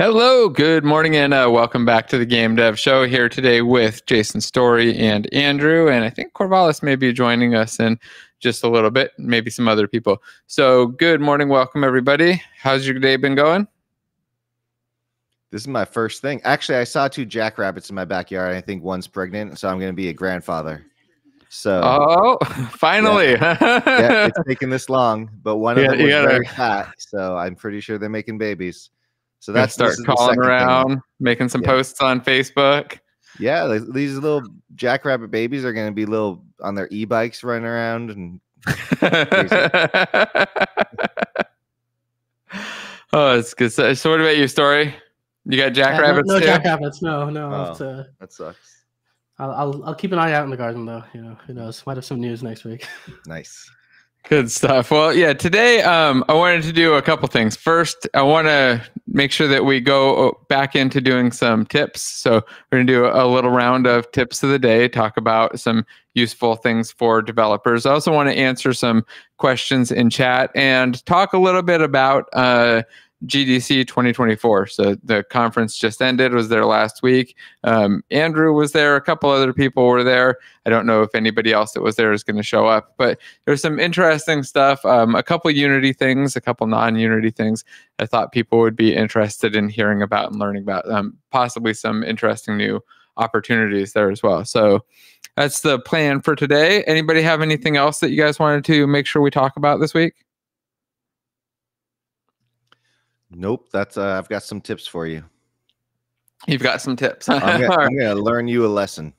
Hello, good morning, and uh, welcome back to the Game Dev Show. Here today with Jason Storey and Andrew, and I think Corvallis may be joining us in just a little bit, maybe some other people. So, good morning, welcome everybody. How's your day been going? This is my first thing. Actually, I saw two jackrabbits in my backyard. I think one's pregnant, so I'm going to be a grandfather. So, oh, finally! Yeah, yeah it's taking this long, but one of yeah, them was gotta... very fat, so I'm pretty sure they're making babies. So that's start calling around, thing. making some yeah. posts on Facebook. Yeah, these little jackrabbit babies are going to be little on their e-bikes running around and. oh, it's good. So, so, what about your story? You got jackrabbits? no, no jackrabbits. No, no. Oh, uh, that sucks. I'll, I'll I'll keep an eye out in the garden though. You know, who knows? Might have some news next week. nice. Good stuff. Well, yeah, today um, I wanted to do a couple things. First, I want to make sure that we go back into doing some tips. So, we're going to do a little round of tips of the day, talk about some useful things for developers. I also want to answer some questions in chat and talk a little bit about uh, GDC 2024. So the conference just ended, was there last week. Um, Andrew was there, a couple other people were there. I don't know if anybody else that was there is going to show up, but there's some interesting stuff, um, a couple Unity things, a couple non Unity things I thought people would be interested in hearing about and learning about, um, possibly some interesting new opportunities there as well. So that's the plan for today. Anybody have anything else that you guys wanted to make sure we talk about this week? Nope. That's uh, I've got some tips for you. You've got some tips. I'm, gonna, I'm gonna learn you a lesson.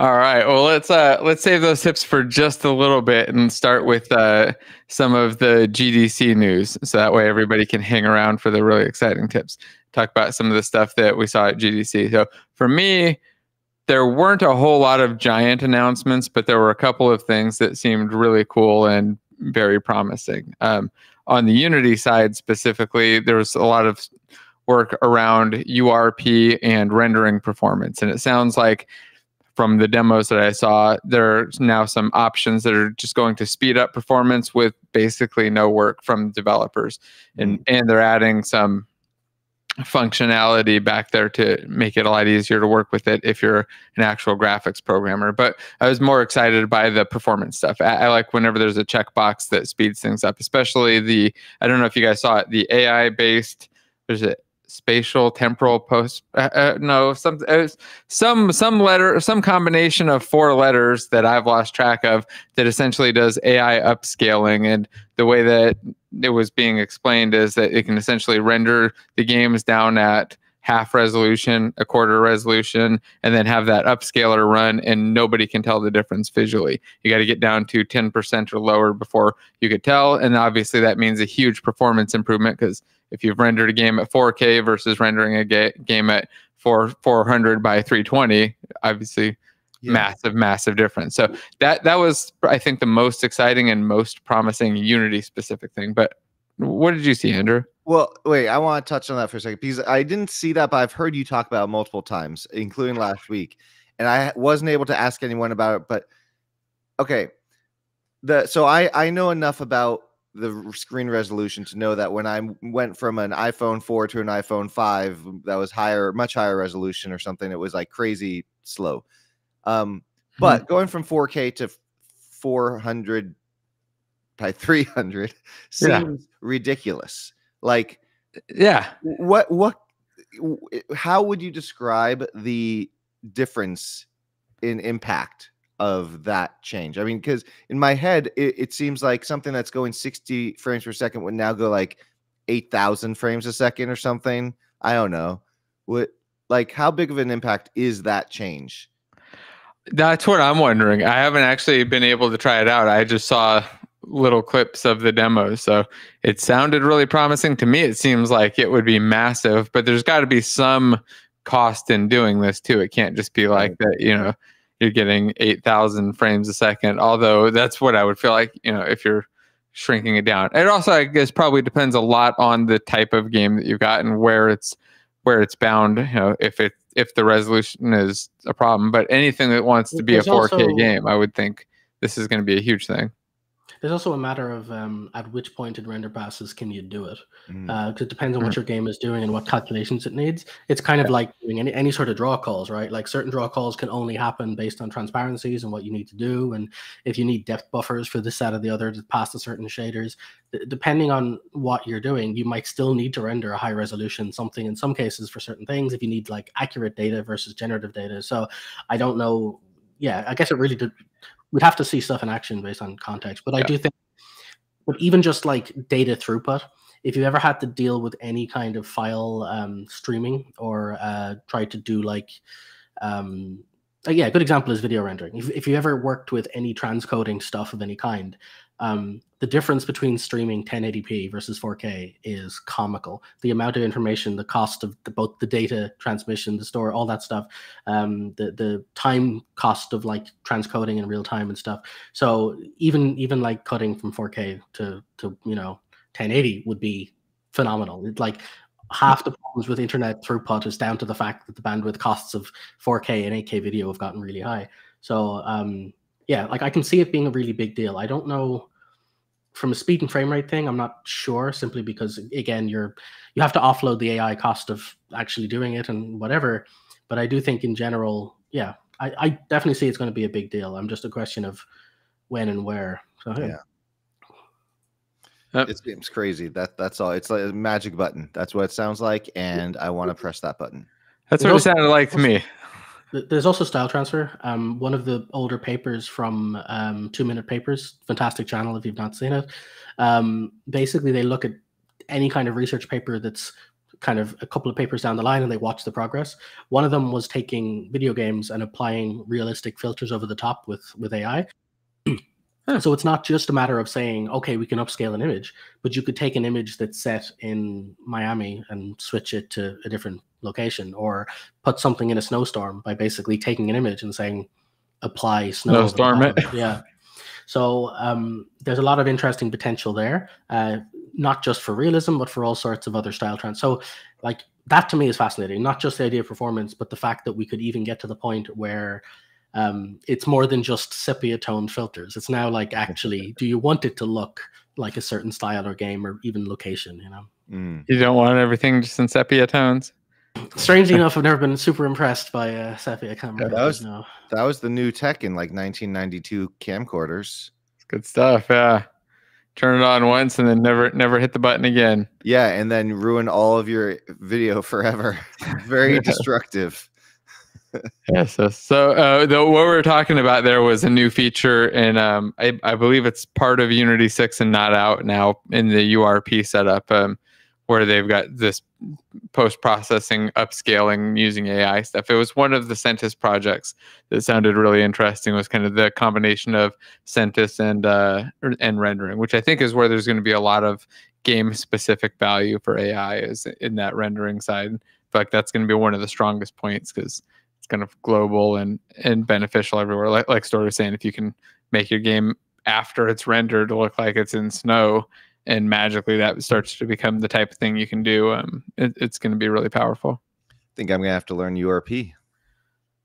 All right. Well, let's uh let's save those tips for just a little bit and start with uh some of the GDC news, so that way everybody can hang around for the really exciting tips. Talk about some of the stuff that we saw at GDC. So for me, there weren't a whole lot of giant announcements, but there were a couple of things that seemed really cool and very promising. Um, on the Unity side specifically, there was a lot of work around URP and rendering performance. And it sounds like from the demos that I saw, there are now some options that are just going to speed up performance with basically no work from developers. And, mm-hmm. and they're adding some functionality back there to make it a lot easier to work with it if you're an actual graphics programmer. But I was more excited by the performance stuff. I, I, like whenever there's a checkbox that speeds things up, especially the I don't know if you guys saw it, the AI based. There's a spatial temporal post uh, uh, no some uh, some some letter some combination of four letters that I've lost track of that essentially does AI upscaling and the way that it was being explained is that it can essentially render the games down at half resolution, a quarter resolution, and then have that upscaler run, and nobody can tell the difference visually. You got to get down to 10% or lower before you could tell. And obviously, that means a huge performance improvement because if you've rendered a game at 4K versus rendering a ga- game at 4 400 by 320, obviously. Yeah. massive massive difference so that that was i think the most exciting and most promising unity specific thing but what did you see andrew well, wait, I want to touch on that for a second because I didn't see that, but I've heard you talk about it multiple times, including last week. And I wasn't able to ask anyone about it, but okay. The so I I know enough about the screen resolution to know that when I went from an iPhone 4 to an iPhone 5 that was higher, much higher resolution or something, it was like crazy slow. Um, but mm-hmm. going from 4K to 400 by 300 seems yeah. ridiculous. Like, yeah. What, what, how would you describe the difference in impact of that change? I mean, because in my head, it, it, seems like something that's going 60 frames per second would now go like 8,000 frames a second or something. I don't know. What, like, how big of an impact is that change? That's what I'm wondering. I haven't actually been able to try it out. I just saw little clips of the demo. So it sounded really promising. To me, it seems like it would be massive, but there's got to be some cost in doing this too. It can't just be like that, you know, you're getting 8,000 frames a second, although that's what I would feel like, you know, if you're shrinking it down. It also, I guess, probably depends a lot on the type of game that you've got and where it's where it's bound. You know, if it if the resolution is a problem, but anything that wants to be There's a 4K also, game, I would think this is going to be a huge thing. There's also a matter of um, at which point in render passes can you do it, Mm. because it depends on Mm. what your game is doing and what calculations it needs. It's kind of like doing any, any sort of draw calls, right? Like certain draw calls can only happen based on transparencies and what you need to do, and if you need depth buffers for this side or the other to pass the certain shaders, d- depending on what you're doing, you might still need to render a high resolution something in some cases for certain things. If you need like accurate data versus generative data, so I don't know. Yeah, I guess it really did we'd have to see stuff in action based on context. But I do think, but even just like data throughput, if you ever had to deal with any kind of file um, streaming or uh, try to do like, um, uh, yeah, a good example is video rendering. If, if you ever worked with any transcoding stuff of any kind, um, the difference between streaming 1080p versus 4K is comical. The amount of information, the cost of the, both the data transmission, the store, all that stuff, um, the the time cost of like transcoding in real time and stuff. So even even like cutting from 4K to to you know 1080 would be phenomenal. It's like half the problems with internet throughput is down to the fact that the bandwidth costs of 4K and 8K video have gotten really high. So um, yeah, like I can see it being a really big deal. I don't know from a speed and frame rate thing. I'm not sure simply because again, you're you have to offload the AI cost of actually doing it and whatever. But I do think in general, yeah, I, I definitely see it's going to be a big deal. I'm just a question of when and where. So yeah. Yeah. Yep. It seems crazy. That that's all. It's like a magic button. That's what it sounds like, and I want to press that button. That's what it sounded like to me. Th- There's also style transfer. Um, one of the older papers from um, Two Minute Papers, fantastic channel if you've not seen it. Um, basically, they look at any kind of research paper that's kind of a couple of papers down the line and they watch the progress. One of them was taking video games and applying realistic filters over the top with with AI. Huh. So it's not just a matter of saying, okay, we can upscale an image, but you could take an image that's set in Miami and switch it to a different location, or put something in a snowstorm by basically taking an image and saying, apply snow. Snowstorm it. Yeah. So um, there's a lot of interesting potential there, uh, not just for realism, but for all sorts of other style trends. So, like that to me is fascinating. Not just the idea of performance, but the fact that we could even get to the point where um, it's more than just sepia toned filters. It's now like actually, do you want it to look like a certain style or game or even location? You know. Mm. You don't want everything just in sepia tones. Strangely enough, I've never been super impressed by uh, sepia camera. Yeah, that was- no. That was the new tech in like 1992 camcorders. It's good stuff. Yeah. Turn it on once and then never never hit the button again. Yeah, and then ruin all of your video forever. Very destructive. Yeah, so so uh, the, what we were talking about there was a new feature, and um, I, I believe it's part of Unity six and not out now in the URP setup, um, where they've got this post processing upscaling using AI stuff. It was one of the Sentis projects that sounded really interesting. Was kind of the combination of Sentis and uh, er- and rendering, which I think is where there's going to be a lot of game specific value for AI is in that rendering side. In fact, that's going to be one of the strongest points because it's kind of global and and beneficial everywhere. Like like Storey was saying, if you can make your game after it's rendered look like it's in snow, and magically that starts to become the type of thing you can do, um, it, it's going to be really powerful. I think I'm gonna have to learn URP.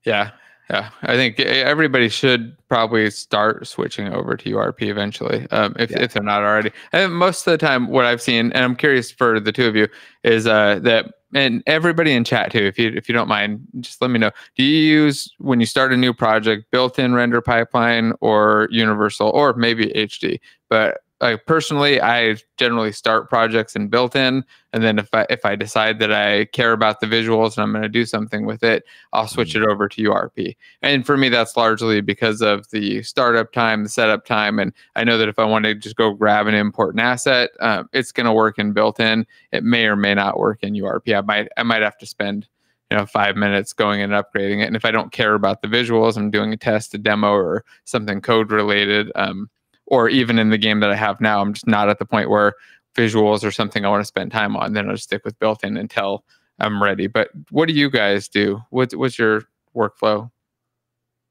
Yeah, yeah. I think everybody should probably start switching over to URP eventually, um, if Yeah. if they're not already. And most of the time, what I've seen, and I'm curious for the two of you, is uh, that and everybody in chat too, if you if you don't mind, just let me know. Do you use when you start a new project built-in render pipeline or universal or maybe HD? But like personally, I generally start projects in built-in, and then if I if I decide that I care about the visuals and I'm going to do something with it, I'll switch it over to URP. And for me, that's largely because of the startup time, the setup time, and I know that if I want to just go grab an important asset, uh, it's going to work in built-in. It may or may not work in URP. I might I might have to spend you know five minutes going and upgrading it. And if I don't care about the visuals, I'm doing a test, a demo, or something code related. Um, or even in the game that I have now, I'm just not at the point where visuals or something I want to spend time on. Then I'll just stick with built-in until I'm ready. But what do you guys do? What's what's your workflow?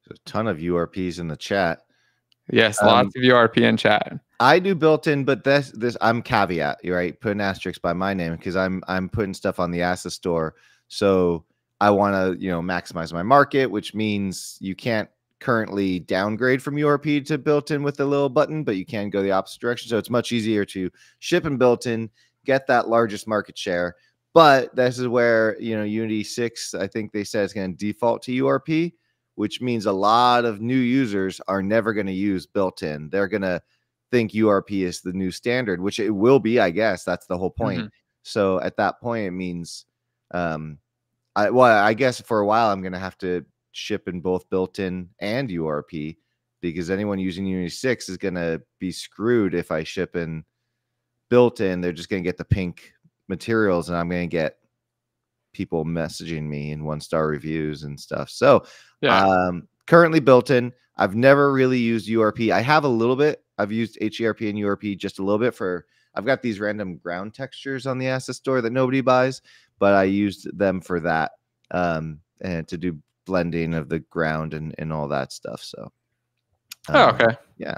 There's a ton of URPs in the chat. Yes, Um, lots of URP in chat. I do built-in, but this this I'm caveat, you right? Put an asterisk by my name because I'm I'm putting stuff on the Asset store. So I want to, you know, maximize my market, which means you can't currently downgrade from URP to built-in with the little button, but you can go the opposite direction. So it's much easier to ship and built-in, get that largest market share. But this is where you know Unity six, I think they said it's going to default to URP, which means a lot of new users are never going to use built-in. They're going to think URP is the new standard, which it will be, I guess. That's the whole point. Mhm. So at that point, it means, um, I well, I guess for a while I'm gonna have to ship in both built-in and URP because anyone using Unity 6 is gonna be screwed if I ship in built-in. They're just gonna get the pink materials, and I'm gonna get people messaging me in one-star reviews and stuff. So Yeah. um, currently built in. I've never really used URP. I have a little bit. I've used HDRP and URP just a little bit for. I've got these random ground textures on the asset store that nobody buys, but I used them for that um, and to do blending of the ground and, and all that stuff. So, oh, um, okay. yeah,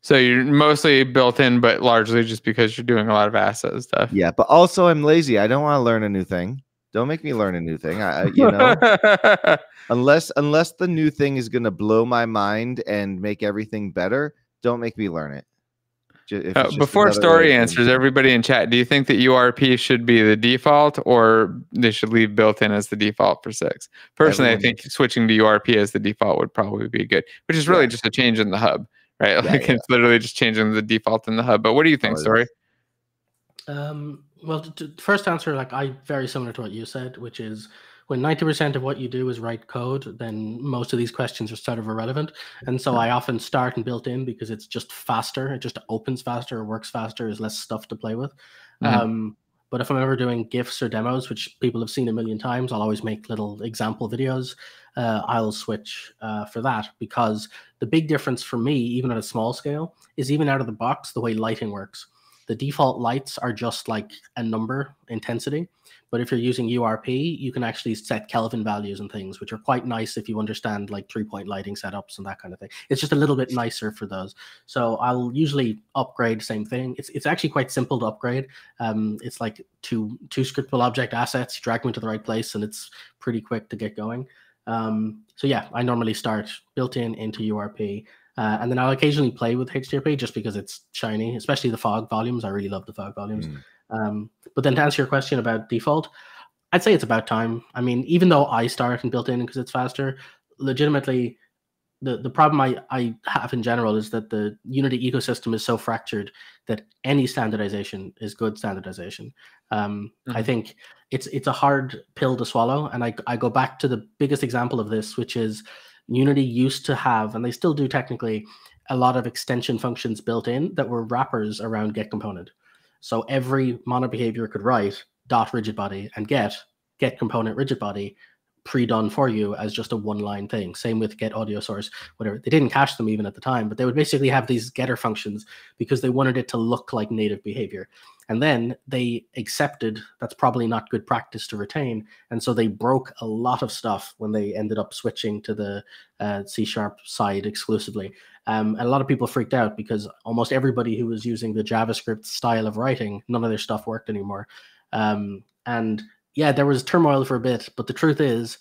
So you're mostly built in, but largely just because you're doing a lot of asset stuff. yeah. But also, I'm lazy. I don't want to learn a new thing. Don't make me learn a new thing. I, you know, unless unless the new thing is gonna blow my mind and make everything better, don't make me learn it. Ju- if Uh, just before story way answers, everybody in chat, do you think that URP should be the default or they should leave built in as the default for six? Personally, Everyone- I think switching to URP as the default would probably be good, which is really Yeah. just a change in the hub, right? Yeah, Like yeah. it's literally just changing the default in the hub. But what do you think, Oh, Storey? Um, well, to, to first answer, like I very similar to what you said, which is when ninety percent of what you do is write code, then most of these questions are sort of irrelevant. And so I often start and built in because it's just faster. It just opens faster, it works faster, there's less stuff to play with. Mhm. Um, but if I'm ever doing GIFs or demos, which people have seen a million times, I'll always make little example videos. Uh, I'll switch uh, for that because the big difference for me, even at a small scale, is even out of the box the way lighting works. The default lights are just like a number intensity. But if you're using URP, you can actually set Kelvin values and things, which are quite nice if you understand like three point lighting setups and that kind of thing. It's just a little bit nicer for those. So I'll usually upgrade same thing. It's it's actually quite simple to upgrade. Um, it's like two two scriptable object assets, drag them into the right place, and it's pretty quick to get going. Um, so yeah, I normally start built in into URP. Uh, and then I'll occasionally play with HDRP just because it's shiny, especially the fog volumes. I really love the fog volumes. Mm. Um, but then to answer your question about default, I'd say it's about time. I mean, even though I start and built in because it's faster, legitimately, the, the problem I, I have in general is that the Unity ecosystem is so fractured that any standardization is good standardization. Um, I Mhm. think it's it's a hard pill to swallow, and I I go back to the biggest example of this, which is Unity used to have, and they still do technically, a lot of extension functions built in that were wrappers around get component. So every mono behavior could write dot rigid body and get get component rigid body pre-done for you as just a one-line thing. Same with get audio source, whatever. They didn't cache them even at the time, but they would basically have these getter functions because they wanted it to look like native behavior. And then they accepted that's probably not good practice to retain. And so they broke a lot of stuff when they ended up switching to the uh, C sharp side exclusively. Um, and a lot of people freaked out because almost everybody who was using the JavaScript style of writing, none of their stuff worked anymore. Um, and yeah, there was turmoil for a bit, but the truth is,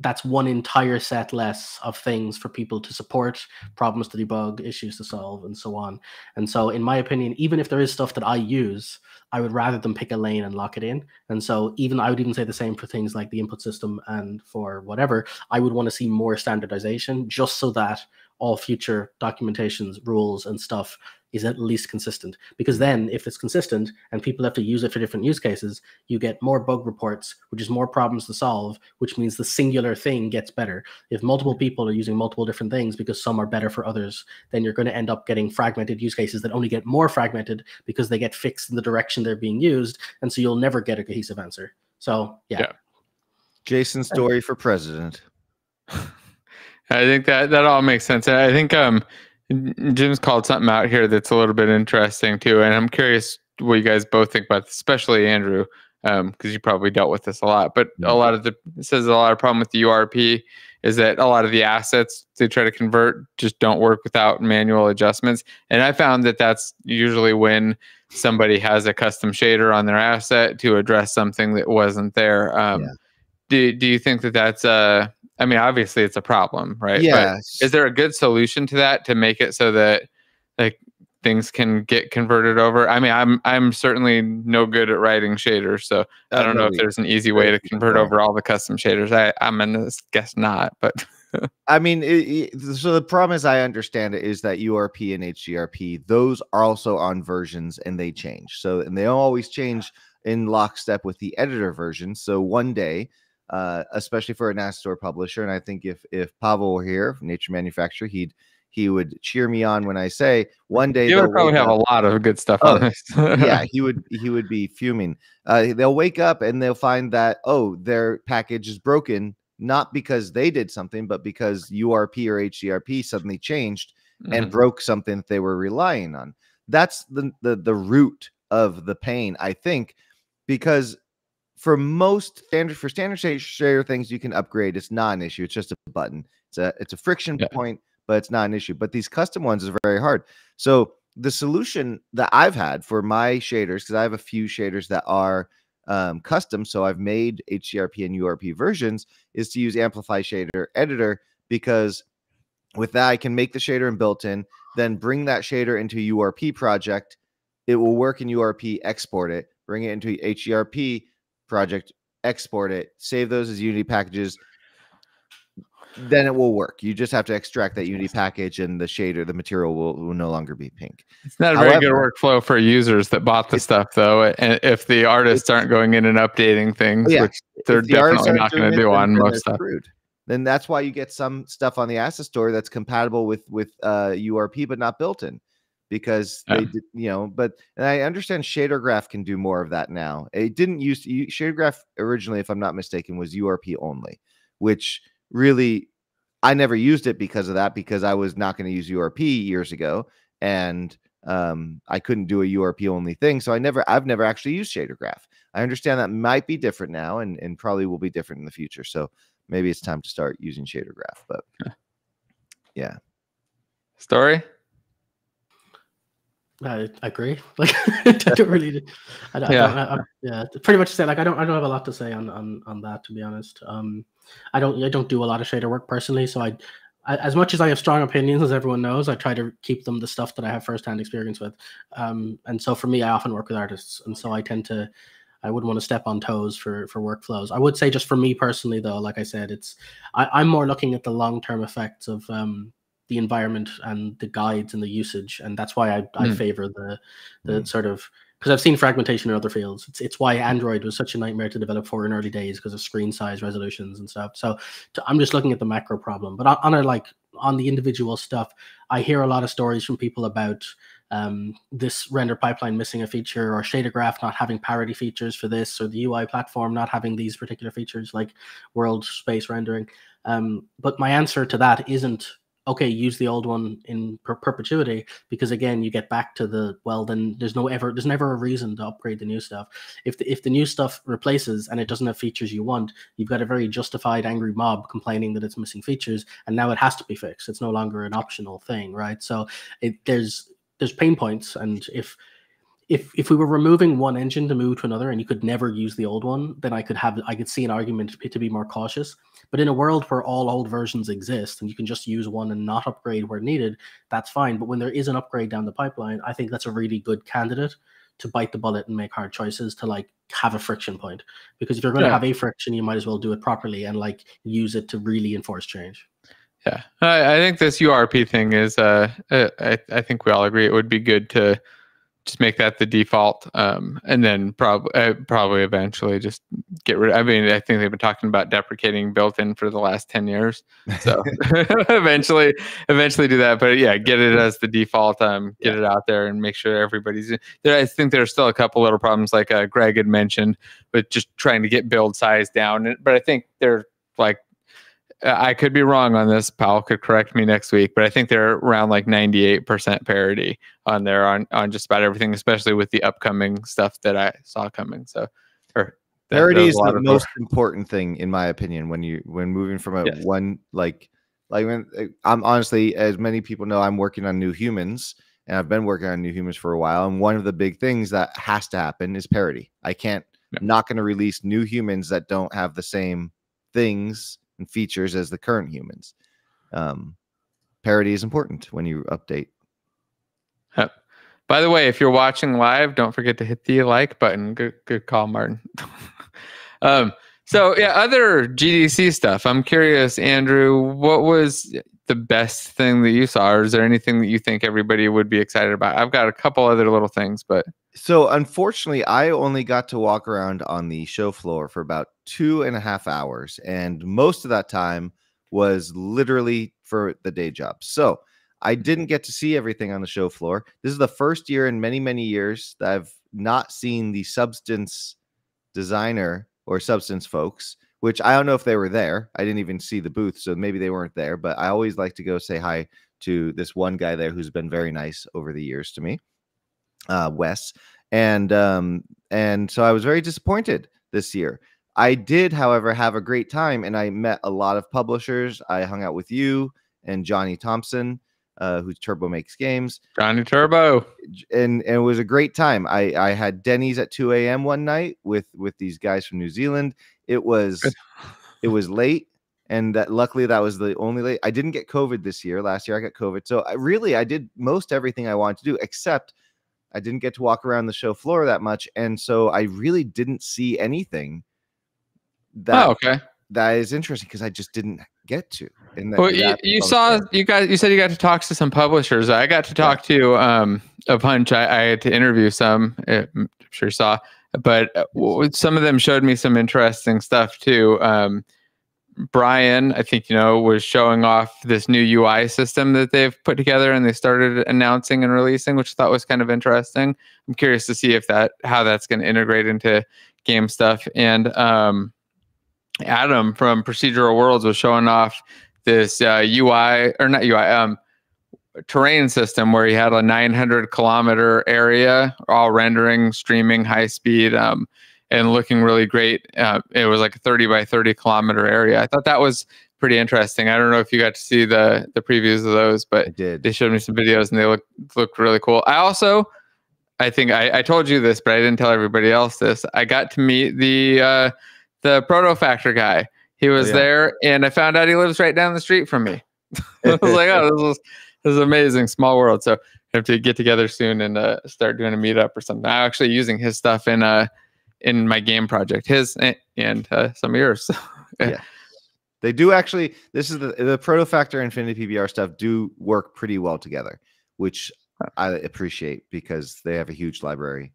that's one entire set less of things for people to support, problems to debug, issues to solve, and so on. And so, in my opinion, even if there is stuff that I use, I would rather them pick a lane and lock it in. And so, even I would even say the same for things like the input system and for whatever. I would want to see more standardization just so that all future documentations, rules, and stuff is at least consistent. Because then, if it's consistent and people have to use it for different use cases, you get more bug reports, which is more problems to solve, which means the singular thing gets better. If multiple people are using multiple different things because some are better for others, then you're going to end up getting fragmented use cases that only get more fragmented because they get fixed in the direction they're being used. And so you'll never get a cohesive answer. So, yeah. Yeah. Jason Storey for president. I think that that all makes sense. I think um, Jim's called something out here that's a little bit interesting too, and I'm curious what you guys both think about, this, especially Andrew, because you probably dealt with this a lot. But a lot of the it says a lot of problem with the URP is that a lot of the assets they try to convert just don't work without manual adjustments, and I found that that's usually when somebody has a custom shader on their asset to address something that wasn't there. Um, Yeah. do, do you think that that's a I mean, obviously it's a problem, right? But Yeah. is there a good solution to that to make it so that like things can get converted over? I mean, I'm I'm certainly no good at writing shaders, so I don't know if there's an easy way to convert over all the custom shaders. I I'm gonna guess not, but I mean, it, it- so the problem, as I understand it, is that URP and HDRP, those are also on versions and they change. So, and they always change in lockstep with the editor version. So, one day, uh, especially for an Astor publisher, and I think if if Pavel were here, from Nature Manufacturer, he'd he would cheer me on when I say one day you would probably have up- a lot of good stuff Oh, yeah, he would he would be fuming. Uh, they'll wake up and they'll find that oh, their package is broken, not because they did something, but because URP or HDRP suddenly changed and Mhm. broke something that they were relying on. That's the the the root of the pain, I think, because for most standard for standard sha- share things you can upgrade. It's not an issue. It's just a button. It's a it's a friction Yeah. point, but it's not an issue. But these custom ones is very hard. So the solution that I've had for my shaders, because I have a few shaders that are um, custom, so I've made HDRP and URP versions, is to use Amplify Shader Editor because with that I can make the shader in built-in, then bring that shader into a URP project. It will work in URP, export it, bring it into HDRP project, export it, save those as Unity packages. Then it will work. You just have to extract that Unity package, and the shader, the material will, will no longer be pink. It's not a very good workflow for users that bought the stuff, though. And if the artists aren't going in and updating things, Yeah. which they're the definitely aren't going to do on most stuff. screwed. Then that's why you get some stuff on the Asset Store that's compatible with with uh, URP but not built in, because Yeah. they did, you know. But and I understand Shader Graph can do more of that now. It didn't use to, Shader Graph originally, if I'm not mistaken, was URP only, which really I never used it because of that because I was not going to use URP years ago and um, I couldn't do a URP only thing. So I never, I've never actually used Shader Graph. I understand that might be different now and, and probably will be different in the future. So maybe it's time to start using Shader Graph. But yeah, Storey? I, agree. Like I don't really. I, don't- I Yeah. don't, I, I, yeah, pretty much say like I don't. I don't have a lot to say on on on that to be honest. Um, I don't. I don't do a lot of shader work personally, so I. I as much as I have strong opinions, as everyone knows, I try to keep them the stuff that I have firsthand experience with. Um, and so for me, I often work with artists, and so I tend to. I wouldn't want to step on toes for for workflows. I would say just for me personally, though, like I said, it's I, I'm more looking at the long term effects of um, the environment and the guides and the usage, and that's why I, I Mm. favor the the sort of because I've seen fragmentation in other fields. It's it's why Android was such a nightmare to develop for in early days because of screen size resolutions and stuff. So to, I'm just looking at the macro problem, but on, on a like on the individual stuff, I hear a lot of stories from people about um, this render pipeline missing a feature or shader graph not having parity features for this or the UI platform not having these particular features like world space rendering. Um, but my answer to that isn't okay use the old one in per- perpetuity because again you get back to the well then there's no ever there's never a reason to upgrade the new stuff. If the, if the new stuff replaces and it doesn't have features you want you've got a very justified angry mob complaining that it's missing features and now it has to be fixed. It's no longer an optional thing right? So it there's there's pain points and if if if we were removing one engine to move to another and you could never use the old one then i could have i could see an argument to be, to be more cautious but in a world where all old versions exist and you can just use one and not upgrade where needed that's fine. But when there is an upgrade down the pipeline i think that's a really good candidate to bite the bullet and make hard choices to like have a friction point. Because if you're going to have a friction you might as well do it properly and like use it to really enforce change. Yeah, I, I think this URP thing is. Uh, uh, I I think we all agree it would be good to just make that the default, um, and then probably uh, probably eventually just get rid. I mean, I think they've been talking about deprecating built-in for the last ten years, so eventually, eventually do that. But yeah, get it as the default. Um, get it out there and make sure everybody's there. I think there's still a couple little problems, like uh, Greg had mentioned, with just trying to get build size down. But I think they're like I could be wrong on this. Pavel could correct me next week, but I think they're around like 98% parity on there on, on just about everything, especially with the upcoming stuff that I saw coming. So, or parity is the most important thing in my opinion when you when moving from a Yes. one like like when uh, i'm honestly as many people know i'm working on new humans and i've been working on new humans for a while and one of the big things that has to happen is parity i can't Yeah. I'm not going to release new humans that don't have the same things and features as the current humans. Um, parity is important when you update. Yep. By the way, if you're watching live, don't forget to hit the like button. Good, good call, Martin. um, so yeah, other GDC stuff. I'm curious, Andrew, what was the best thing that you saw, or is there anything that you think everybody would be excited about? I've got a couple other little things, but so unfortunately, I only got to walk around on the show floor for about two and a half hours, and most of that time was literally for the day job. So I didn't get to see everything on the show floor. This is the first year in many, many years that I've not seen the substance designer or substance folks which I don't know if they were there. I didn't even see the booth, so maybe they weren't there. But I always like to go say hi to this one guy there who's been very nice over the years to me, uh, Wes. And um, and so I was very disappointed this year. I did, however, have a great time, and I met a lot of publishers. I hung out with you and Johnny Thompson, uh, who's Turbo Makes Games. Johnny Turbo, and, and it was a great time. I I had Denny's at 2 a.m. one night with with these guys from New Zealand, it was it was late, and that luckily that was the only late. I didn't get COVID this year. Last year I got COVID, so I really I did most everything I wanted to do, except I didn't get to walk around the show floor that much, and so I really didn't see anything. That, oh, okay. That is interesting because I just didn't get to. In that, well, you, you saw you guys. You said you got to talk to some publishers. I got to talk yeah. to um, a bunch. I, I, had to interview some. I'm sure saw but uh, some of them showed me some interesting stuff too. Um, Brian, I think you know, was showing off this new UI system that they've put together and they started announcing and releasing, which I thought was kind of interesting. I'm curious to see if that how that's going to integrate into game stuff. And um, Adam from Procedural Worlds was showing off this uh, UI or not UI, um, terrain system where he had a 900 kilometer area, all rendering, streaming, high speed, um, and looking really great. Uh, it was like a 30 by 30 kilometer area. I thought that was pretty interesting. I don't know if you got to see the the previews of those, but I did. They showed me some videos and they look looked really cool. I also, I think I, I told you this, but I didn't tell everybody else this. I got to meet the uh, the Protofactor guy. He was oh, yeah. there, and I found out he lives right down the street from me. I was like, oh, this was this is amazing. Small world. So we have to get together soon and uh, start doing a meetup or something. I'm actually using his stuff in uh in my game project, his and uh, some of yours. yeah. They do actually. This is the the Protofactor Infinity PBR stuff do work pretty well together, which I appreciate because they have a huge library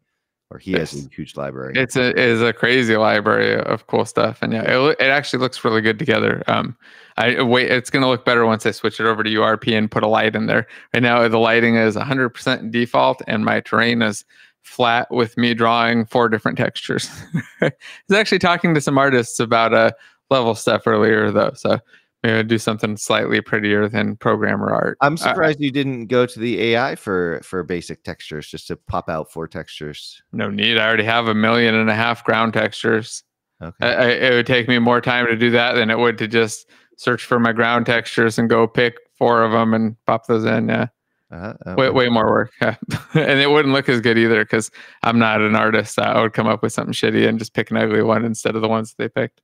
or he has a huge library. It's a is a crazy library of cool stuff, and yeah, it, it actually looks really good together. Um, I wait, it's gonna look better once I switch it over to URP and put a light in there. Right now, the lighting is 100% default, and my terrain is flat with me drawing four different textures. I was actually talking to some artists about a uh, level stuff earlier though, so maybe do something slightly prettier than programmer art. I'm uh, surprised uh, you didn't go to the AI for for basic textures just to pop out four textures. No need. I already have a million and a half ground textures. Okay. I, it would take me more time to do that than it would to just search for my ground textures and go pick four of them and pop those in. Yeah. Uh, uh, way, way more work. Yeah. and it wouldn't look as good either because I'm not an artist. I would come up with something shitty and just pick an ugly one instead of the ones they picked.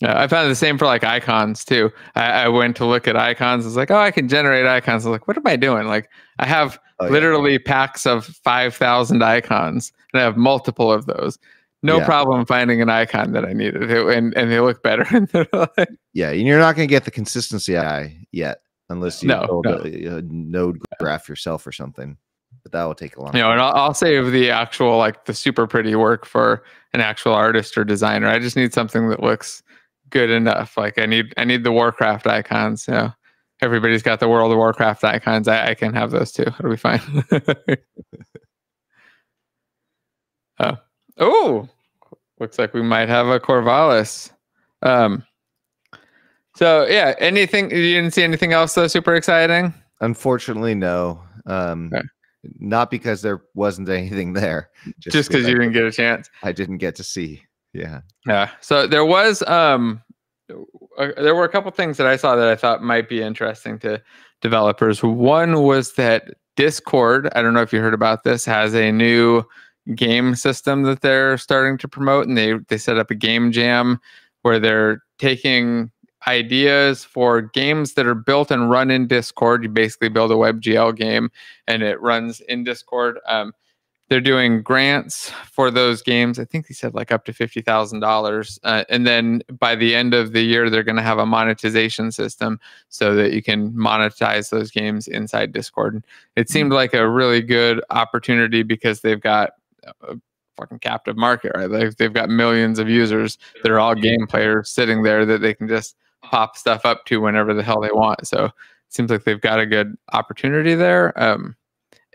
Yeah, I found the same for like icons too. I, I, went to look at icons. I was like, oh, I can generate icons. I was like, what am I doing? Like, I have oh, literally packs of 5,000 icons and I have multiple of those. No yeah. problem finding an icon that I needed, and, and they look better. yeah, and you're not going to get the consistency eye yet unless you no, build no. A, a, node graph yourself or something. But that will take a long. You know, and I'll, I'll save the actual like the super pretty work for an actual artist or designer. I just need something that looks good enough. Like I need I need the Warcraft icons. You know, everybody's got the World of Warcraft icons. I, I can have those too. It'll be fine. oh, oh, looks like we might have a Corvallis. Um. So yeah, anything you didn't see anything else though super exciting? Unfortunately, no. Um, okay. Not because there wasn't anything there. Just because you didn't get a chance. I didn't get to see yeah yeah so there was um uh, there were a couple things that i saw that i thought might be interesting to developers one was that discord i don't know if you heard about this has a new game system that they're starting to promote and they they set up a game jam where they're taking ideas for games that are built and run in Discord. You basically build a WebGL game and it runs in Discord. Um, they're doing grants for those games. I think they said like up to fifty thousand uh, dollars, and then by the end of the year, they're going to have a monetization system so that you can monetize those games inside Discord. It seemed like a really good opportunity because they've got a fucking captive market, right? They've, they've got millions of users that are all game players sitting there that they can just pop stuff up to whenever the hell they want. So it seems like they've got a good opportunity there. Um,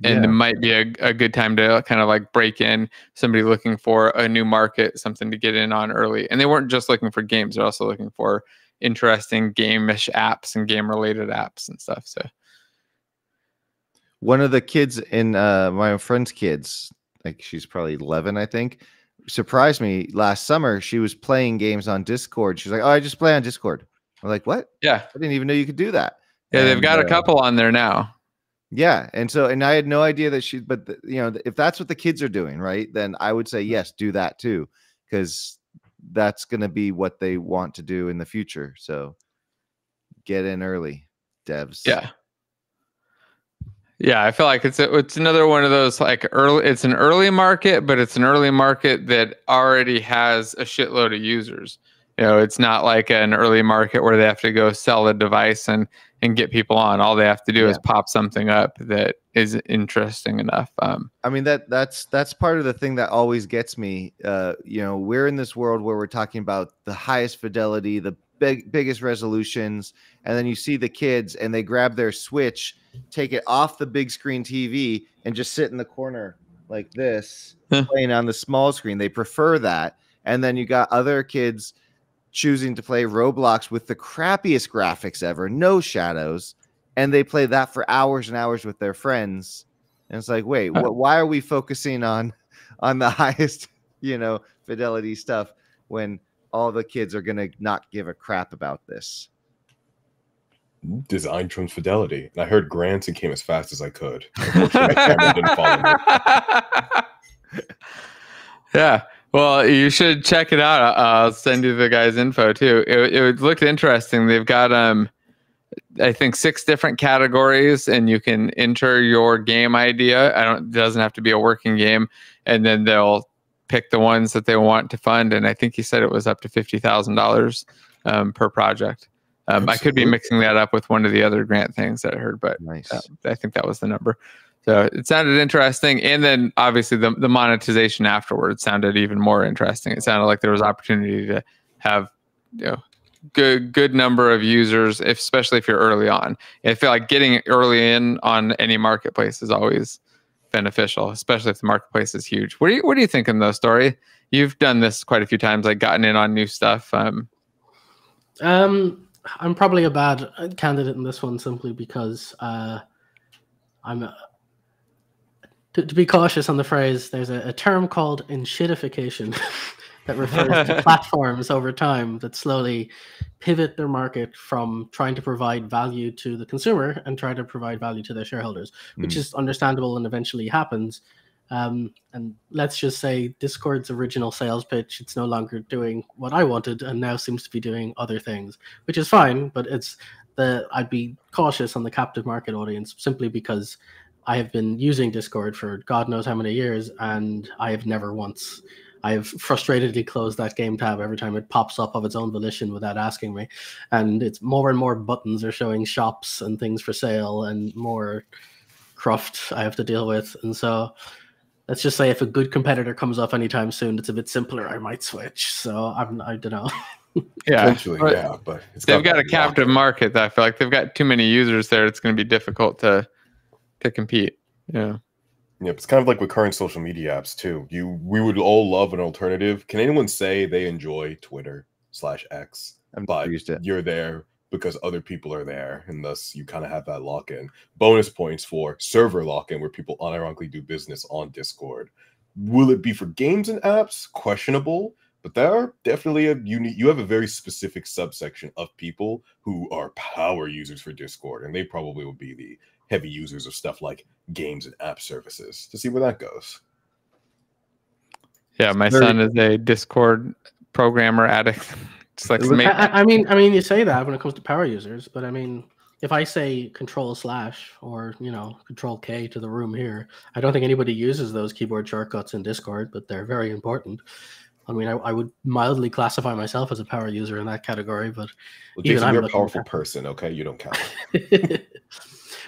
and yeah. it might be a, a good time to kind of like break in somebody looking for a new market something to get in on early. And they weren't just looking for games they're also looking for interesting game-ish apps and game related apps and stuff so. One of the kids in uh, my friend's kids like she's probably 11 i think surprised me. Last summer she was playing games on discord. She's like oh i just play on discord. I'm like what? Yeah. I didn't even know you could do that. Yeah and, they've got uh, a couple on there now yeah, and so and I had no idea that she, but the, you know, if that's what the kids are doing, right, then I would say mm-hmm. yes, do that too, because that's going to be what they want to do in the future. So get in early, devs. Yeah. Yeah, I feel like it's a, it's another one of those like early. It's an early market, but it's an early market that already has a shitload of users. You know, it's not like an early market where they have to go sell a device and and get people on. All they have to do yeah. is pop something up that is interesting enough. Um, I mean that that's that's part of the thing that always gets me. Uh, you know, we're in this world where we're talking about the highest fidelity, the big biggest resolutions, and then you see the kids and they grab their Switch, take it off the big screen TV, and just sit in the corner like this, playing on the small screen. They prefer that, and then you got other kids choosing to play Roblox with the crappiest graphics ever, no shadows, and they play that for hours and hours with their friends. And it's like, wait, uh. wh- why are we focusing on on the highest, you know, fidelity stuff when all the kids are gonna not give a crap about this? Design trumps fidelity. And I heard grants and came as fast as I could. yeah. Well, you should check it out. I'll send you the guy's info too. It, it looked interesting. They've got um, I think six different categories, and you can enter your game idea. I don't. It doesn't have to be a working game, and then they'll pick the ones that they want to fund. And I think he said it was up to fifty thousand um, dollars per project. Um, I could be mixing that up with one of the other grant things that I heard, but nice. uh, I think that was the number. So it sounded interesting, and then obviously the the monetization afterwards sounded even more interesting. It sounded like there was opportunity to have you know good good number of users, if, especially if you're early on. I feel like getting early in on any marketplace is always beneficial, especially if the marketplace is huge. What do you what do you think in those story? You've done this quite a few times, like gotten in on new stuff. Um, um I'm probably a bad candidate in this one simply because uh, I'm. A, to, to be cautious on the phrase, there's a, a term called enshittification that refers to platforms over time that slowly pivot their market from trying to provide value to the consumer and try to provide value to their shareholders, which mm. is understandable and eventually happens. Um, and let's just say Discord's original sales pitch, it's no longer doing what I wanted and now seems to be doing other things, which is fine, but it's the I'd be cautious on the captive market audience simply because I have been using Discord for God knows how many years, and I have never once. I have frustratedly closed that game tab every time it pops up of its own volition without asking me. And it's more and more buttons are showing shops and things for sale, and more cruft I have to deal with. And so let's just say if a good competitor comes up anytime soon, it's a bit simpler. I might switch. So I'm, I don't know. yeah, Eventually, but yeah, but they've got, got a captive market. That I feel like they've got too many users there. It's going to be difficult to to compete. Yeah. Yep, it's kind of like with current social media apps too. You we would all love an alternative. Can anyone say they enjoy Twitter slash X? I'm but used to you're there because other people are there, and thus you kind of have that lock in. Bonus points for server lock in, where people unironically do business on Discord. Will it be for games and apps? Questionable, but there are definitely a unique. You have a very specific subsection of people who are power users for Discord, and they probably will be the heavy users of stuff like games and app services to see where that goes. Yeah, my Very son is a Discord programmer addict. Just like It I, I- I mean, I mean, you say that when it comes to power users, but I mean, if I say Control slash or you know Control K to the room here, I don't think anybody uses those keyboard shortcuts in Discord, but they're very important. I mean, I, I would mildly classify myself as a power user in that category, but Well, Even Jason, I'm you're a powerful person, okay? You don't count.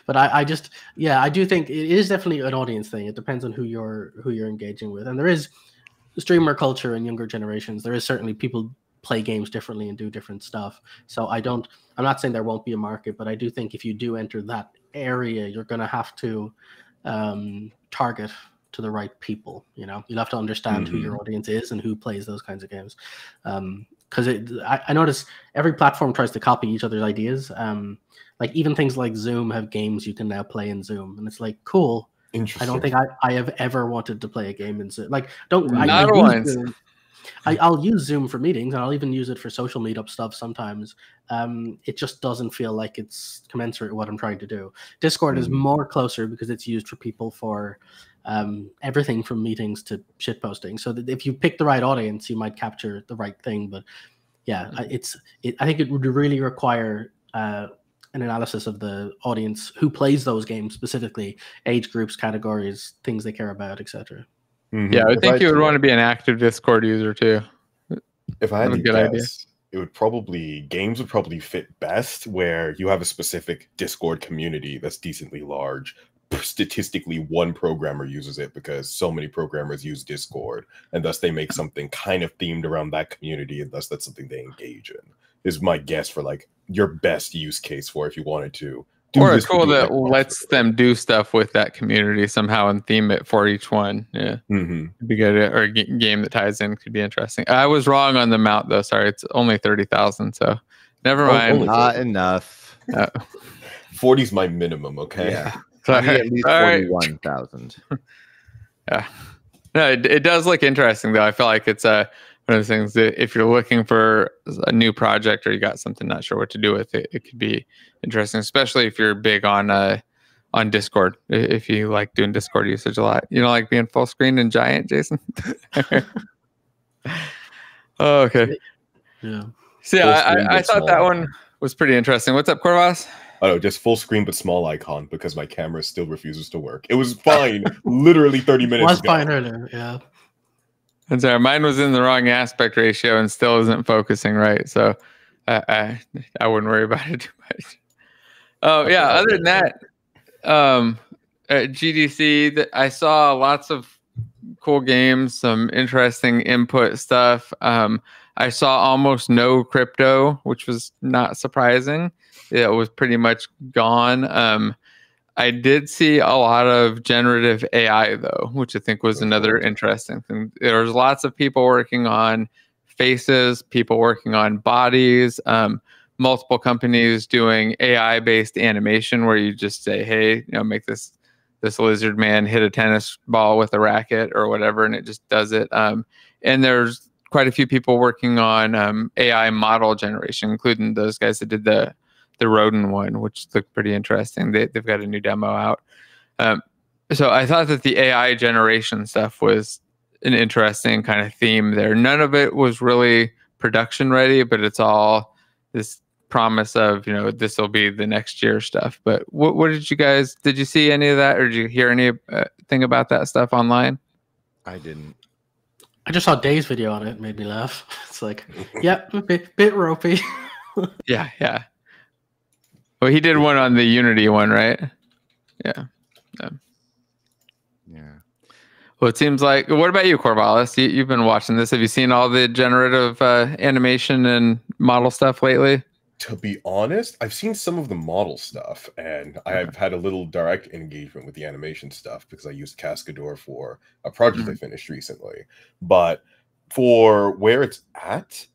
but I, I just yeah i do think it is definitely an audience thing. It depends on who you're who you're engaging with. And there is streamer culture in younger generations. There is certainly people play games differently and do different stuff. So i don't i'm not saying there won't be a market but i do think if you do enter that area you're going to have to um, target to the right people you know? You'll have to understand who your audience is and who plays those kinds of games. Um because it I, I notice every platform tries to copy each other's ideas um like even things like zoom have games you can now play in zoom and it's like cool Interesting. i don't think i, I have ever wanted to play a game in zoom like don't I, I Not use once. Zoom- I, I'll use Zoom for meetings, and I'll even use it for social meetup stuff sometimes. Um, it just doesn't feel like it's commensurate with what I'm trying to do. Discord is Mhm. more closer because it's used for people for um, everything from meetings to shit posting. So that if you pick the right audience, you might capture the right thing. But yeah, I- it's it, I think it would really require uh, an analysis of the audience who plays those games specifically, age groups, categories, things they care about, etc. Mhm. yeah, I If think had you would want to be an active Discord user too. If I had That's to a good idea. guess, it would probably games would probably fit best where you have a specific Discord community that's decently large. Statistically, one programmer uses it because so many programmers use Discord, and thus they make something kind of themed around that community, and thus that's something they engage in. Is my guess for like your best use case for if you wanted to. do or a this tool that lets them do stuff with that community somehow and theme it for each one. Yeah, mm-hmm. could be good. Or a g- game that ties in could be interesting. I was wrong on the amount though. Sorry, it's only thirty thousand. So never Oh, mind. only- Not enough. 40 is my minimum, okay? Yeah. I need Sorry. at least All right. forty-one thousand. Yeah. No, it, it does look interesting though. I feel like it's a one of those things that if you're looking for a new project or you got something not sure what to do with it, it could be interesting, especially if you're big on uh on Discord. If you like doing Discord usage a lot, you don't like being full screen and giant, Jason. oh, okay. Yeah. So yeah, I, I, I thought that one was pretty interesting. What's up, Corvas? I don't know, just full screen but small icon because my camera still refuses to work. It was fine literally 30 minutes was ago. fine earlier. Yeah. And sorry, mine was in the wrong aspect ratio and still isn't focusing right. So I I, I wouldn't worry about it too much. Oh yeah. Other than that, um, at GDC, th- I saw lots of cool games, some interesting input stuff. Um, I saw almost no crypto, which was not surprising. It was pretty much gone. Um, I did see a lot of generative AI though, which I think was another interesting thing. There was lots of people working on faces, people working on bodies, um, multiple companies doing AI based animation where you just say, "Hey, you know, make this this lizard man hit a tennis ball with a racket or whatever," and it just does it. Um, and there's quite a few people working on um, AI model generation, including those guys that did the the rodent one, which looked pretty interesting. They, they've got a new demo out. Um, so I thought that the AI generation stuff was an interesting kind of theme there. None of it was really production ready, but it's all this promise of you know this will be the next year stuff. But what what did you guys did you see any of that or did you hear any uh, thing about that stuff online? I didn't. I just saw Dave's video on it. it made me laugh. It's like, yep, a bit, bit ropey. Yeah, yeah. Well, he did one on the Unity one, right? Yeah. Yeah. Well, it seems like. What about you, Corvallis? You, you've been watching this. Have you seen all the generative uh, animation and model stuff lately? To be honest, I've seen some of the model stuff and I've had a little direct engagement with the animation stuff because I used Cascadeur for a project I finished recently. But for where it's at,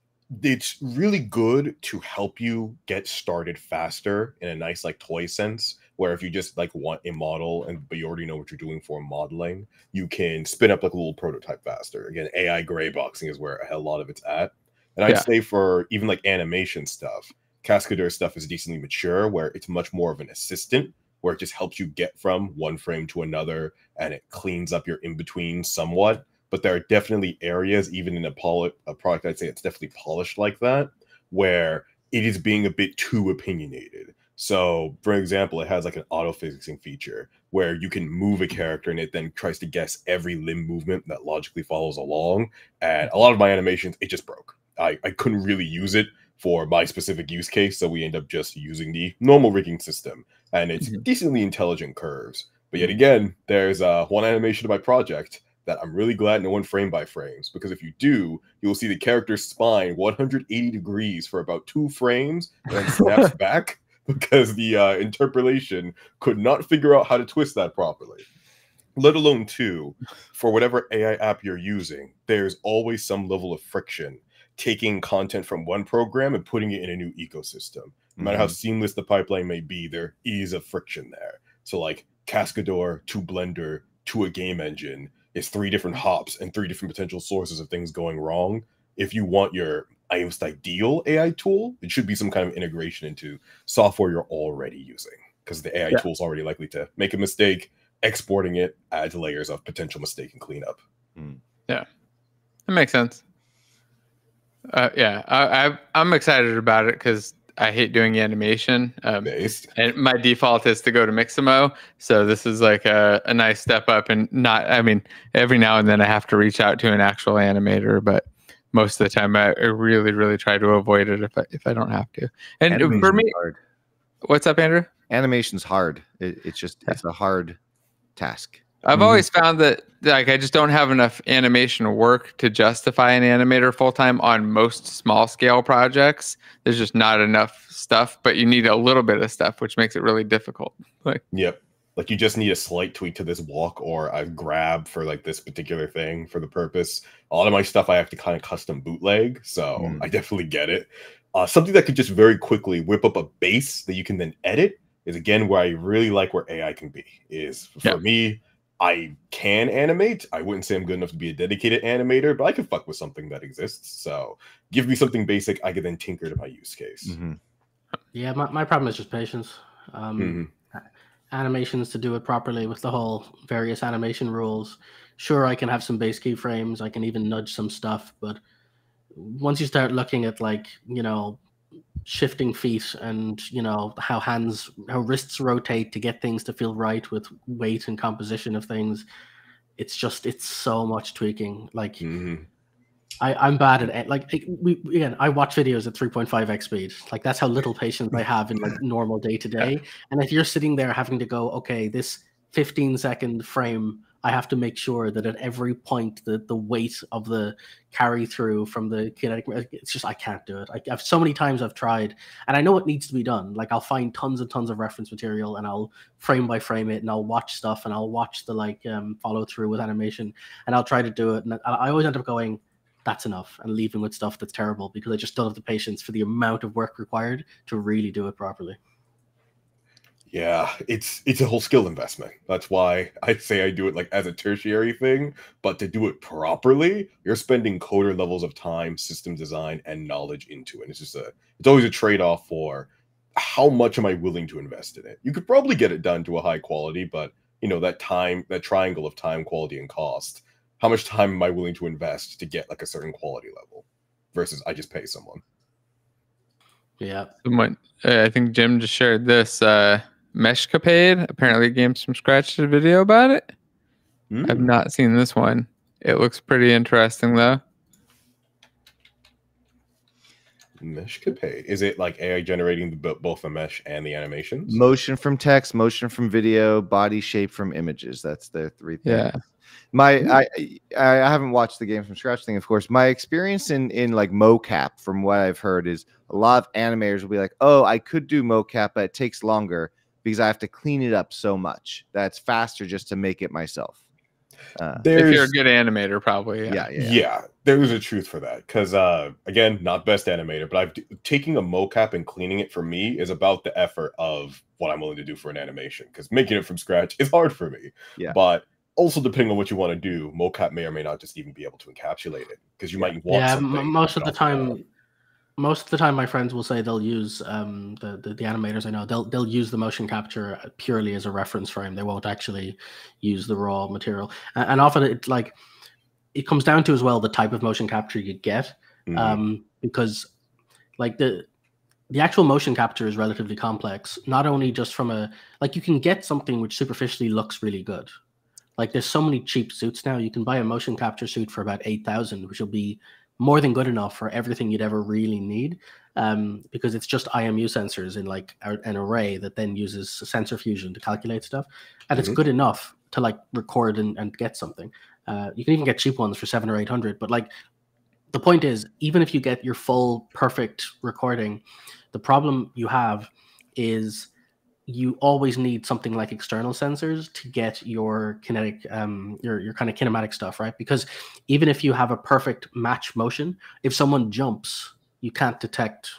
it's really good to help you get started faster in a nice like toy sense where if you just like want a model and but you already know what you're doing for modeling you can spin up like a little prototype faster. Again ai gray boxing is where a lot of it's at. And i'd Yeah. say for even like animation stuff cascadeur stuff is decently mature where it's much more of an assistant where it just helps you get from one frame to another and it cleans up your in between somewhat but there are definitely areas even in a, poli- a product i'd say it's definitely polished like that where it is being a bit too opinionated. So, for example, it has like an auto physicsing feature where you can move a character and it then tries to guess every limb movement that logically follows along. And a lot of my animations, it just broke. I, I couldn't really use it for my specific use case. So we end up just using the normal rigging system. And it's Mhm. decently intelligent curves. But yet again, there's uh, one animation of my project that I'm really glad no one frame by frames because if you do, you'll see the character's spine 180 degrees for about two frames and then snaps back because the uh, interpolation could not figure out how to twist that properly. Let alone, two, for whatever AI app you're using, there's always some level of friction taking content from one program and putting it in a new ecosystem. No matter how seamless the pipeline may be, there is a friction there. So, like Cascadeur to Blender to a game engine is three different hops and three different potential sources of things going wrong. If you want your I most ideal AI tool, it should be some kind of integration into software you're already using because the AI Yeah. tool is already likely to make a mistake. Exporting it adds layers of potential mistake and cleanup. Yeah, that makes sense. Uh, yeah, I, I I'm excited about it because I hate doing animation. Um, Based. and my default is to go to Mixamo. So this is like a, a nice step up and not I mean, every now and then I have to reach out to an actual animator, but most of the time I I really, really try to avoid it if I if I don't have to. And for me, hard. what's up, Andrew? animation's hard. It, it's just it's a hard task. I've Mhm. always found that like I just don't have enough animation work to justify an animator full time on most small scale projects. There's just not enough stuff, but you need a little bit of stuff, which makes it really difficult. Like Yep. Like you just need a slight tweak to this walk or a grab for like this particular thing for the purpose. A lot of my stuff I have to kind of custom bootleg, so Mm. I definitely get it. Uh, something that could just very quickly whip up a base that you can then edit is again where I really like where AI can be. Is for Yeah. me, I can animate. I wouldn't say I'm good enough to be a dedicated animator, but I can fuck with something that exists. So give me something basic, I can then tinker to my use case. Mhm. Yeah, my, my problem is just patience. Um, Mhm. Animations to do it properly with the whole various animation rules. Sure, I can have some base keyframes. I can even nudge some stuff, but once you start looking at like you know shifting feet and you know how hands how wrists rotate to get things to feel right with weight and composition of things it's just it's so much tweaking like Mhm. I, I'm bad at it. Like we again, I watch videos at 3.5x speed. Like that's how little patience I have in like normal day to day. And if you're sitting there having to go, okay, this 15 second frame, I have to make sure that at every point the the weight of the carry through from the kinetic, it's just I can't do it. I, I've so many times I've tried, and I know it needs to be done. Like I'll find tons and tons of reference material, and I'll frame by frame it, and I'll watch stuff, and I'll watch the like um, follow through with animation, and I'll try to do it, and I always end up going that's enough and leaving with stuff that's terrible because I just don't have the patience for the amount of work required to really do it properly. Yeah, it's it's a whole skill investment. That's why I say I do it like as a tertiary thing, but to do it properly, you're spending coder levels of time, system design, and knowledge into it. It's just a it's always a trade-off for how much am I willing to invest in it. You could probably get it done to a high quality, but you know, that time, that triangle of time, quality, and cost. How much time am I willing to invest to get like a certain quality level versus I just pay someone? Yeah. Uh, I think Jim just shared this uh, Meshcapade. Apparently, Games from Scratch did a video about it. I've Hmm. not seen this one. It looks pretty interesting though. Meshcapade. Is it like AI generating the, both the mesh and the animations? Motion from text, motion from video, body shape from images. That's the three things. Yeah. My I I I haven't watched the game from scratch thing, of course. My experience in in like mocap, from what I've heard, is a lot of animators will be like, "Oh, I could do mocap, but it takes longer because I have to clean it up so much. That's faster just to make it myself." Uh, If you're a good animator, probably. yeah, Yeah. yeah, yeah. yeah. there is a truth for that because uh again not best animator but i've taking a mocap and cleaning it for me is about the effort of what i'm willing to do for an animation because making it from scratch is hard for me Yeah. but also depending on what you want to do mocap may or may not just even be able to encapsulate it because you might want yeah, m- most of the off wall. time most of the time my friends will say they'll use um, the, the the animators I know they'll they'll use the motion capture purely as a reference frame. They won't actually use the raw material, and, and often it like it comes down to as well the type of motion capture you get, Mhm. um, because like the the actual motion capture is relatively complex. Not only just from a like you can get something which superficially looks really good. Like there's so many cheap suits now. You can buy a motion capture suit for about eight thousand, which will be more than good enough for everything you'd ever really need um, because it's just IMU sensors in like an array that then uses sensor fusion to calculate stuff, and mm-hmm. it's good enough to like record and, and get something. Uh, you can even get cheap ones for seven or eight hundred, but like the point is, even if you get your full perfect recording, the problem you have is you always need something like external sensors to get your kinetic um your your kind of kinematic stuff right? Because even if you have a perfect match motion if someone jumps you can't detect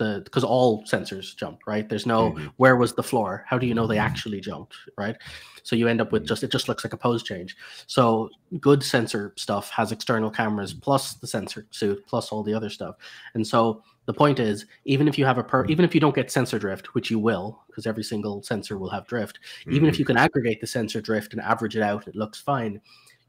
the because all sensors jump right? There's no mm-hmm. where was the floor? How do you know they actually jumped? Right? So you end up with just it just looks like a pose change. So good sensor stuff has external cameras plus the sensor suit plus all the other stuff. And so the point is even if you have a per even if you don't get sensor drift which you will because every single sensor will have drift mm-hmm. even if mm-hmm. you can aggregate the sensor drift and average it out it looks fine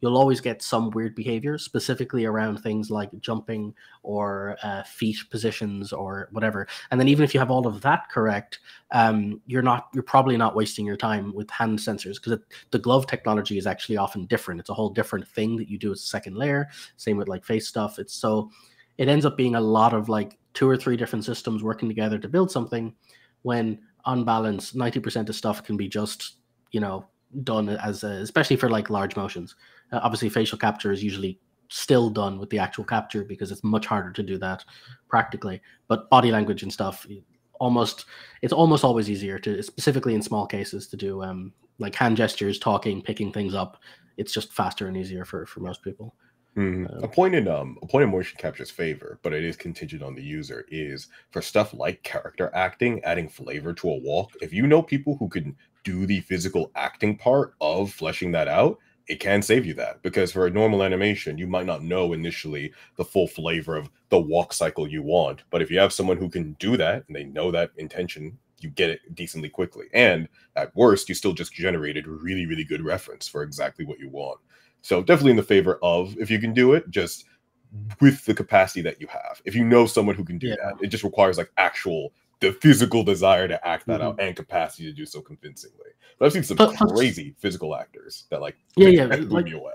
you'll always get some weird behavior, specifically around things like jumping or uh, feet positions or whatever. And then even if you have all of that correct, um, you're not you're probably not wasting your time with hand sensors because the glove technology is actually often different. It's a whole different thing that you do as a second layer. Same with like face stuff. It's so it ends up being a lot of like two or three different systems working together to build something when on balance 90% of stuff can be just you know done as a, especially for like large motions uh, obviously, facial capture is usually still done with the actual capture because it's much harder to do that practically. But body language and stuff, almost it's almost always easier to, specifically in small cases, to do um, like hand gestures, talking, picking things up. It's just faster and easier for for most people. Mm-hmm. A point in um a point in motion capture's favor, but it is contingent on the user, is for stuff like character acting, adding flavor to a walk. If you know people who can do the physical acting part of fleshing that out, it can save you that because for a normal animation, you might not know initially the full flavor of the walk cycle you want. But if you have someone who can do that and they know that intention, you get it decently quickly. And at worst, you still just generated really, really good reference for exactly what you want. So definitely in the favor of if you can do it, just with the capacity that you have. If you know someone who can do yeah. that, it just requires like actual the physical desire to act that mm-hmm. out and capacity to do so convincingly. But I've seen some plus, crazy physical actors that like yeah yeah like, me away.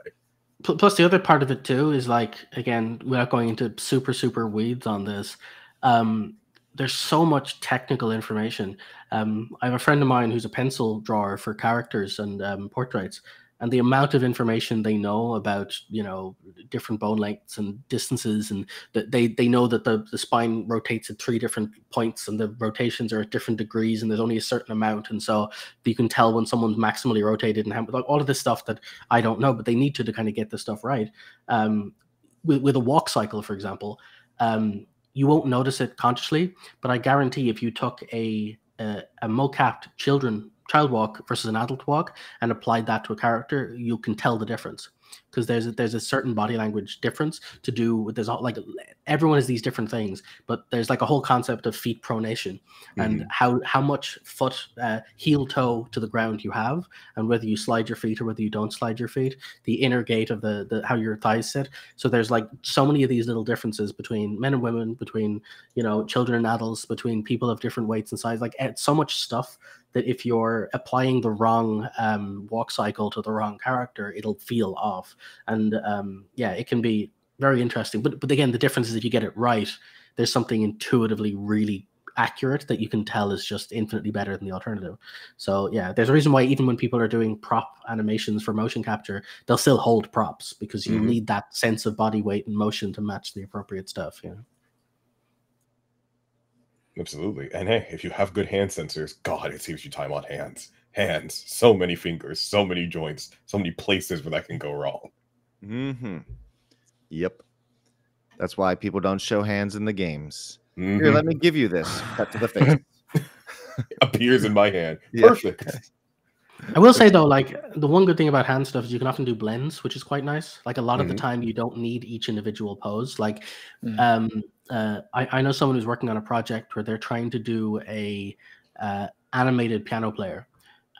Plus the other part of it too is like again without going into super super weeds on this, um, there's so much technical information. Um, I have a friend of mine who's a pencil drawer for characters and um, portraits, and the amount of information they know about you know different bone lengths and distances and that they they know that the, the spine rotates at three different points and the rotations are at different degrees and there's only a certain amount. And so you can tell when someone's maximally rotated and how like all of this stuff that i don't know but they need to to kind of get this stuff right. Um, with, with a walk cycle for example um, you won't notice it consciously but i guarantee if you took a a, a mocapped children child walk versus an adult walk and applied that to a character, you can tell the difference because there's a, there's a certain body language difference to do with there's all, like everyone has these different things but there's like a whole concept of feet pronation mm-hmm. and how how much foot uh, heel toe to the ground you have and whether you slide your feet or whether you don't slide your feet the inner gait of the, the how your thighs sit so there's like so many of these little differences between men and women between you know children and adults between people of different weights and size like so much stuff that if you're applying the wrong um, walk cycle to the wrong character, it'll feel off. And um, yeah, it can be very interesting. But but again, the difference is if you get it right, there's something intuitively really accurate that you can tell is just infinitely better than the alternative. So yeah, there's a reason why even when people are doing prop animations for motion capture, they'll still hold props because you mm-hmm. need that sense of body weight and motion to match the appropriate stuff. Yeah. Absolutely. And hey, if you have good hand sensors, God, it saves you time on hands. Hands, so many fingers, so many joints, so many places where that can go wrong. Mm-hmm. Yep. That's why people don't show hands in the games. Mm-hmm. Here, let me give you this. Cut to the face. Appears in my hand. Perfect. I will say though, like the one good thing about hand stuff is you can often do blends, which is quite nice. Like a lot mm-hmm. of the mm-hmm. time, you don't need each individual pose. Like, mm-hmm. um, uh, I, I know someone who's working on a project where they're trying to do a uh, animated piano player,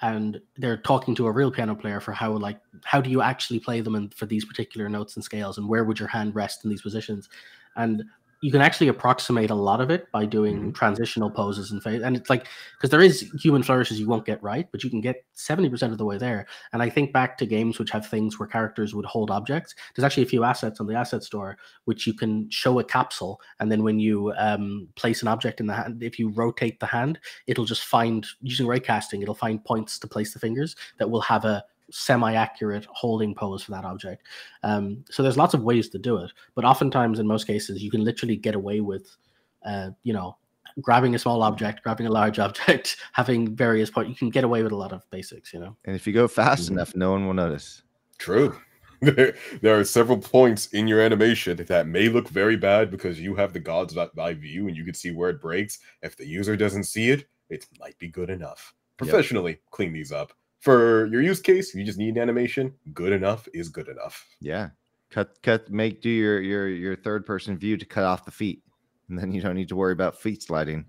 and they're talking to a real piano player for how like how do you actually play them and for these particular notes and scales, and where would your hand rest in these positions, and you can actually approximate a lot of it by doing Mhm. transitional poses and phase. And it's like because there is human flourishes you won't get right, but you can get seventy percent of the way there. And I think back to games which have things where characters would hold objects. There's actually a few assets on the asset store which you can show a capsule, and then when you um, place an object in the hand, if you rotate the hand, it'll just find using ray casting, it'll find points to place the fingers that will have a semi-accurate holding pose for that object. Um, so there's lots of ways to do it, but oftentimes in most cases you can literally get away with, uh, you know, grabbing a small object, grabbing a large object, having various points. You can get away with a lot of basics, you know. And if you go fast Mhm. enough, no one will notice. True. There, there are several points in your animation that may look very bad because you have the God's eye view and you can see where it breaks. If the user doesn't see it, it might be good enough. Yep. Professionally, clean these up. For your use case, you just need an animation. Good enough is good enough. Yeah. Cut cut make do your your your third person view to cut off the feet. And then you don't need to worry about feet sliding.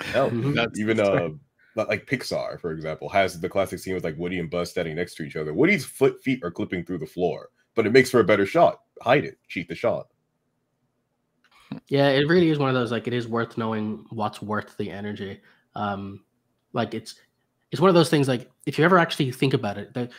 Hell, Mhm. That's- even uh, like Pixar, for example, has the classic scene with like Woody and Buzz standing next to each other. Woody's foot feet are clipping through the floor, but it makes for a better shot. Hide it, cheat the shot. Yeah, it really is one of those like it is worth knowing what's worth the energy. Um, like it's it's one of those things like if you ever actually think about it, that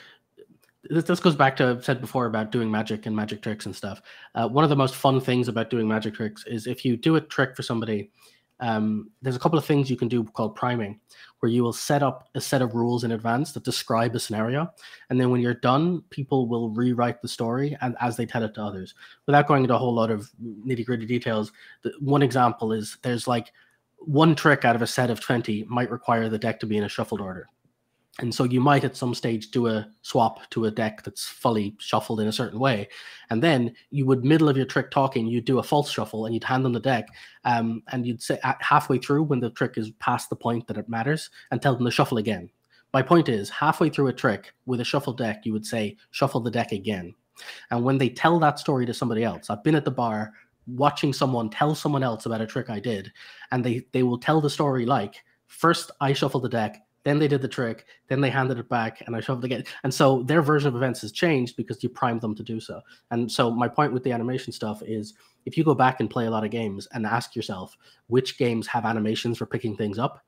this, this goes back to I've said before about doing magic and magic tricks and stuff. Uh, one of the most fun things about doing magic tricks is if you do a trick for somebody, um, there's a couple of things you can do called priming, where you will set up a set of rules in advance that describe a scenario, and then when you're done, people will rewrite the story and as they tell it to others. Without going into a whole lot of nitty gritty details, the, one example is there's like one trick out of a set of 20 might require the deck to be in a shuffled order. And so you might at some stage do a swap to a deck that's fully shuffled in a certain way. And then you would, middle of your trick talking, you'd do a false shuffle and you'd hand them the deck. Um, and you'd say halfway through when the trick is past the point that it matters and tell them to shuffle again. My point is, halfway through a trick with a shuffled deck, you would say, shuffle the deck again. And when they tell that story to somebody else, I've been at the bar watching someone tell someone else about a trick I did, and they they will tell the story like first I shuffled the deck, then they did the trick, then they handed it back, and I shuffled again. And so their version of events has changed because you primed them to do so. And so my point with the animation stuff is if you go back and play a lot of games and ask yourself which games have animations for picking things up,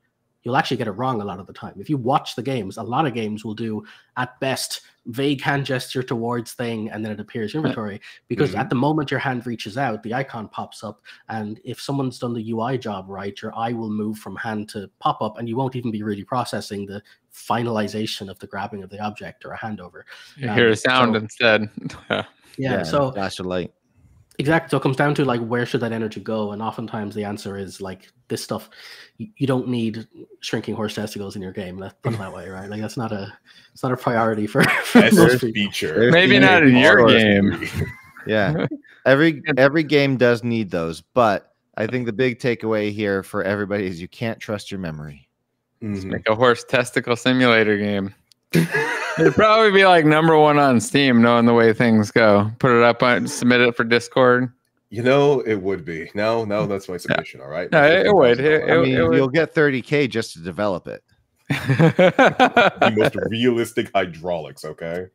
you'll actually get it wrong a lot of the time. If you watch the games, a lot of games will do at best vague hand gesture towards thing and then it appears inventory because Mhm. at the moment your hand reaches out, the icon pops up. And if someone's done the UI job right, your eye will move from hand to pop up and you won't even be really processing the finalization of the grabbing of the object or a handover. You hear Um, a sound so- instead. Yeah. so flash of light. Exactly. So it comes down to like where should that energy go, and oftentimes the answer is like this stuff. You, you don't need shrinking horse testicles in your game. Let's put it that way, right? Like that's not a it's not a priority for, for most their people. feature. There's Maybe the not in your game. Yeah. Every every game does need those, but I think the big takeaway here for everybody is you can't trust your memory. Let's Mhm. make a horse testicle simulator game. It'd probably be like number one on Steam, knowing the way things go. Put it up on, submit it for Discord. You know, it would be. No, no, that's my submission. All right. No, it- it would. It- I it- mean, would- you'll get 30k just to develop it. the most realistic hydraulics. Okay.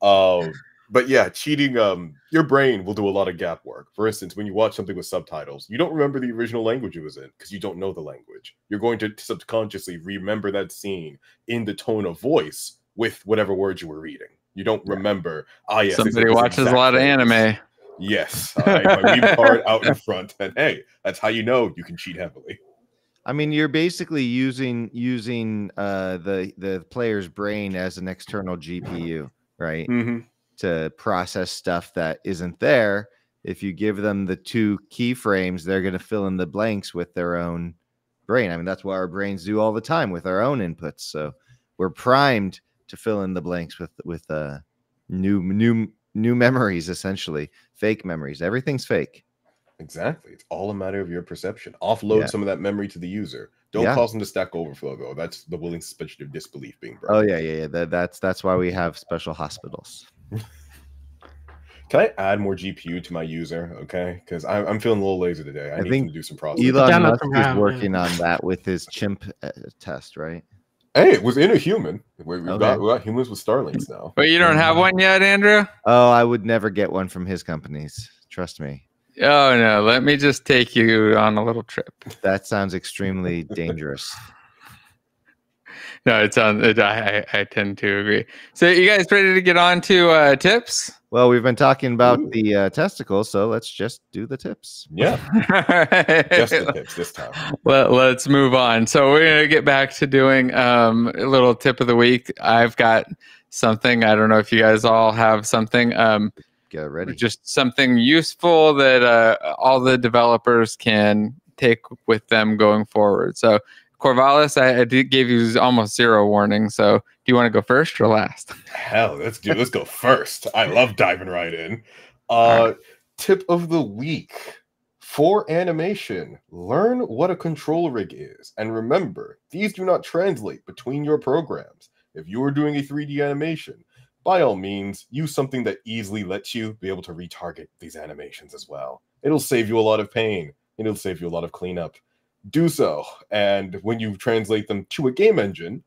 Um, but yeah, cheating. Um, your brain will do a lot of gap work. For instance, when you watch something with subtitles, you don't remember the original language it was in because you don't know the language. You're going to subconsciously remember that scene in the tone of voice with whatever words you were reading. You don't remember. Ah, yes. Somebody the watches a lot of words." anime. Yes. Right. My read card out in front, and hey, that's how you know you can cheat heavily. I mean, you're basically using using uh, the the player's brain as an external GPU, right? Mm-hmm. To process stuff that isn't there. If you give them the two keyframes, they're going to fill in the blanks with their own brain. I mean, that's what our brains do all the time with our own inputs. So we're primed to fill in the blanks with with uh, new new new memories, essentially fake memories. Everything's fake. Exactly. It's all a matter of your perception. Offload Yeah. some of that memory to the user. Don't Yeah. cause them to stack overflow, though. That's the willing suspension of disbelief being Oh yeah, yeah, yeah. That, that's that's why we have special hospitals. Can I add more GPU to my user? Okay, because I'm, I'm feeling a little lazy today. I, I need think to do some processing. Elon download Musk is working on that with his chimp uh, test, right? Hey, it was in a human. We, we've Okay. got we got humans with starlings now. But you don't have one yet, Andrew? Oh, I would never get one from his companies. Trust me. Oh no, let me just take you on a little trip. That sounds extremely dangerous. No, it sounds. It, I, I I tend to agree. So, you guys ready to get on to uh, tips? Well, we've been talking about Ooh. the uh, testicles, so let's just do the tips. Yeah, just the tips this time. Let, let's move on. So we're gonna get back to doing um, a little tip of the week. I've got something. I don't know if you guys all have something. Um, Get ready. just something useful that uh, all the developers can take with them going forward. So Corvallis, I, I gave you almost zero warning. So do you want to go first or last? Hell, let's do. Let's go first. I love diving right in. Uh, tip of the week for animation: learn what a control rig is, and remember, these do not translate between your programs. If you are doing a 3D animation, by all means, use something that easily lets you be able to retarget these animations as well. It'll save you a lot of pain. and It'll save you a lot of cleanup. Do so, and when you translate them to a game engine,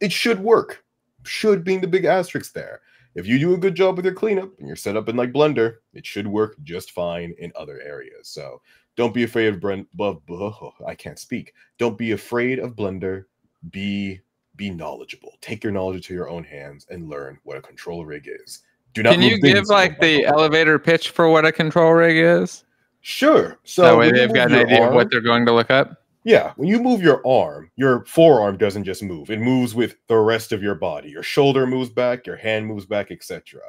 it should work. Should being the big asterisk there. If you do a good job with your cleanup and you're set up in like Blender, it should work just fine in other areas. So don't be afraid of Brent. I can't speak. Don't be afraid of Blender. Be be knowledgeable. Take your knowledge to your own hands and learn what a control rig is. Do not. Can you give like the elevator pitch for what a control rig is? Sure. So that way they've got an idea of what they're going to look up. Yeah, when you move your arm, your forearm doesn't just move. It moves with the rest of your body. Your shoulder moves back, your hand moves back, etc.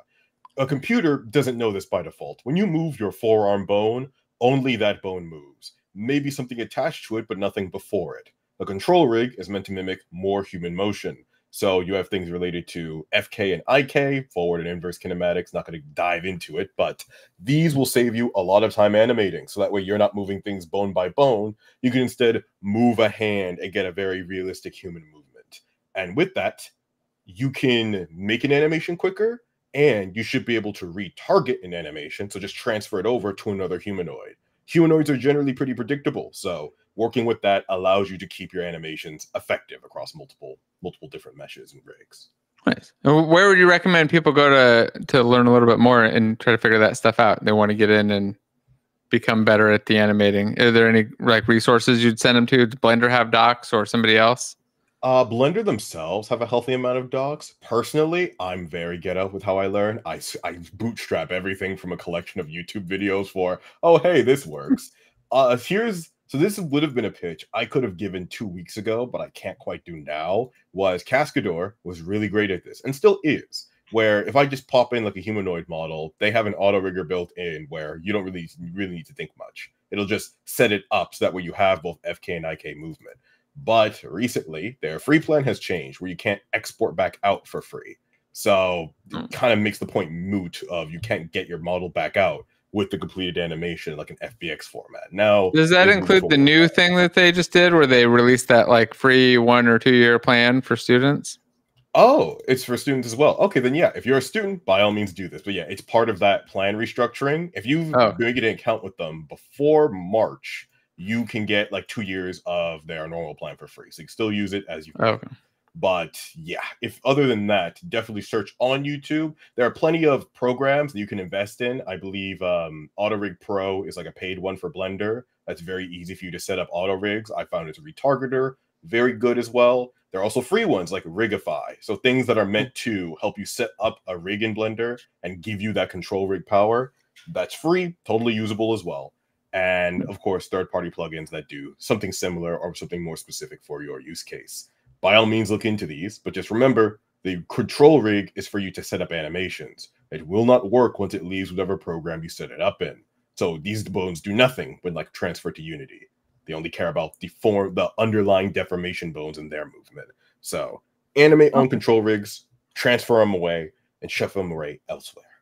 A computer doesn't know this by default. When you move your forearm bone, only that bone moves. Maybe something attached to it, but nothing before it. A control rig is meant to mimic more human motion. So you have things related to FK and IK, forward and inverse kinematics. Not going to dive into it, but these will save you a lot of time animating. So that way you're not moving things bone by bone. You can instead move a hand and get a very realistic human movement. And with that, you can make an animation quicker and you should be able to retarget an animation. So just transfer it over to another humanoid. Humanoids are generally pretty predictable. So working with that allows you to keep your animations effective across multiple multiple different meshes and rigs. Nice. And Where would you recommend people go to to learn a little bit more and try to figure that stuff out? They want to get in and become better at the animating. Are there any like resources you'd send them to? Does Blender have docs or somebody else? Uh, Blender themselves have a healthy amount of docs. Personally, I'm very ghetto with how I learn. I, I bootstrap everything from a collection of YouTube videos for, oh, hey, this works. uh, here's so this would have been a pitch I could have given two weeks ago, but I can't quite do now. Was Cascadeur was really great at this and still is. Where if I just pop in like a humanoid model, they have an auto rigger built in where you don't really really need to think much. It'll just set it up so that way you have both FK and IK movement. But recently, their free plan has changed where you can't export back out for free. So Hmm. it kind of makes the point moot of you can't get your model back out with the completed animation like an FBX format. Now, Does that include the new room. thing that they just did where they released that like free one or two year plan for students? Oh, it's for students as well. Okay, then yeah, if you're a student, by all means do this. But yeah, it's part of that plan restructuring. If you've Oh. been getting an account with them before March, you can get like two years of their normal plan for free. So you can still use it as you Okay. But yeah, if other than that, definitely search on YouTube. There are plenty of programs that you can invest in. I believe um, AutoRig Pro is like a paid one for Blender. That's very easy for you to set up auto rigs. I found it's a retargeter, very good as well. There are also free ones like Rigify, so things that are meant to help you set up a rig in Blender and give you that control rig power. That's free, totally usable as well. And of course, third party plugins that do something similar or something more specific for your use case by all means look into these but just remember the control rig is for you to set up animations. It will not work once it leaves whatever program you set it up in. So these bones do nothing when like transfer to unity. They only care about the form the underlying deformation bones in their movement. So animate on control rigs transfer them away and shove them away elsewhere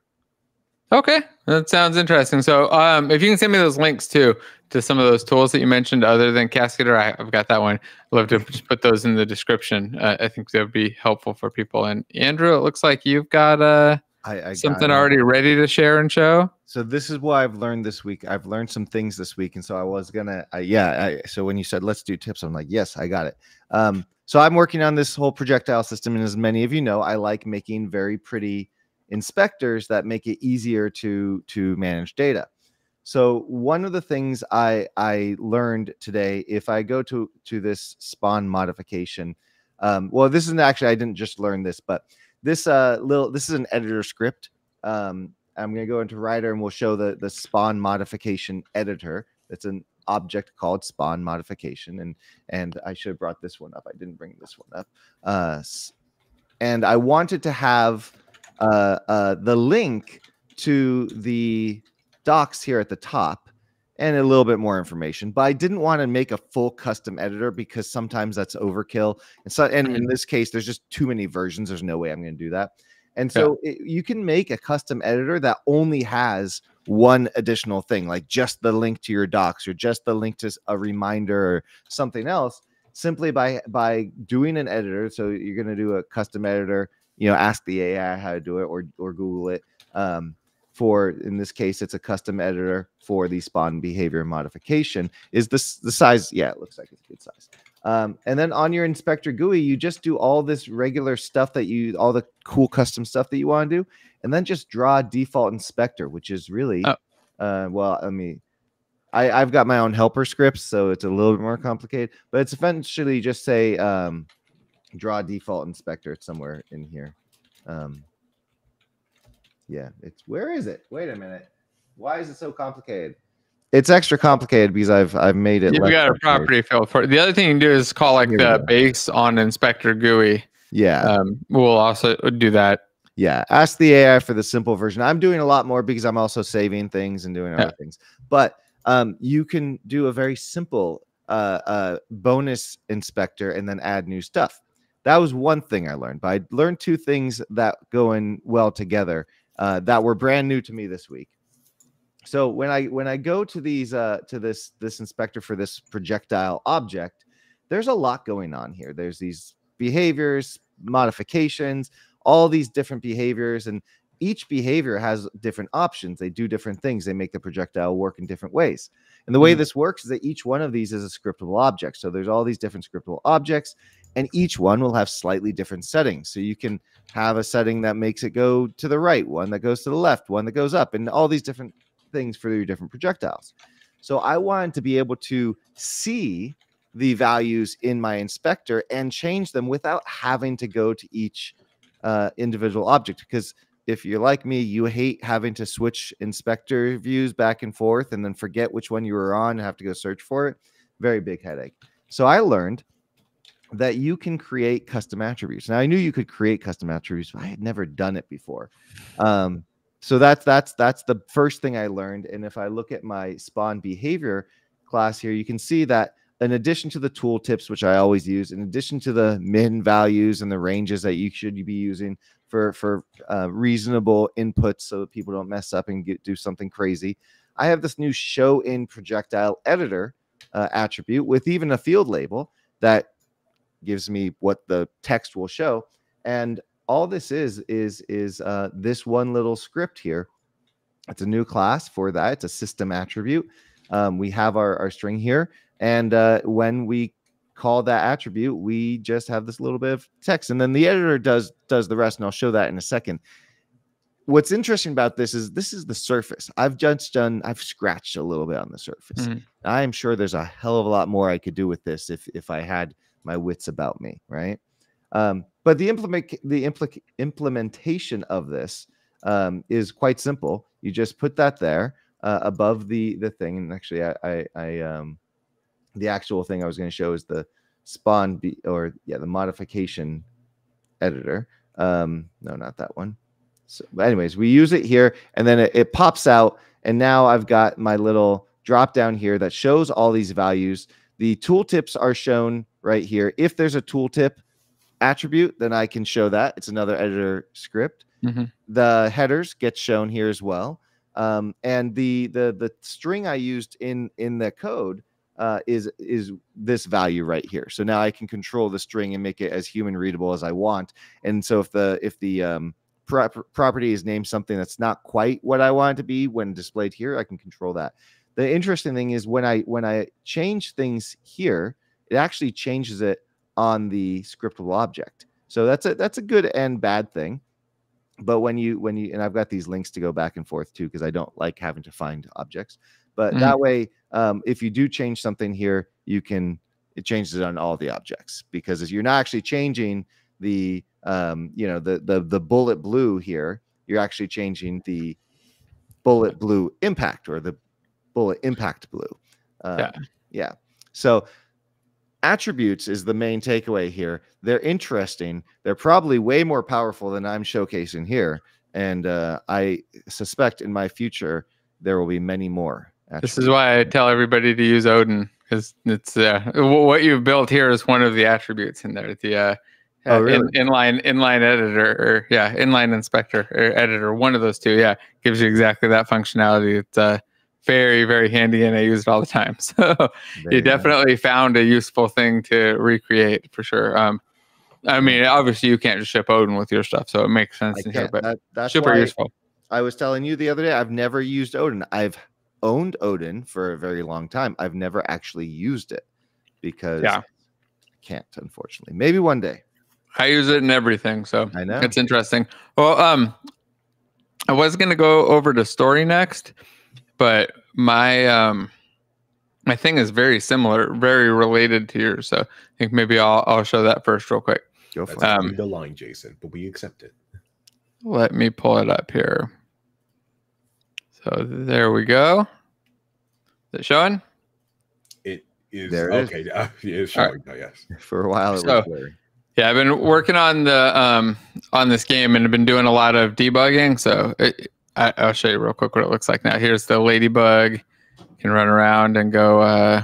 Okay, that sounds interesting. So, um, if you can send me those links too to some of those tools that you mentioned, other than Cascadeur, I, I've got that one. I'd love to put those in the description. Uh, I think that would be helpful for people. And Andrew, it looks like you've got uh, I, I something it. already ready to share and show. So this is what I've learned this week. I've learned some things this week, and so I was gonna, I, yeah. I, so when you said let's do tips, I'm like, yes, I got it. Um, so I'm working on this whole projectile system, and as many of you know, I like making very pretty inspectors that make it easier to to manage data. So one of the things I I learned today, if I go to to this spawn modification, um, well, this isn't actually I didn't just learn this, but this uh little this is an editor script. Um, I'm gonna go into Rider and we'll show the the spawn modification editor. It's an object called spawn modification, and and I should have brought this one up. I didn't bring this one up. Uh, and I wanted to have uh, uh, the link to the docs here at the top and a little bit more information. But I didn't want to make a full custom editor because sometimes that's overkill. And so, and in this case, there's just too many versions. There's no way I'm going to do that. And so it, you can make a custom editor that only has one additional thing, like just the link to your docs or just the link to a reminder or something else, simply by by doing an editor. So you're going to do a custom editor. You know, ask the AI how to do it, or or Google it. Um, for in this case, it's a custom editor for the spawn behavior modification. Is this the size? Yeah, it looks like it's a good size. Um, and then on your inspector GUI, you just do all this regular stuff that you, all the cool custom stuff that you want to do, and then just draw a default inspector, which is really, Oh. uh, well, I mean, I, I've got my own helper scripts, so it's a little bit more complicated, but it's essentially just say, um, draw default inspector somewhere in here. Um, yeah, it's where is it? Wait a minute. Why is it so complicated? It's extra complicated because I've I've made it. You've got a property field for it. The other thing you can do is call like Here the base on inspector GUI. Yeah, Um, we'll also do that. yeah. Ask the AI for the simple version. I'm doing a lot more because I'm also saving things and doing Yeah. other things. But um, you can do a very simple uh, uh, bonus inspector and then add new stuff. That was one thing I learned. But I learned two things that go in well together uh, that were brand new to me this week. So when I when I go to these uh, to this this inspector for this projectile object, there's a lot going on here. There's these behaviors, modifications, all these different behaviors, and each behavior has different options. They do different things. They make the projectile work in different ways. And the way Mhm. this works is that each one of these is a scriptable object. So there's all these different scriptable objects, and each one will have slightly different settings. So you can have a setting that makes it go to the right, one that goes to the left, one that goes up, and all these different things for your different projectiles. So I wanted to be able to see the values in my inspector and change them without having to go to each uh, individual object. Because if you're like me, you hate having to switch inspector views back and forth and then forget which one you were on and have to go search for it. Very big headache. So I learned that you can create custom attributes. Now I knew you could create custom attributes, but I had never done it before. Um, so that's that's that's the first thing I learned. And if I look at my spawn behavior class here, you can see that in addition to the tooltips, which I always use, in addition to the min values and the ranges that you should be using for for uh, reasonable inputs, so that people don't mess up and get, do something crazy, I have this new show in projectile editor uh, attribute with even a field label that gives me what the text will show, and all this is is is uh, this one little script here. It's a new class for that. It's a system attribute. Um, we have our, our string here, and uh, when we call that attribute, we just have this little bit of text, and then the editor does does the rest, and I'll show that in a second. What's interesting about this is this is the surface. I've just done. I've scratched a little bit on the surface. Mhm. I am sure there's a hell of a lot more I could do with this if if I had my wits about me, right? Um, but the implement the impl- implementation of this um, is quite simple. You just put that there uh, above the the thing, and actually, I I, I um, the actual thing I was going to show is the spawn be, or yeah the modification editor. Um, no, not that one. So, but anyways, we use it here, and then it, it pops out, and now I've got my little drop down here that shows all these values. The tooltips are shown right here. If there's a tooltip attribute, then I can show that. It's another editor script. Mhm. The headers get shown here as well. Um, and the the the string I used in in the code uh, is is this value right here. So now I can control the string and make it as human readable as I want. And so if the if the um, prop- property is named something that's not quite what I want it to be when displayed here, I can control that. The interesting thing is when I when I change things here, it actually changes it on the scriptable object. So that's a that's a good and bad thing. but when you when you and I've got these links to go back and forth too because I don't like having to find objects. But Mhm. that way, um, if you do change something here, you can it changes it on all the objects because as you're not actually changing the um, you know the the the bullet blue here, you're actually changing the bullet blue impact or the bullet impact blue. Uh, Yeah. yeah. So attributes is the main takeaway here. They're interesting. They're probably way more powerful than I'm showcasing here. And uh, I suspect in my future there will be many more. This is why I tell everybody to use Odin because it's uh, what you've built here is one of the attributes in there. The uh, Oh, uh, in, really? inline inline editor or yeah inline inspector or editor one of those two yeah gives you exactly that functionality. It's uh, very very handy and I use it all the time. So Very you nice. definitely found a useful thing to recreate for sure. Um, I mean obviously you can't just ship Odin with your stuff, so it makes sense here, but That, that's super useful. I was telling you the other day. I've never used Odin. I've owned Odin for a very long time. I've never actually used it because Yeah. I can't, unfortunately. Maybe one day. I use it in everything, so I know. It's interesting. Well, um, I was gonna go over to Storey next, but my um, my thing is very similar, very related to yours. So I think maybe I'll I'll show that first real quick. Go for it. Um, the line, Jason, but we accept it. Let me pull it up here. So there we go. Is it showing? It is There it is. okay. Uh, it is All showing now, yes. For a while, it So- was blurry. Yeah, I've been working on the um on this game and I've been doing a lot of debugging. So it, I, I'll show you real quick what it looks like now. Here's the ladybug. You can run around and go uh,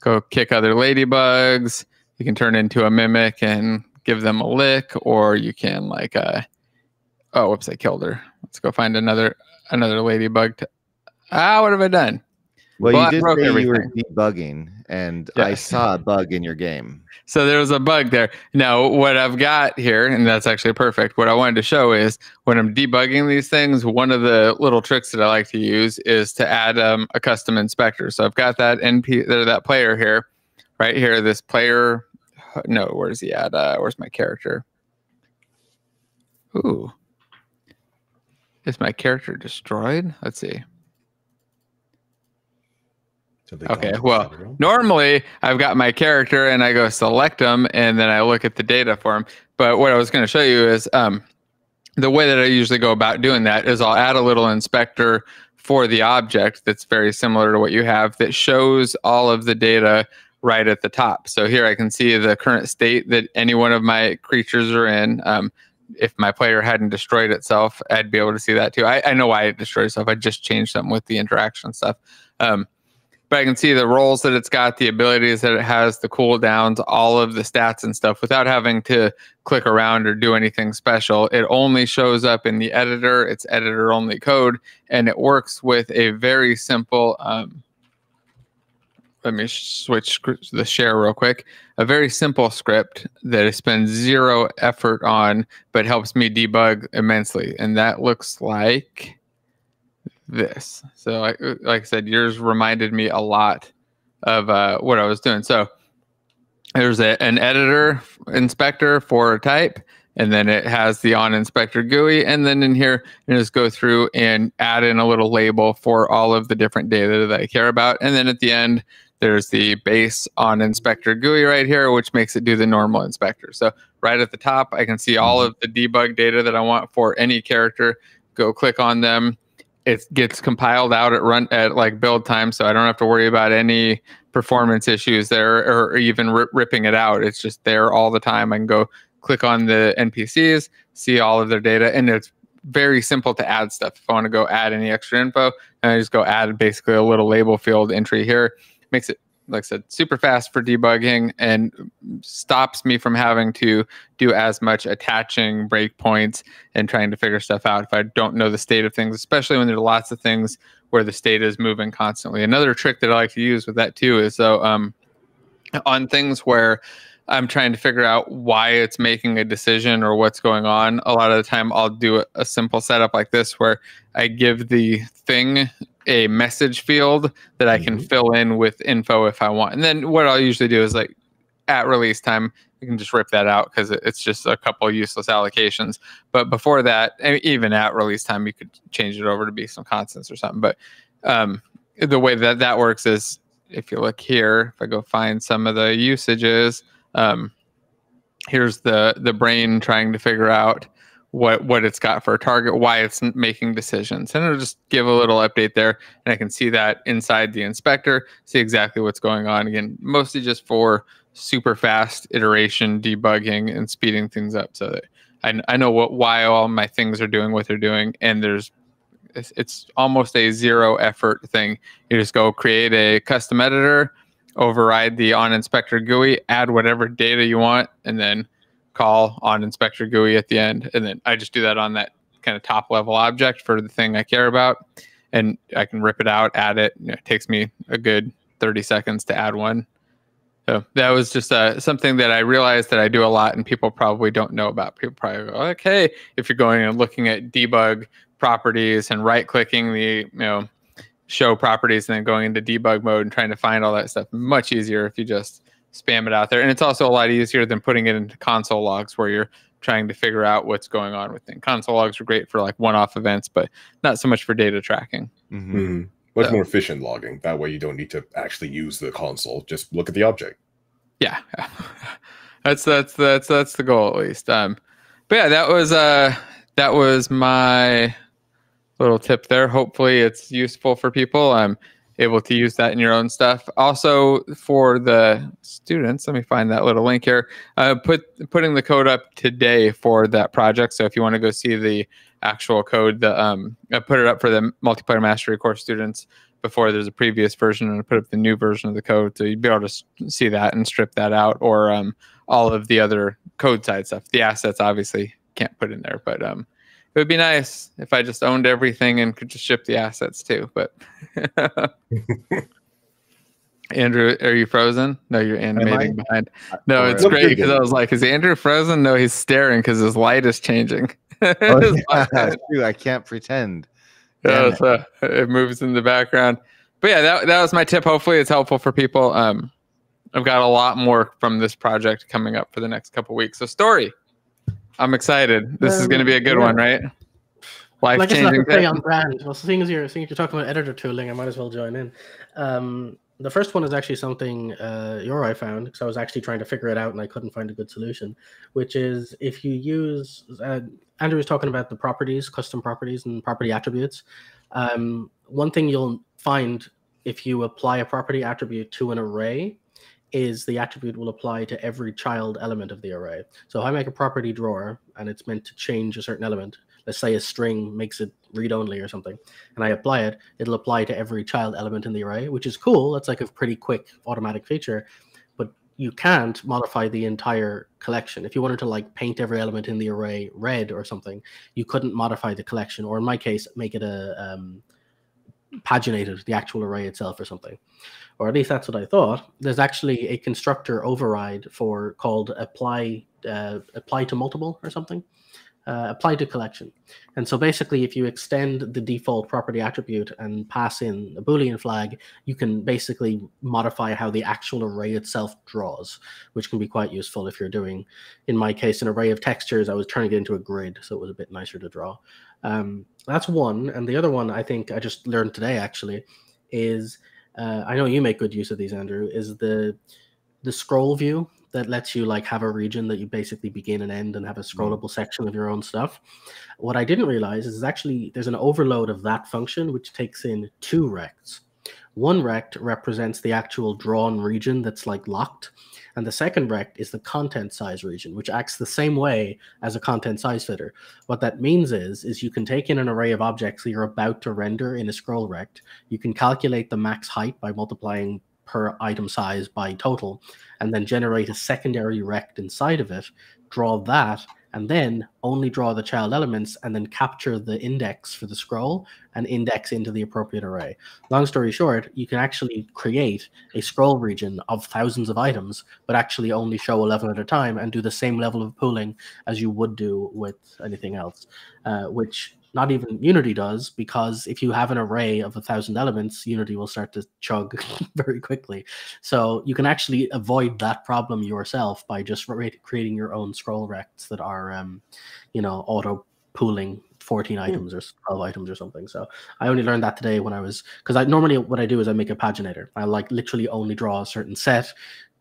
go kick other ladybugs. You can turn into a mimic and give them a lick, or you can like uh oh whoops, I killed her. Let's go find another another ladybug. To, ah, what have I done? Well, Well, I you did broke say you were debugging, and I saw a bug in your game. So there was a bug there. Now, what I've got here, and that's actually perfect. What I wanted to show is when I'm debugging these things, one of the little tricks that I like to use is to add um, a custom inspector. So I've got that NP, there, that player here, right here. This player, no, where's he at? Uh, where's my character? Ooh, is my character destroyed? Let's see. Okay, well. Normally, I've got my character and I go select them and then I look at the data for them. But what I was going to show you is um, the way that I usually go about doing that is I'll add a little inspector for the object that's very similar to what you have that shows all of the data right at the top. So here I can see the current state that any one of my creatures are in. Um, if my player hadn't destroyed itself, I'd be able to see that too. I, I know why it destroyed itself. I just changed something with the interaction stuff. Um, but I can see the roles that it's got, the abilities that it has, the cooldowns, all of the stats and stuff without having to click around or do anything special. It only shows up in the editor. It's editor only code, and it works with a very simple. Um, let me switch the share real quick. A very simple script that I spend zero effort on, but helps me debug immensely. And that looks like this. So, like, like I said, yours reminded me a lot of uh, what I was doing. So, there's a, an editor inspector for a type, and then it has the on inspector GUI. And then in here, you just go through and add in a little label for all of the different data that I care about. And then at the end, there's the base on inspector GUI right here, which makes it do the normal inspector. So, right at the top, I can see all of the debug data that I want for any character. Go click on them it gets compiled out at run at like build time so i don't have to worry about any performance issues there or even ri ripping it out. It's just there all the time. I can go click on the npcs see all of their data and it's very simple to add stuff. If i want to go add any extra info and i just go add basically a little label field entry here. Makes it like I said, super fast for debugging and stops me from having to do as much attaching breakpoints and trying to figure stuff out if I don't know the state of things, especially when there's lots of things where the state is moving constantly. Another trick that I like to use with that too is so um, on things where I'm trying to figure out why it's making a decision or what's going on. A lot of the time, I'll do a, a simple setup like this where I give the thing a message field that I can fill in with info if I want. And then what I'll usually do is like at release time, we can just rip that out because it's just a couple useless allocations. But before that, even at release time, you could change it over to be some constants or something. But um, the way that that works is if you look here, if I go find some of the usages, um, here's the the brain trying to figure out what what it's got for a target, why it's making decisions, and it'll just give a little update there, and I can see that inside the inspector, see exactly what's going on. Again, mostly just for super fast iteration debugging and speeding things up, so that I, I know what why all my things are doing what they're doing, and there's it's, it's almost a zero effort thing. You just go create a custom editor, override the on inspector GUI, add whatever data you want, and then call on inspector GUI at the end, and then I just do that on that kind of top level object for the thing I care about, and I can rip it out, add it. You know, it takes me a good 30 seconds to add one. So that was just uh, something that I realized that I do a lot, and people probably don't know about. People probably go, "Okay, if you're going and looking at debug properties and right clicking the you know show properties and then going into debug mode and trying to find all that stuff, much easier if you just spam it out there. And it's also a lot easier than putting it into console logs where you're trying to figure out what's going on with things. Console logs are great for like one-off events, but not so much for data tracking. Mm-hmm. Mm-hmm. Much so, more efficient logging. That way you don't need to actually use the console. Just look at the object. Yeah. that's that's that's that's the goal at least. Um but yeah, that was uh that was my little tip there. Hopefully it's useful for people. Um able to use that in your own stuff. Also, for the students, let me find that little link here. Uh, put putting the code up today for that project. So if you want to go see the actual code, the um, I put it up for the multiplayer mastery course students before there's a previous version, and I put up the new version of the code, so you'd be able to see that and strip that out, or um, all of the other code side stuff. The assets obviously can't put in there, but um, it would be nice if I just owned everything and could just ship the assets too. But Andrew, are you frozen? No, you're animating behind. No, it's great because I was like, is Andrew frozen? No, he's staring because his light is changing. oh, yeah, true. I can't pretend. Yeah, so it moves in the background. But yeah, that, that was my tip. Hopefully, it's helpful for people. Um, I've got a lot more from this project coming up for the next couple weeks. So, Storey. I'm excited. This um, is going to be a good yeah. one, right? Life like changing. Like on brand. Well, seeing as you're seeing as you're talking about editor tooling, I might as well join in. Um, the first one is actually something uh, I found because I was actually trying to figure it out and I couldn't find a good solution. Which is if you use uh, Andrew was talking about the properties, custom properties, and property attributes. Um, one thing you'll find if you apply a property attribute to an array is the attribute will apply to every child element of the array. So if I make a property drawer and it's meant to change a certain element, let's say a string makes it read only or something, and I apply it, it'll apply to every child element in the array, which is cool. That's like a pretty quick automatic feature, but you can't modify the entire collection. If you wanted to like paint every element in the array red or something, you couldn't modify the collection, or in my case, make it a um, paginated the actual array itself or something or at least that's what I thought. There's actually a constructor override for called apply uh, apply to multiple or something. Uh, apply to collection. And so basically, if you extend the default property attribute and pass in a Boolean flag, you can basically modify how the actual array itself draws, which can be quite useful if you're doing, in my case, an array of textures. I was turning it into a grid, so it was a bit nicer to draw. Um, that's one. And the other one I think I just learned today actually is uh, I know you make good use of these, Andrew, is the the scroll view that lets you like have a region that you basically begin and end and have a mm. scrollable section of your own stuff. What I didn't realize is actually there's an overload of that function which takes in two rects. One rect represents the actual drawn region that's like locked, and the second rect is the content size region, which acts the same way as a content size fitter. What that means is, is you can take in an array of objects that you're about to render in a scroll rect. You can calculate the max height by multiplying per item size by total, and then generate a secondary rect inside of it, draw that, and then only draw the child elements and then capture the index for the scroll and index into the appropriate array. Long story short, you can actually create a scroll region of thousands of items, but actually only show 11 at a time and do the same level of pooling as you would do with anything else, uh, which not even Unity does, because if you have an array of a thousand elements, Unity will start to chug very quickly. So you can actually avoid that problem yourself by just creating your own scroll rects that are, um, you know, auto pooling 14 hmm. items or 12 items or something. So I only learned that today when I was because I normally what I do is I make a paginator. I like literally only draw a certain set,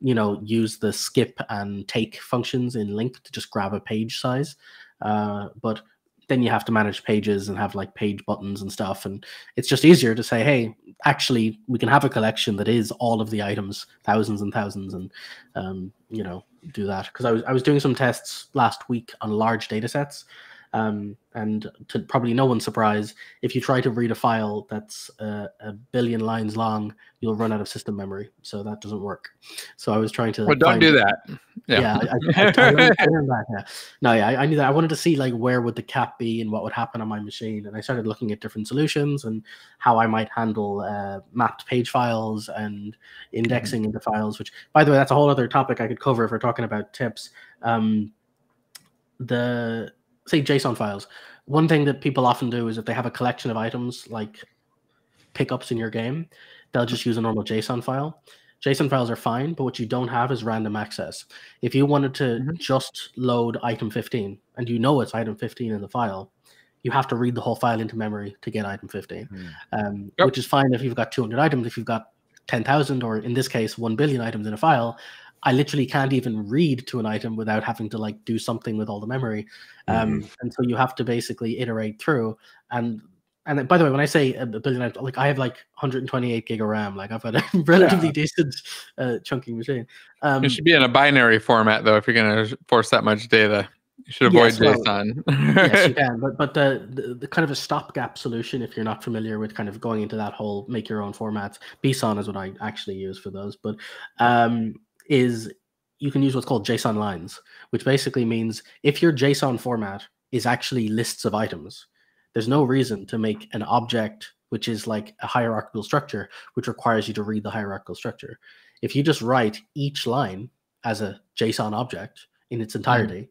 you know, use the skip and take functions in LINQ to just grab a page size. Uh, but then you have to manage pages and have like page buttons and stuff and it's just easier to say hey actually we can have a collection that is all of the items thousands and thousands and um, you know do that because I was, I was doing some tests last week on large data sets um, and to probably no one's surprise, if you try to read a file that's uh, a billion lines long, you'll run out of system memory. So that doesn't work. So I was trying to. Well, don't do that. Yeah, yeah I, I, I, that. Yeah, no, yeah, I, knew that. I wanted to see like where would the cap be and what would happen on my machine, and I started looking at different solutions and how I might handle uh, mapped page files and indexing mm-hmm. into files. Which, by the way, that's a whole other topic I could cover if we're talking about tips. Um, the say JSON files, one thing that people often do is if they have a collection of items like pickups in your game, they'll just use a normal JSON file. JSON files are fine, but what you don't have is random access. If you wanted to mm-hmm. just load item 15 and you know it's item 15 in the file, you have to read the whole file into memory to get item 15, mm. um, yep. which is fine if you've got 200 items. If you've got 10,000 or in this case, 1 billion items in a file, I literally can't even read to an item without having to like do something with all the memory. Um, mm-hmm. And so you have to basically iterate through. And and by the way, when I say a billion, like I have like 128 gig of RAM. Like I've got a relatively yeah. decent uh, chunking machine. Um, it should be in a binary format though. If you're going to force that much data, you should avoid yes, well, JSON. yes, you can. But but the, the, the kind of a stopgap solution, if you're not familiar with kind of going into that whole make your own formats, BSON is what I actually use for those. But um, is you can use what's called JSON lines, which basically means if your JSON format is actually lists of items, there's no reason to make an object which is like a hierarchical structure, which requires you to read the hierarchical structure. If you just write each line as a JSON object in its entirety, mm.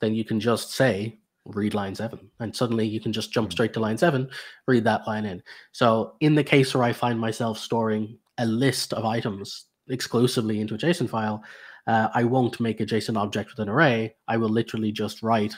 then you can just say read line seven, and suddenly you can just jump mm. straight to line seven, read that line in. So in the case where I find myself storing a list of items exclusively into a JSON file, uh, I won't make a JSON object with an array. I will literally just write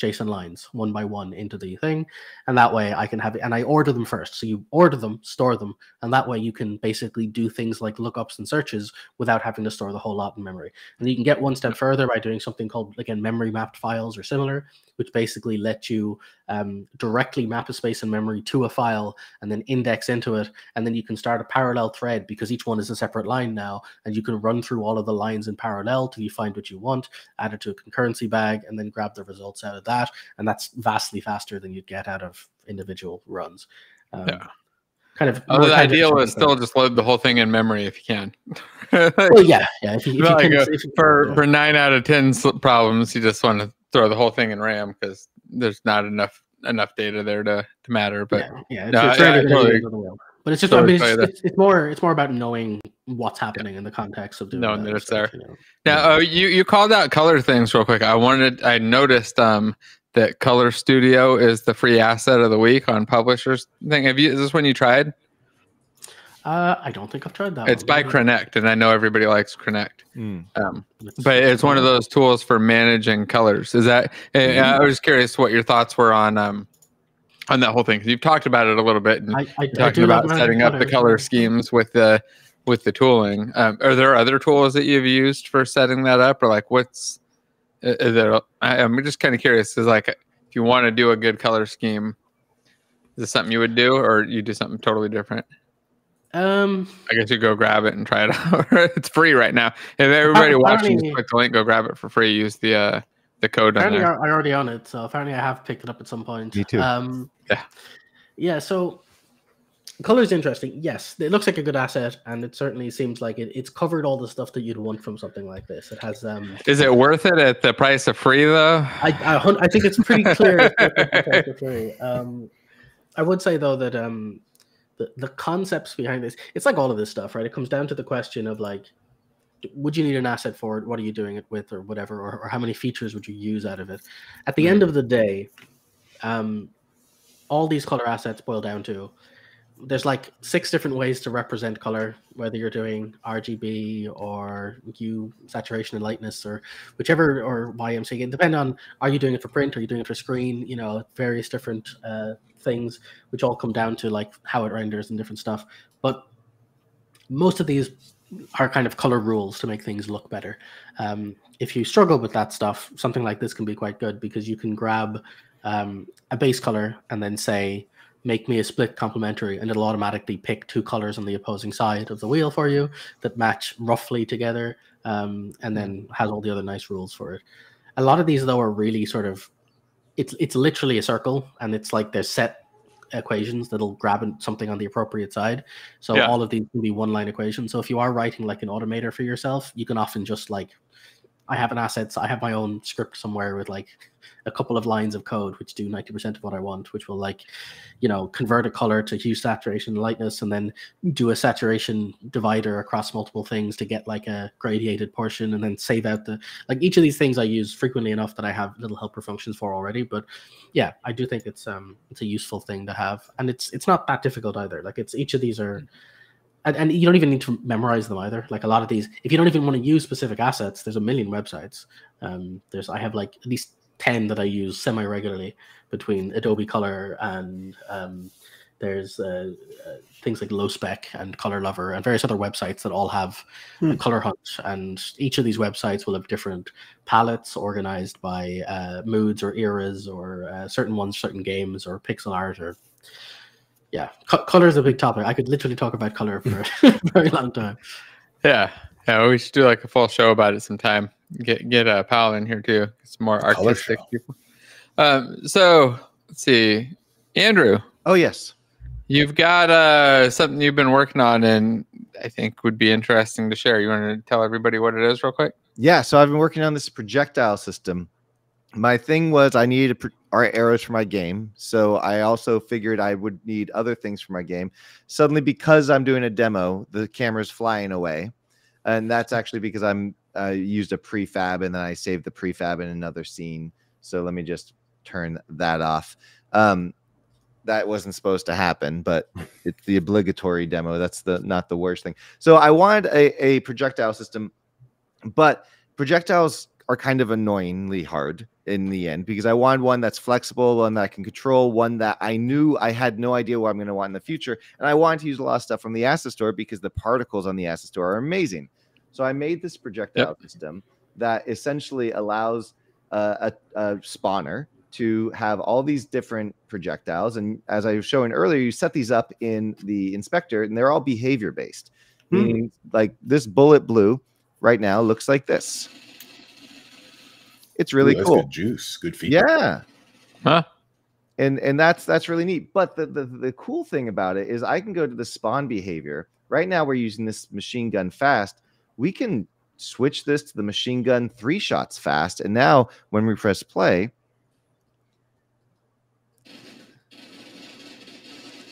JSON lines one by one into the thing. And that way I can have it, and I order them first. So you order them, store them, and that way you can basically do things like lookups and searches without having to store the whole lot in memory. And you can get one step further by doing something called, again, memory mapped files or similar, which basically let you um, directly map a space in memory to a file and then index into it. And then you can start a parallel thread because each one is a separate line now. And you can run through all of the lines in parallel till you find what you want, add it to a concurrency bag, and then grab the results out of that. That, and that's vastly faster than you'd get out of individual runs. Um, yeah kind of. Oh, the ideal is still just load the whole thing in memory if you can. well, yeah, yeah. If you, if like can, a, if you, for yeah. for nine out of ten problems, you just want to throw the whole thing in RAM because there's not enough enough data there to, to matter. But yeah, yeah it's, no, it's yeah, totally, but it's just totally I mean, it's, it's, it's, more it's more about knowing what's happening yeah. in the context of doing knowing that, that it's stuff, there. You know? Now, uh, you you called out color things real quick. I wanted I noticed um that Color Studio is the free asset of the week on publishers thing. Have you? Is this one you tried? Uh, I don't think I've tried that. It's one. by Kronnect, and I know everybody likes Kronnect. Mm. Um, but it's one of those tools for managing colors. Is that? Mm. I was curious what your thoughts were on um, on that whole thing. You've talked about it a little bit, and I, I, talking about setting up the color schemes with the with the tooling. Um, are there other tools that you've used for setting that up, or like what's? Is there? I'm just kind of curious. Is like if you want to do a good color scheme, is this something you would do, or you do something totally different? Um, I guess you go grab it and try it out. it's free right now. If everybody watching, click the link, go grab it for free. Use the uh the code. Apparently, I already own it, so apparently I have picked it up at some point. Me too. Um, yeah, yeah. So color is interesting. Yes, it looks like a good asset, and it certainly seems like it, it's covered all the stuff that you'd want from something like this. It has. um Is it worth it at the price of free though? I I, I think it's pretty clear. it's free. Um, I would say though that um the, the concepts behind this it's like all of this stuff right it comes down to the question of like would you need an asset for it what are you doing it with or whatever or, or how many features would you use out of it at the end of the day um all these color assets boil down to there's like six different ways to represent color, whether you're doing RGB or hue, saturation, and lightness, or whichever, or YMC. It depend on are you doing it for print, are you doing it for screen? You know, various different uh, things, which all come down to like how it renders and different stuff. But most of these are kind of color rules to make things look better. Um, if you struggle with that stuff, something like this can be quite good because you can grab um, a base color and then say make me a split complementary and it'll automatically pick two colors on the opposing side of the wheel for you that match roughly together um, and then has all the other nice rules for it a lot of these though are really sort of it's it's literally a circle and it's like there's set equations that'll grab something on the appropriate side so yeah. all of these can be one line equations so if you are writing like an automator for yourself you can often just like I have an assets. I have my own script somewhere with like a couple of lines of code which do 90% of what I want, which will like, you know, convert a color to hue, saturation, lightness, and then do a saturation divider across multiple things to get like a gradiated portion and then save out the like each of these things I use frequently enough that I have little helper functions for already. But yeah, I do think it's um it's a useful thing to have. And it's it's not that difficult either. Like it's each of these are and, and you don't even need to memorize them either. Like a lot of these, if you don't even want to use specific assets, there's a million websites. Um, there's I have like at least ten that I use semi regularly between Adobe Color and um, there's uh, uh, things like Lospec and Color Lover and various other websites that all have hmm. a color hunt. And each of these websites will have different palettes organized by uh, moods or eras or uh, certain ones, certain games or pixel art or yeah, Co- color is a big topic. I could literally talk about color for a very long time. Yeah, yeah, we should do like a full show about it sometime. Get get a uh, pal in here too. It's more artistic people. Um, so let's see, Andrew. Oh yes, you've got uh something you've been working on, and I think would be interesting to share. You want to tell everybody what it is, real quick? Yeah, so I've been working on this projectile system. My thing was I needed arrows for my game. So I also figured I would need other things for my game. Suddenly, because I'm doing a demo, the camera's flying away. And that's actually because I'm I used a prefab and then I saved the prefab in another scene. So let me just turn that off. Um, that wasn't supposed to happen, but it's the obligatory demo. That's the not the worst thing. So I wanted a, a projectile system, but projectiles are kind of annoyingly hard in the end because I wanted one that's flexible, one that I can control, one that I knew I had no idea what I'm going to want in the future. And I wanted to use a lot of stuff from the Asset Store because the particles on the Asset Store are amazing. So I made this projectile yep. system that essentially allows uh, a, a spawner to have all these different projectiles. And as I was showing earlier, you set these up in the inspector and they're all behavior based, hmm. meaning like this bullet blue right now looks like this. It's really Ooh, cool. Good juice, good feedback. Yeah. Huh? And and that's that's really neat. But the, the the cool thing about it is I can go to the spawn behavior. Right now we're using this machine gun fast. We can switch this to the machine gun three shots fast. And now when we press play,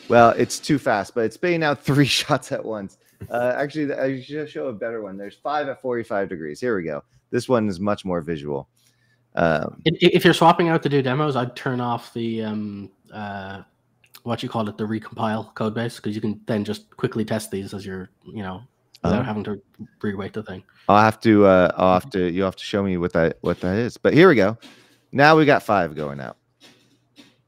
well, it's too fast, but it's spitting out three shots at once. Uh, actually, I should show a better one. There's five at 45 degrees. Here we go. This one is much more visual. Um, if you're swapping out to do demos, I'd turn off the um, uh, what you call it, the recompile code base, because you can then just quickly test these as you're, you know, without uh, having to rewrite the thing. I'll have to, uh, I'll have to, you have to show me what that, what that is. But here we go. Now we got five going out.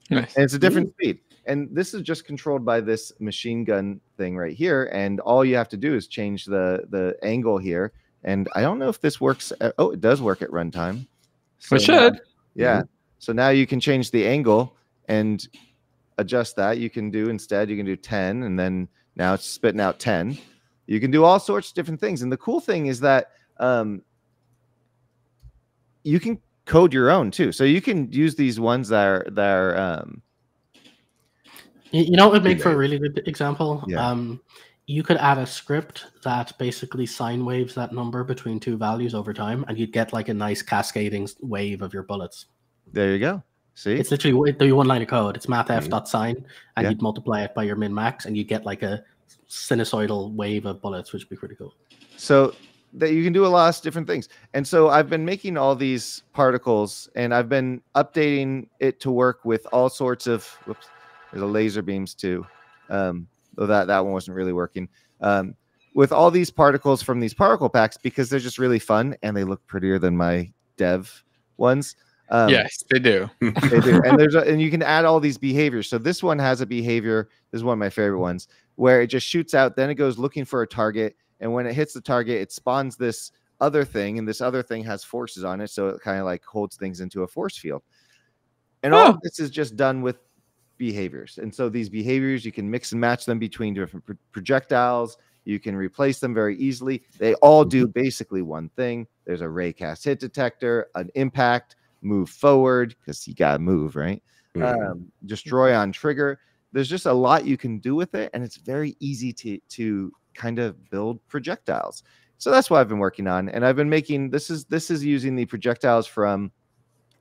Nice. And it's a different Ooh. speed. And this is just controlled by this machine gun thing right here. And all you have to do is change the the angle here. And I don't know if this works. At, oh, it does work at runtime. So it should. Now, yeah. Mm-hmm. So now you can change the angle and adjust that. You can do instead, you can do 10 and then now it's spitting out 10. You can do all sorts of different things. And the cool thing is that um, you can code your own too. So you can use these ones that are that are um, you know, it would make for a really good example. Yeah. Um, you could add a script that basically sine waves that number between two values over time, and you'd get like a nice cascading wave of your bullets. There you go. See, it's literally the one line of code. It's mathf dot sine, and yeah. you'd multiply it by your min max, and you get like a sinusoidal wave of bullets, which would be pretty cool. So that you can do a lot of different things. And so I've been making all these particles, and I've been updating it to work with all sorts of. Whoops, There's a laser beams too. Um, though that that one wasn't really working. Um, with all these particles from these particle packs because they're just really fun and they look prettier than my dev ones. Um, yes, they do. they do. And there's a, and you can add all these behaviors. So this one has a behavior. This is one of my favorite ones where it just shoots out. Then it goes looking for a target, and when it hits the target, it spawns this other thing, and this other thing has forces on it, so it kind of like holds things into a force field. And all Oh. of this is just done with behaviors. And so these behaviors, you can mix and match them between different pro- projectiles. You can replace them very easily. They all do basically one thing. There's a raycast hit detector, an impact, move forward because you gotta move, right? Mhm. Um, destroy on trigger. There's just a lot you can do with it, and it's very easy to to kind of build projectiles. So that's what I've been working on, and I've been making this is this is using the projectiles from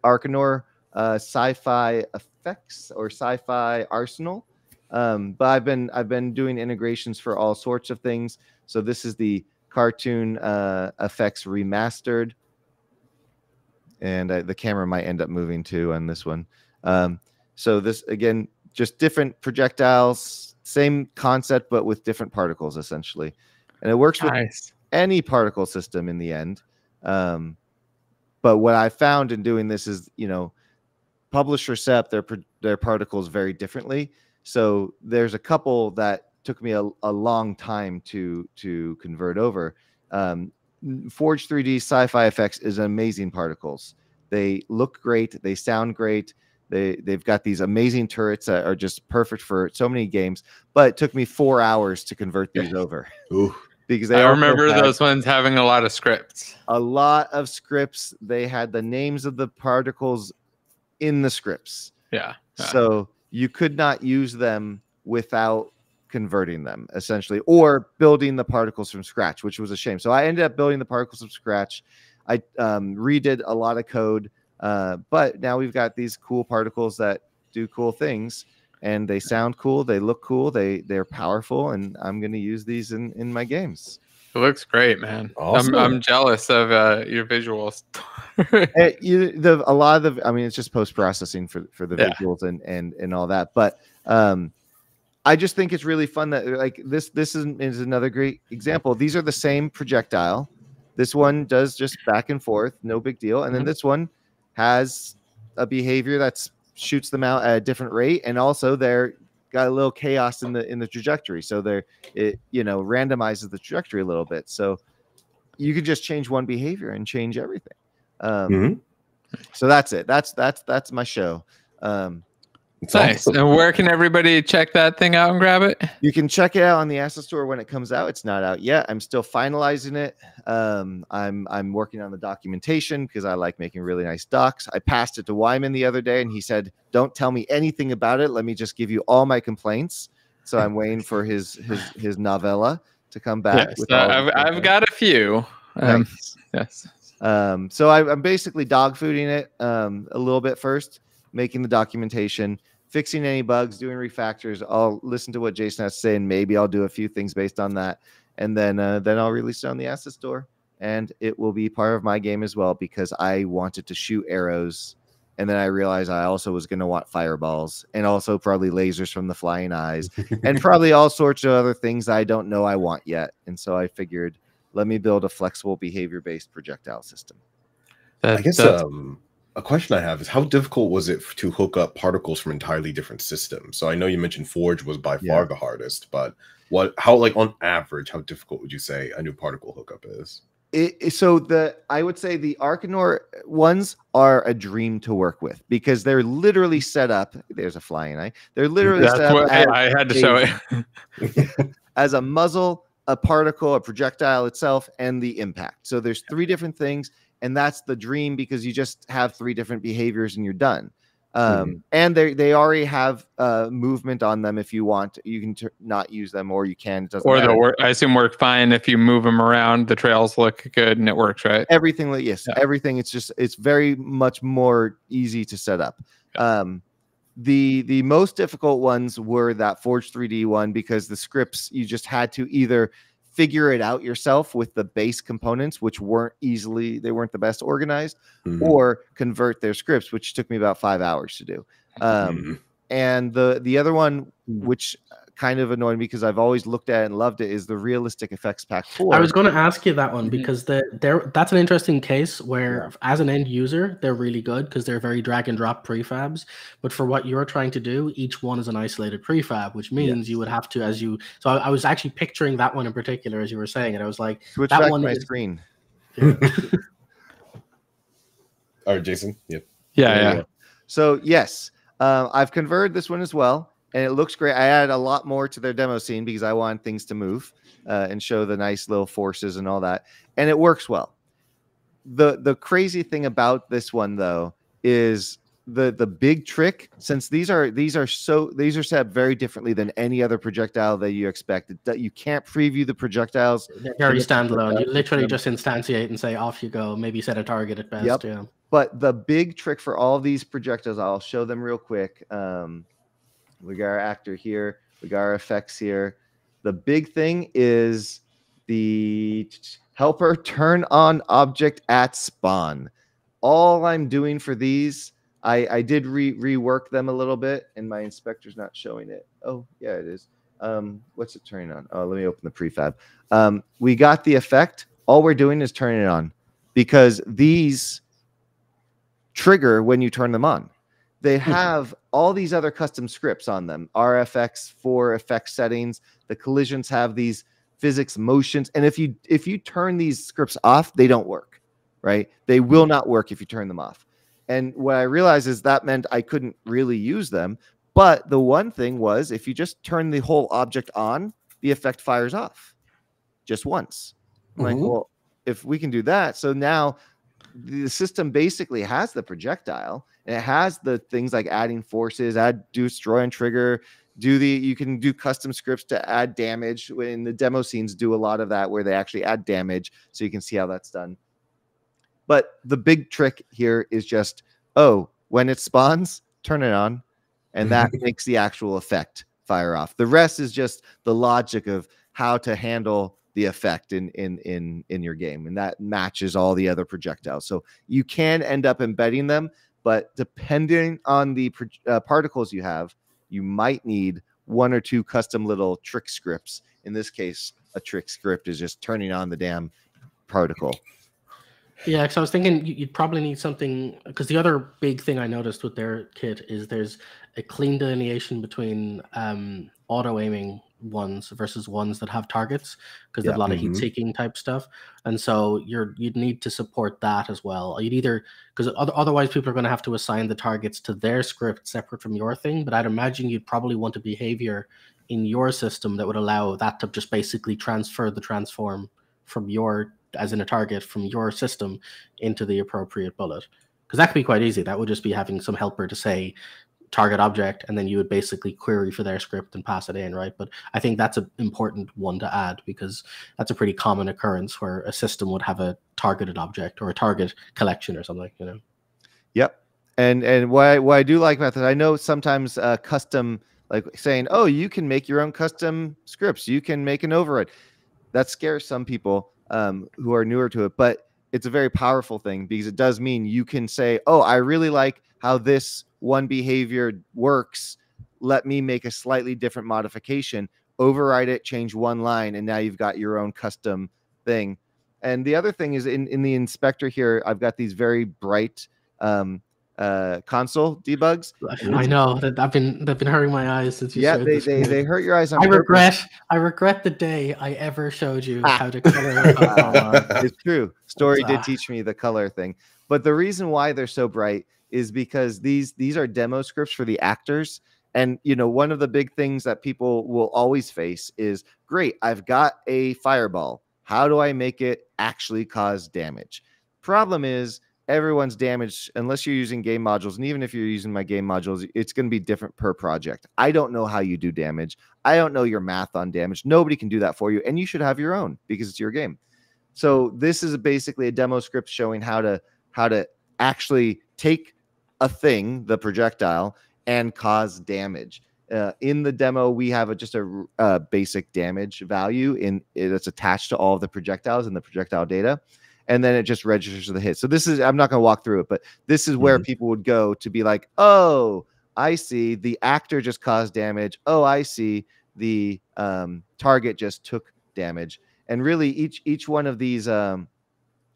Archanor uh, Sci-Fi Effects or Sci-Fi Arsenal. Um, but I've been I've been doing integrations for all sorts of things. So this is the cartoon uh, effects remastered, and uh, the camera might end up moving too on this one. Um, so this again, just different projectiles, same concept but with different particles essentially, and it works with any particle system in the end. Um, but what I found in doing this is, you know, publish recept their their particles very differently. So there's a couple that took me a, a long time to to convert over. Um, Forge 3D Sci-Fi Effects is amazing particles. They look great. They sound great. They they've got these amazing turrets that are just perfect for so many games. But it took me four hours to convert these over Ooh. because they I remember had- those ones having a lot of scripts. a lot of scripts. They had the names of the particles in the scripts. Yeah. yeah. So you could not use them without converting them essentially or building the particles from scratch, which was a shame. So I ended up building the particles from scratch. I um, redid a lot of code, uh, but now we've got these cool particles that do cool things and they sound cool. They look cool. They they're powerful, and I'm going to use these in in my games. It looks great, man. Awesome. I'm, I'm jealous of uh, your visuals. Eh, you, the a lot of the I mean it's just post processing for for the Yeah. visuals and and and all that but um I just think it's really fun that like this this is, is another great example these are the same projectile this one does just back and forth no big deal and then Mhm. this one has a behavior that shoots them out at a different rate and also they're got a little chaos in the in the trajectory. So they're it you know randomizes the trajectory a little bit. So you can just change one behavior and change everything. Um Mhm. so that's it. That's that's that's my show. Um It's nice. awesome. And where can everybody check that thing out and grab it? you can check it out on the asset store when it comes out it's not out yet i'm still finalizing it um i'm i'm working on the documentation because i like making really nice docs i passed it to Weimann the other day and he said don't tell me anything about it let me just give you all my complaints so i'm waiting for his his his novella to come back Yes, with uh, I've, I've got a few. Um, Nice. Yes. Um, so I, I'm basically dog fooding it um, a little bit first, making the documentation, fixing any bugs, doing refactors. I'll listen to what Jason has to say, and maybe I'll do a few things based on that, and then uh, then I'll release it on the asset store, and it will be part of my game as well because I wanted to shoot arrows, and then I realized I also was going to want fireballs, and also probably lasers from the flying eyes, and probably all sorts of other things I don't know I want yet, and so I figured. Let me build a flexible behavior based projectile system. That, I guess um, a question I have is how difficult was it to hook up particles from entirely different systems? So I know you mentioned Forge was by Yeah. far the hardest, but what how like on average, how difficult would you say a new particle hookup is? it, it- so the I would say the Archanor ones are a dream to work with because they're literally set up. There's a flying eye. They're literally that's set up what as, I had to show it. as a muzzle, a particle, a projectile itself, and the impact. So there's three different things, and that's the dream because you just have three different behaviors and you're done. Um, And they they already have uh, movement on them if you want. You can t- not use them, or you can. It doesn't Or they'll work. I assume work fine if you move them around. The trails look good and it works, right? everything like yes Yeah. everything it's just it's very much more easy to set up um the the most difficult ones were that forge 3d one because the scripts you just had to either figure it out yourself with the base components which weren't easily they weren't the best organized Mhm. or convert their scripts which took me about five hours to do um Mhm. and the the other one, Hmm. which kind of annoyed me because I've always looked at it and loved it, is the realistic effects pack four. I was going to ask you that one Mhm. because the there that's an interesting case where, as an end user, they're really good because they're very drag and drop prefabs. But for what you're trying to do, each one is an isolated prefab, which means you would have to, as you. So I, I was actually picturing that one in particular as you were saying it. I was like, Switch that back to one my is- screen. All right, Jason. Yep. Yeah, yeah. So yes, um, I've converted this one as well, and it looks great. I added a lot more to their demo scene because I want things to move uh, and show the nice little forces and all that, and it works well. the The crazy thing about this one though is the the big trick since these are these are so these are set up very differently than any other projectile that you expected that you can't preview the projectiles they're very standalone. You literally just instantiate and say, off you go. Maybe set a target at best. Yep. Yeah. But the big trick for all these projectiles, I'll show them real quick. Um, we got our actor here, we got our effects here. The big thing is the helper turn on object at spawn. All I'm doing for these, I, I did re- rework them a little bit, and my inspector's not showing it. Oh, yeah, it is. Um, what's it turning on? Oh, let me open the prefab. Um, we got the effect. All we're doing is turning it on because these trigger when you turn them on. They have all these other custom scripts on them RFX for effect settings. The collisions have these physics motions, and if you if you turn these scripts off, they don't work. Right? They will not work if you turn them off. And what I realized is that meant I couldn't really use them. But the one thing was if you just turn the whole object on, the effect fires off just once. I'm like, Mhm. well, if we can do that, so now the system basically has the projectile and it has the things like adding forces, add do destroy and trigger, do the you can do custom scripts to add damage. When the demo scenes do a lot of that where they actually add damage, so you can see how that's done. But the big trick here is just oh, when it spawns, turn it on, and that mm-hmm. makes the actual effect fire off. The rest is just the logic of how to handle the effect in in in in your game, and that matches all the other projectiles. So you can end up embedding them, but depending on the uh, particles you have, you might need one or two custom little trick scripts. In this case, a trick script is just turning on the damn particle. Yeah, because I was thinking you- you'd probably need something. Because the other big thing I noticed with their kit is there's a clean delineation between um, auto aiming ones versus ones that have targets because they have a lot of heat Mhm. seeking type stuff, and so you're you'd need to support that as well. You'd either because otherwise people are going to have to assign the targets to their script separate from your thing. But I'd imagine you'd probably want a behavior in your system that would allow that to just basically transfer the transform from your as in a target from your system into the appropriate bullet because that could be quite easy that would just be having some helper to say target object and then you would basically query for their script and pass it in right but i think that's an important one to add because that's a pretty common occurrence where a system would have a targeted object or a target collection or something you know Yep. And and I, what I do like about that, I know sometimes uh, custom like saying, "Oh, you can make your own custom scripts. You can make an override." That scares some people um, who are newer to it, but it's a very powerful thing because it does mean you can say, "Oh, I really like how this one behavior works. Let me make a slightly different modification, override it, change one line, and now you've got your own custom thing." And the other thing is in in the inspector here, I've got these very bright um, uh, console debugs. i know that i've been they've been hurting my eyes since you Yeah, showed they, this they to they hurt your eyes. On I purpose. regret. I regret the day I ever showed you Ah. how to color. a color. it's true. Storey did ah. teach me the color thing. But the reason why they're so bright is because these these are demo scripts for the actors. And you know, one of the big things that people will always face is great, I've got a fireball. How do I make it actually cause damage? Problem is everyone's damage unless you're using game modules and even if you're using my game modules it's going to be different per project. I don't know how you do damage. I don't know your math on damage. Nobody can do that for you and you should have your own because it's your game. So this is basically a demo script showing how to how to actually take a thing the projectile and cause damage. Uh, in the demo we have a, just a, uh, basic damage value in that's attached to all of the projectiles and the projectile data and then it just registers the hit so this is i'm not going to walk through it but this is where people would go to be like oh I see the actor just caused damage. Oh, I see the um, target just took damage. And really, each each one of these um,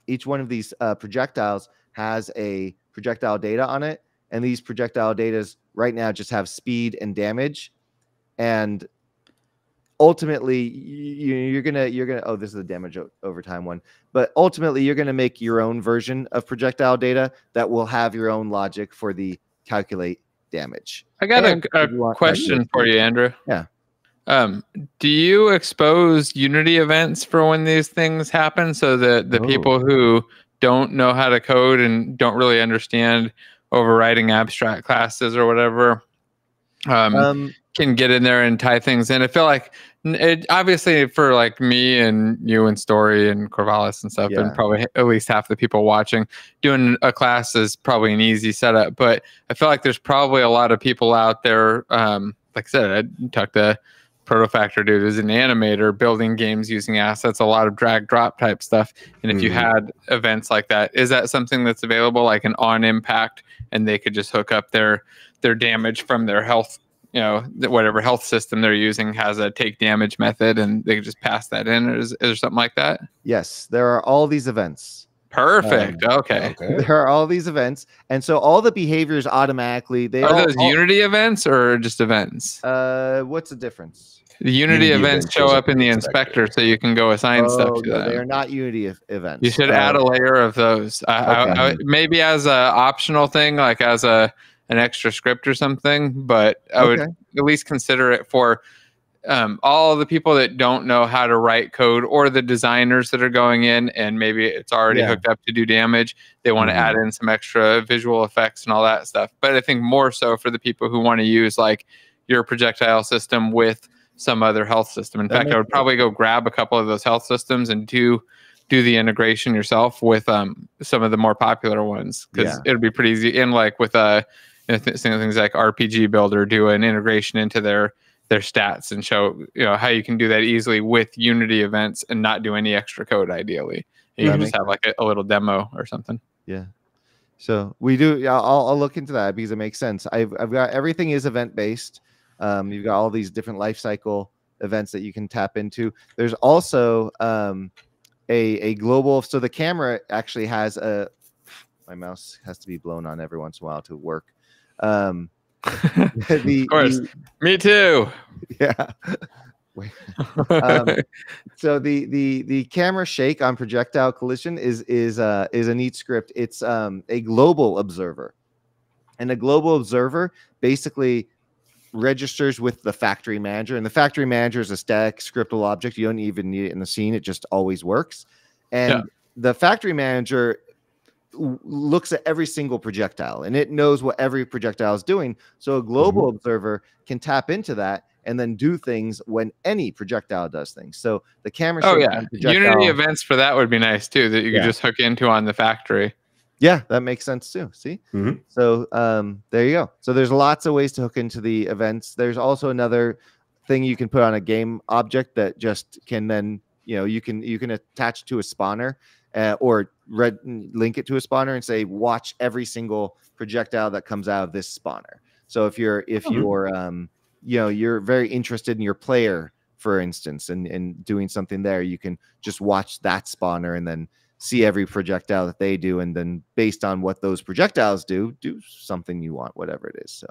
each one of these uh, projectiles has a projectile data on it, and these projectile datas right now just have speed and damage, and ultimately you, you're gonna you're gonna oh this is the damage o- over time one but ultimately you're gonna make your own version of projectile data that will have your own logic for the calculate damage I got And a, a want- question for you, Andrew. Yeah. Um, do you expose Unity events for when these things happen so that the Oh. people who don't know how to code and don't really understand overriding abstract classes or whatever um, um can get in there and tie things in? I feel like it obviously for like me and you and Storey and Corvallis and stuff, Yeah. and probably at least half the people watching, doing a class is probably an easy setup. But I feel like there's probably a lot of people out there. Um, like I said, I talked to Protofactor dude who's an animator building games using assets, a lot of drag drop type stuff. And if you Mhm. had events like that, is that something that's available, like an on impact, and they could just hook up their their damage from their health you know th- whatever health system they're using has a take damage method and they can just pass that in. Or is, is there something like that? Yes there are all these events. Perfect. Okay. Okay. there are all these events. And so all the behaviors automatically they are all, those all- unity events or just events? Uh what's the difference? The unity, Unity events event show up up in in the the inspector inspector. so you can go assign stuff Oh, to no, them. they are not unity ev- events. You should Uh, add a layer of those. I, I, Okay. I, maybe as a optional thing like as a an extra script or something but i would at least consider it for um, all the people that don't know how to write code or the designers that are going in and maybe it's already Yeah. hooked up to do damage they want to Mhm. add in some extra visual effects and all that stuff but i think more so for the people who want to use like your projectile system with some other health system in That fact i would probably go grab a couple of those health systems and do do the integration yourself with um some of the more popular ones because Yeah. it'd be pretty easy and like with uh you know, th- things like rpg builder do an integration into their their stats and show you know how you can do that easily with unity events and not do any extra code ideally you can just have like a, a little demo or something Yeah. So we do. Yeah, I'll, I'll look into that because it makes sense. I've, I've got everything is event based. Um, you've got all these different life cycle events that you can tap into. There's also um, a a global. So the camera actually has a. My mouse has to be blown on every once in a while to work. Um, the, of course. the- me too. Yeah. Um, so the the the camera shake on projectile collision is is uh is a neat script. It's um a global observer. And a global observer basically registers with the factory manager. And the factory manager is a static scriptable object. You don't even need it in the scene. It just always works. And Yeah. the factory manager looks at every single projectile and it knows what every projectile is doing so a global observer can tap into that and then do things when any projectile does things so the camera oh yeah unity events for that would be nice too that you Yeah. could just hook into on the factory Yeah, that makes sense too. See, Mhm. so um, there you go. So there's lots of ways to hook into the events. There's also another thing you can put on a game object that just can then you know you can you can attach to a spawner uh, or red link it to a spawner and say watch every single projectile that comes out of this spawner. So if you're if Mhm. you're um, you know you're very interested in your player for instance and and doing something there you can just watch that spawner and then see every projectile that they do and then based on what those projectiles do do something you want whatever it is so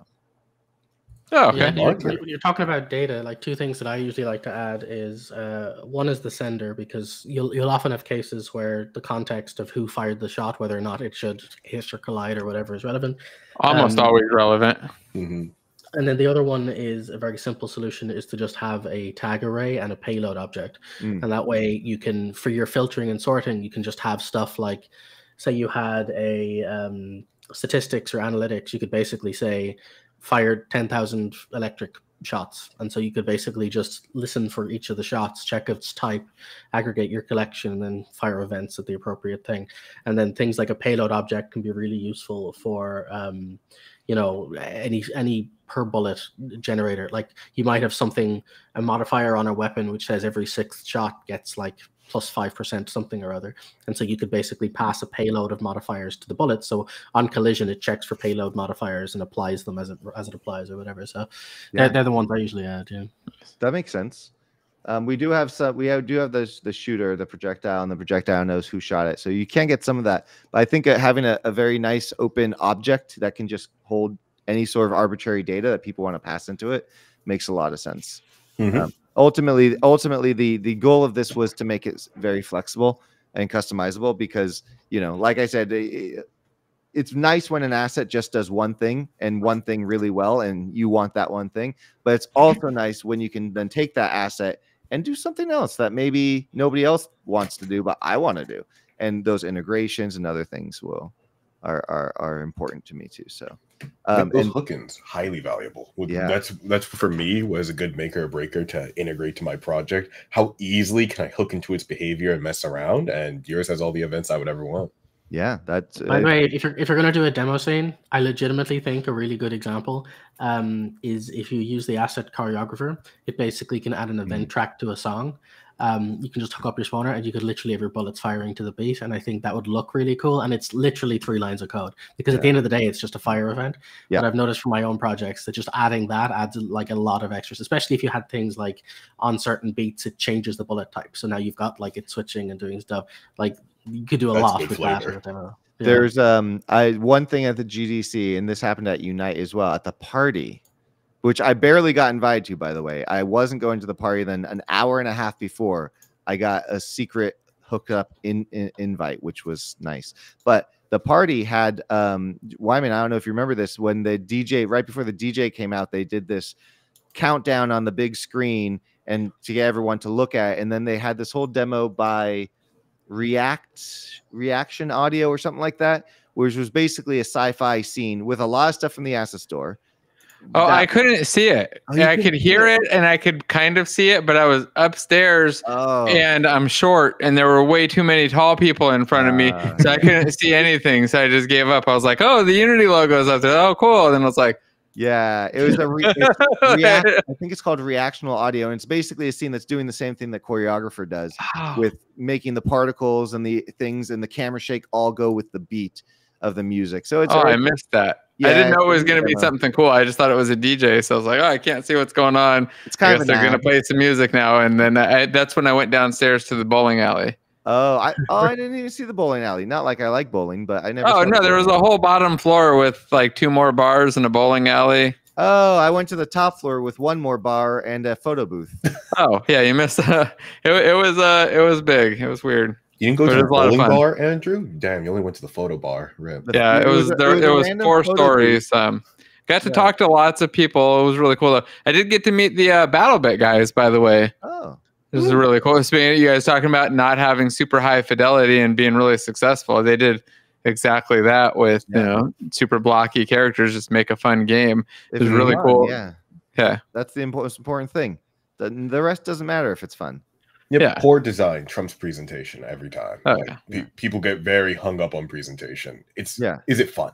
oh okay Yeah, I you're, when you're talking about data. Like two things that I usually like to add is uh, one is the sender because you'll you'll often have cases where the context of who fired the shot, whether or not it should hit or collide or whatever, is relevant. almost Um, always relevant Mhm. And then the other one is a very simple solution is to just have a tag array and a payload object. Mm. And that way you can, for your filtering and sorting, you can just have stuff like, say you had a um, statistics or analytics, you could basically say fired 10,000 electric shots. And so you could basically just listen for each of the shots, check its type, aggregate your collection, and then fire events at the appropriate thing. And then things like a payload object can be really useful for, um, you know, any any per bullet generator. Like you might have something, a modifier on a weapon which says every sixth shot gets like plus five percent something or other, and so you could basically pass a payload of modifiers to the bullet. So on collision, it checks for payload modifiers and applies them as it as it applies or whatever. So Yeah. they're, they're the ones I usually add. Yeah. That makes sense. Um, we do have some. We have, do have the the shooter, the projectile, and the projectile knows who shot it. So you can get some of that. But I think uh, having a, a very nice open object that can just hold any sort of arbitrary data that people want to pass into it makes a lot of sense. Mhm. Um, ultimately, ultimately, the the goal of this was to make it very flexible and customizable because you know, like I said, i- i- it's nice when an asset just does one thing and one thing really well, and you want that one thing. But it's also nice when you can then take that asset and do something else that maybe nobody else wants to do, but I want to do. And those integrations and other things will are are, are important to me too. So, um, those and hook-ins highly valuable. Yeah. That's that's for me was a good maker or breaker to integrate to my project. How easily can I hook into its behavior and mess around? And yours has all the events I would ever want. Yeah, that's By the uh, way, if you're if you're gonna do a demo scene, I legitimately think a really good example um, is if you use the asset Koreographer, it basically can add an event track to a song. Um, you can just hook up your spawner and you could literally have your bullets firing to the beat, and I think that would look really cool. And it's literally three lines of code because at the end of the day, it's just a fire event. Yeah. But I've noticed from my own projects that just adding that adds like a lot of extras, especially if you had things like on certain beats, it changes the bullet type. So now you've got like it switching and doing stuff. Like you could do a That's lot with that. flavor. a demo. Yeah. There's um I one thing at the GDC, and this happened at Unite as well, at the party, which I barely got invited to, by the way. I wasn't going to the party then an hour and a half before I got a secret hookup in, in invite, which was nice. But the party had um Weimann, I don't know if you remember this, when the DJ right before the DJ came out, they did this countdown on the big screen and to get everyone to look at it. And then they had this whole demo by react reaction audio or something like that which was basically a sci-fi scene with a lot of stuff from the asset store Oh, That- I couldn't see it. Oh, I could hear it? it and I could kind of see it, but I was upstairs oh and I'm short and there were way too many tall people in front of me. Ah. So I couldn't see anything. So I just gave up. I was like, oh, the Unity logo logo's up there. Oh, cool. And then I was like, yeah it was a re- react- i think it's called reactional audio and it's basically a scene that's doing the same thing that Koreographer does with making the particles and the things and the camera shake all go with the beat of the music so it's oh, I missed that. I didn't know it was going to be something cool. I just thought it was a DJ. So I was like, oh, I can't see what's going on. it's kind I guess of they're going to play some music now. And then I, that's when I went downstairs to the bowling alley. oh I oh I didn't even see the bowling alley. Not like I like bowling, but I never. Oh no, the there was a whole bottom floor with like two more bars and a bowling alley. Oh, I went to the top floor with one more bar and a photo booth. Oh yeah, you missed. Uh, it, it was uh, it was big. It was weird. You didn't go But to the a lot of bowling fun. bar, Andrew? Damn, you only went to the photo bar. Rip. Yeah, it was there. It was four stories. Um, got to Yeah. talk to lots of people. It was really cool. Though. I did get to meet the uh, BattleBit guys, by the way. Oh, This is really cool. Speaking of you guys talking about not having super high fidelity and being really successful, they did exactly that with you know super blocky characters. Just make a fun game. if was it's really fun, cool. Yeah, Yeah. that's the important, most important thing. The, the rest doesn't matter if it's fun. Yep, Yeah. poor design trumps presentation every time. Oh, Like, yeah. pe- people get very hung up on presentation. It's Yeah. is it fun?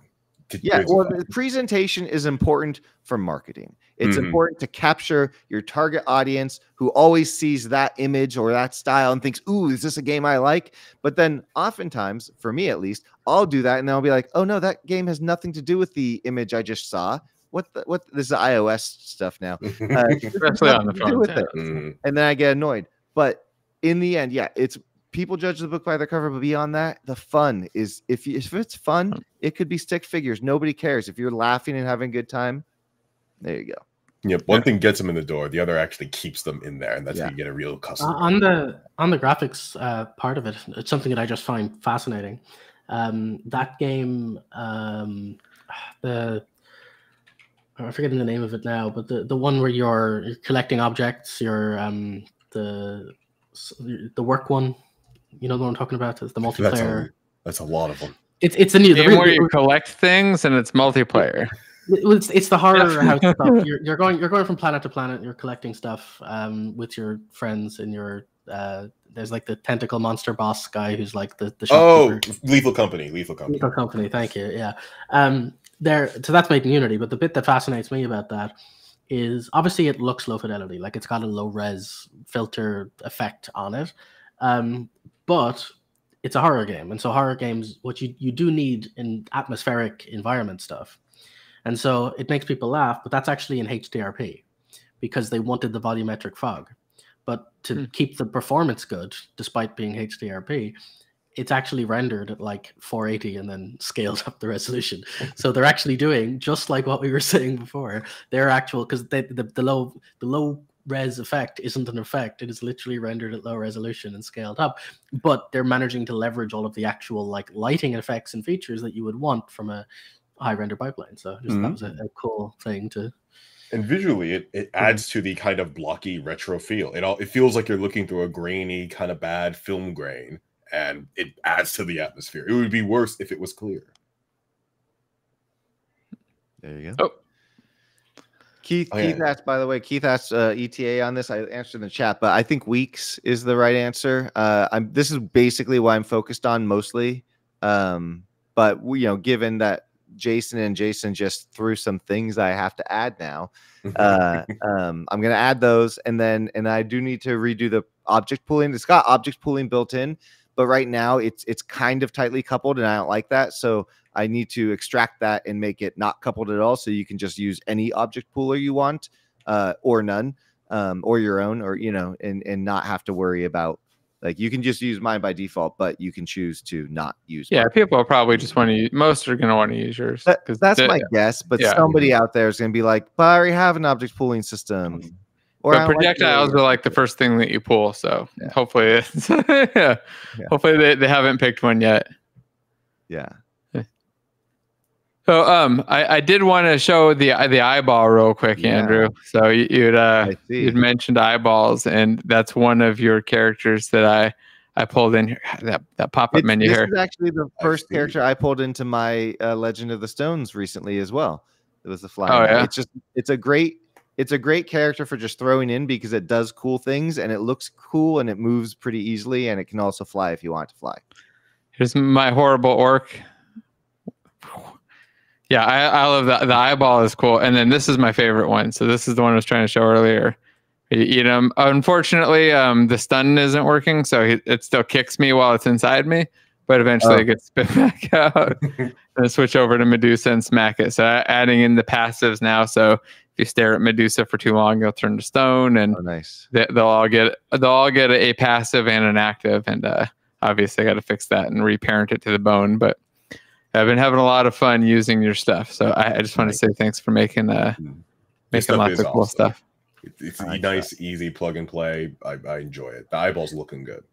Did- Yeah, well, fun? the presentation is important for marketing. It's Mhm. important to capture your target audience who always sees that image or that style and thinks, "Ooh, is this a game I like?" But then, oftentimes, for me at least, I'll do that and then I'll be like, "Oh no, that game has nothing to do with the image I just saw." What the, what? This is iOS stuff now. Uh, Especially on the nothing to phone. with yeah. it. Mhm. and then I get annoyed. But in the end, yeah, it's people judge the book by their cover. But beyond that, the fun is if you, if it's fun, it could be stick figures. Nobody cares if you're laughing and having a good time. There you go. Yep, one thing gets them in the door, the other actually keeps them in there, and that's Yeah. how you get a real Uh, customer. on the on the graphics uh, part of it, it's something that I just find fascinating. Um, that game, um, the I'm forgetting the name of it now, but the, the one where you're, you're collecting objects, you're um, the the work one. You know the one I'm talking about? It's the that's, multiplayer. a, that's a lot of them. It's it's a new the Game real- where you collect things and it's multiplayer. it's, it's the horror Yeah. house stuff. You're, you're going you're going from planet to planet. You're collecting stuff um, with your friends and your uh, there's like the tentacle monster boss guy who's like the the Oh. Lethal Company, Lethal Company. Lethal company. Thank you. Yeah. Um, there. So that's made in Unity. But the bit that fascinates me about that is obviously it looks low fidelity, like it's got a low res filter effect on it. Um, but it's a horror game, and so horror games, what you you do need in atmospheric environment stuff, and so it makes people laugh. But that's actually in HDRP because they wanted the volumetric fog. But to Hmm. keep the performance good, despite being HDRP, it's actually rendered at like 480 and then scaled up the resolution. So they're actually doing just like what we were saying before. They're actual because the, the low the low res effect isn't an effect. It is literally rendered at low resolution and scaled up. But they're managing to leverage all of the actual like lighting effects and features that you would want from a high render pipeline. So just Mhm. that was a, a cool thing to And visually, it, it adds to the kind of blocky retro feel. It all it feels like you're looking through a grainy, kind of bad film grain, and it adds to the atmosphere. It would be worse if it was clear. There you go. Oh. Keith, Oh, Keith yeah. asked, by the way, Keith asked uh, ETA on this. I answered in the chat, but I think weeks is the right answer. Uh, I'm this is basically what I'm focused on mostly. Um, but we, you know, given that Jason and Jason just threw some things I have to add now, uh, um, I'm gonna add those, and then and I do need to redo the object pooling. It's got object pooling built in, but right now it's it's kind of tightly coupled, and I don't like that. So I need to extract that and make it not coupled at all, so you can just use any object pooler you want, uh, or none, um, or your own, or you know, and and not have to worry about like you can just use mine by default, but you can choose to not use. Yeah, mine. people probably just want to use. Most are going to want to use yours. That- 'cause that's the- my guess, but yeah. somebody out there is going to be like, "But I already have an object pooling system." Or But don't like the projectiles are like the first thing that you pull. So Yeah. hopefully, it's, yeah. hopefully they, they haven't picked one yet. Yeah. So um, I, I did want to show the the eyeball real quick, Yeah. Andrew. So you, you'd uh, you'd mentioned eyeballs, and that's one of your characters that I I pulled in here. That that pop up It's- menu this here. is actually the first see. character I pulled into my uh, Legend of the Stones recently as well. It was the flying. Oh, yeah? It's just it's a great it's a great character for just throwing in because it does cool things and it looks cool and it moves pretty easily and it can also fly if you want it to fly. Here's my horrible orc. Yeah, I, I love that. The eyeball is cool. And then this is my favorite one. So this is the one I was trying to show earlier. You eat him. Unfortunately, um, the stun isn't working, so he, it still kicks me while it's inside me. But eventually, Oh. it gets spit back out. and I switch over to Medusa and smack it. So adding in the passives now. So you stare at Medusa for too long, you'll turn to stone, and Oh, nice. they, they'll all get they'll all get a, passive and an active, and uh, obviously I got to fix that and reparent it to the bone. But I've been having a lot of fun using your stuff, so I, I just want to say thanks for making uh making lots is of cool stuff. It- It's I e- nice, easy plug and play. I, I enjoy it. The eyeballs looking good.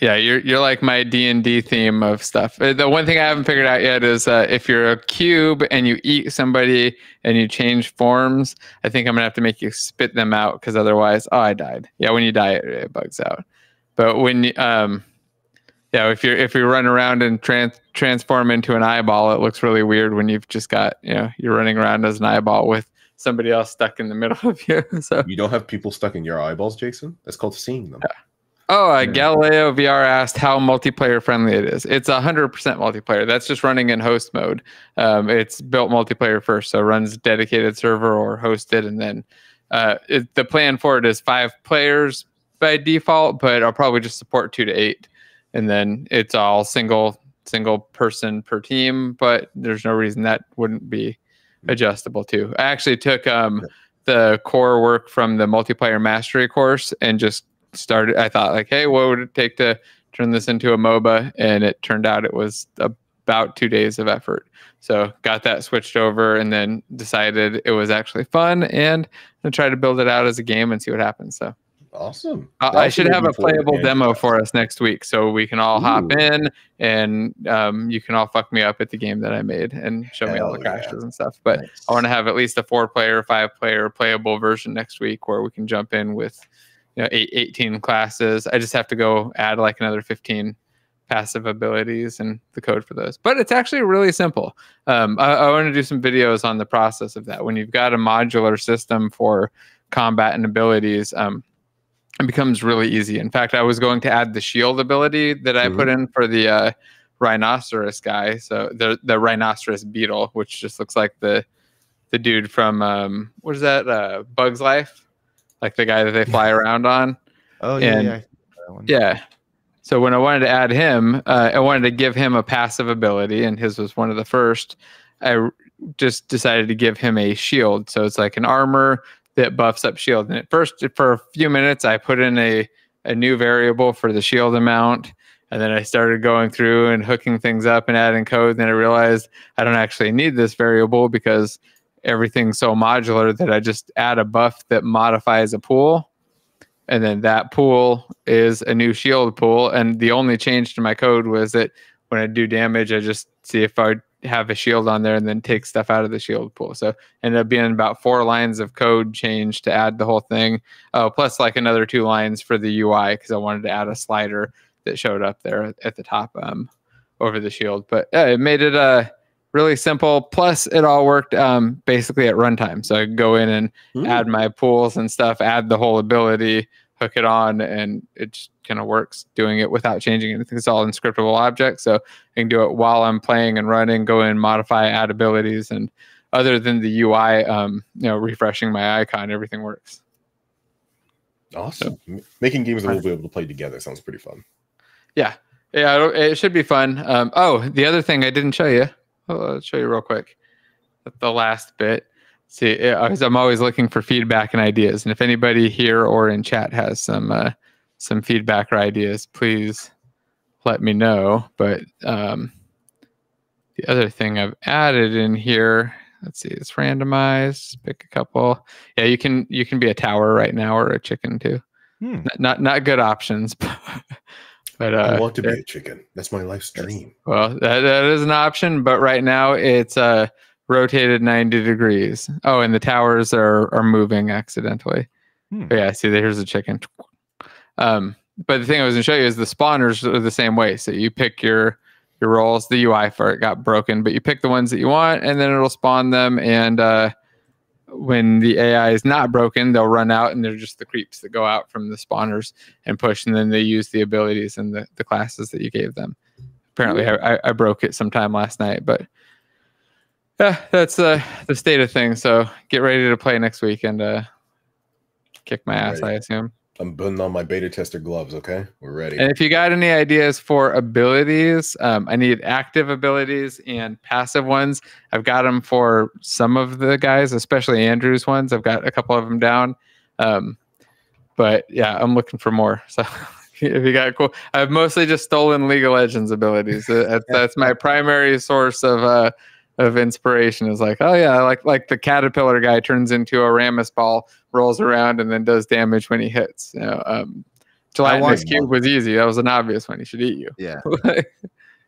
Yeah, you're you're like my D and D theme of stuff. Uh, The one thing I haven't figured out yet is uh, if you're a cube and you eat somebody and you change forms, I think I'm gonna have to make you spit them out because otherwise, oh, I died. Yeah, when you die, it, it bugs out. But when you, um, yeah, if you're if you run around and trans transform into an eyeball, it looks really weird when you've just got you know you're running around as an eyeball with somebody else stuck in the middle of you. So You don't have people stuck in your eyeballs, Jason? That's called seeing them. Oh, uh, Galileo VR asked how multiplayer friendly it is. It's 100% multiplayer. That's just running in host mode. Um, it's built multiplayer first, so runs dedicated server or hosted, and then uh, it, the plan for it is five players by default, but I'll probably just support two to eight, and then it's all single single person per team. But there's no reason that wouldn't be adjustable too. I actually took um, the core work from the multiplayer mastery course and just started i thought like hey what would it take to turn this into a moba and it turned out it was about two days of effort so got that switched over and then decided it was actually fun and i try to build it out as a game and see what happens so Awesome. I- I should have a playable demo for us next week, so we can all hop in and um, you can all fuck me up at the game that I made and show me all the Hell yeah. crashes and stuff. But I want to have at least a four-player, five-player playable version next week where we can jump in with you know eight, 18 classes. I just have to go add like another 15 passive abilities and the code for those. But it's actually really simple. Um, I, I want to do some videos on the process of that. When you've got a modular system for combat and abilities, um, it becomes really easy. In fact, I was going to add the shield ability that I put in for the uh, rhinoceros guy. So the the rhinoceros beetle, which just looks like the the dude from um, what is that? Uh, Bugs Life, like the guy that they fly around on. Oh yeah, yeah. Yeah. So when I wanted to add him, uh, I wanted to give him a passive ability, and his was one of the first. I just decided to give him a shield. So it's like an armor that buffs up shield. And at first, for a few minutes, I put in a, a new variable for the shield amount. And then I started going through and hooking things up and adding code. And Then I realized I don't actually need this variable because everything's so modular that I just add a buff that modifies a pool and then that pool is a new shield pool. And the only change to my code was that when I do damage, I just see if I have a shield on there and then take stuff out of the shield pool. So ended up being about four lines of code change to add the whole thing. Oh, plus like another two lines for the UI because I wanted to add a slider that showed up there at the top um, over the shield. But yeah, it made it uh, really simple. Plus, it all worked um, basically at runtime. So I could go in and Hmm. add my pools and stuff, add the whole ability, hook it on, and it just kind of works doing it without changing anything. It's all in scriptable objects. So I can do it while I'm playing and running, go in, modify, add abilities. And other than the UI, um, you know, refreshing my icon, everything works. Awesome. M- Making games that we'll be able to play together sounds pretty fun. Yeah. Yeah, it should be fun. Um, oh, the other thing I didn't show you. I'll show you real quick. The last bit. See, I was- I'm always looking for feedback and ideas, and if anybody here or in chat has some uh, some feedback or ideas, please let me know. But um, the other thing I've added in here, let's see, it's randomized. Pick a couple. Yeah, you can you can be a tower right now or a chicken too. Hmm. Not not, not good options, but uh, I want to be a chicken. That's my life's dream. well, that, that is an option, but right now it's uh, rotated 90 degrees. Oh, and the towers are are moving accidentally. Hmm. But yeah, see, here's a chicken. Um, but the thing I was going to show you is the spawners are the same way. So you pick your your roles. The UI for it got broken, but you pick the ones that you want, and then it'll spawn them. And uh, when the AI is not broken, they'll run out, and they're just the creeps that go out from the spawners and push, and then they use the abilities and the, the classes that you gave them. Apparently, I, I, I broke it sometime last night, but yeah, that's uh, the state of things. So get ready to play next week and uh, kick my ass, I assume. I'm putting on my beta tester gloves. Okay, we're ready. And if you got any ideas for abilities, um, I need active abilities and passive ones. I've got them for some of the guys, especially Andrew's ones. I've got a couple of them down. Um, but yeah, I'm looking for more. So if you got cool, I've mostly just stolen League of Legends abilities. Uh, That's, that's my primary source of uh, of inspiration. Is like, oh yeah, like like the caterpillar guy turns into a Rammus ball, rolls around, and then does damage when he hits. You know, um, Gelatinous want- Cube was easy. That was an obvious one. He should eat you. Yeah.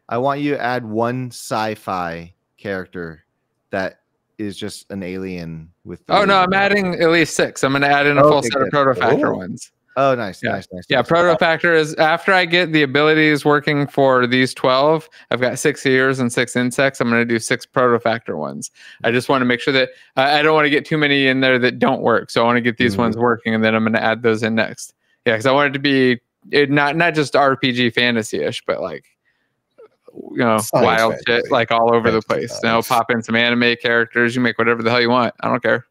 I want you to add one sci-fi character that is just an alien with. oh no, I'm adding at least six. I'm going to add in a full set of protofactor Oh. ones. Oh, nice, Yeah. nice, nice. Yeah, nice. protofactor is after I get the abilities working for these 12. I've got six ears and six insects. I'm going to do six protofactor ones. I just want to make sure that I I don't want to get too many in there that don't work. So I want to get these Mhm. ones working, and then I'm going to add those in next. Yeah, because I want it to be it, not not just RPG fantasy ish, but like you know Science wild fantasy. shit like all over the place. Science. pop in some anime characters. You make whatever the hell you want. I don't care.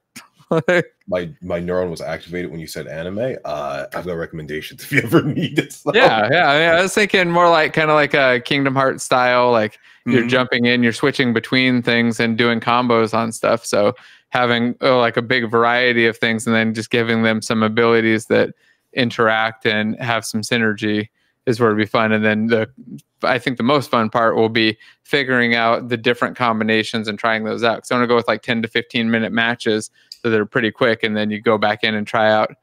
my my neuron was activated when you said anime. Uh, I've got recommendations if you ever need it. So. yeah, yeah, yeah. I was thinking more like kind of like a Kingdom Hearts style, like you're Mhm. jumping in, you're switching between things and doing combos on stuff. So having uh, like a big variety of things and then just giving them some abilities that interact and have some synergy is where it'd be fun. And then the I think the most fun part will be figuring out the different combinations and trying those out. Because I want to go with like 10 to 15 minute matches so they're pretty quick, and then you go back in and try out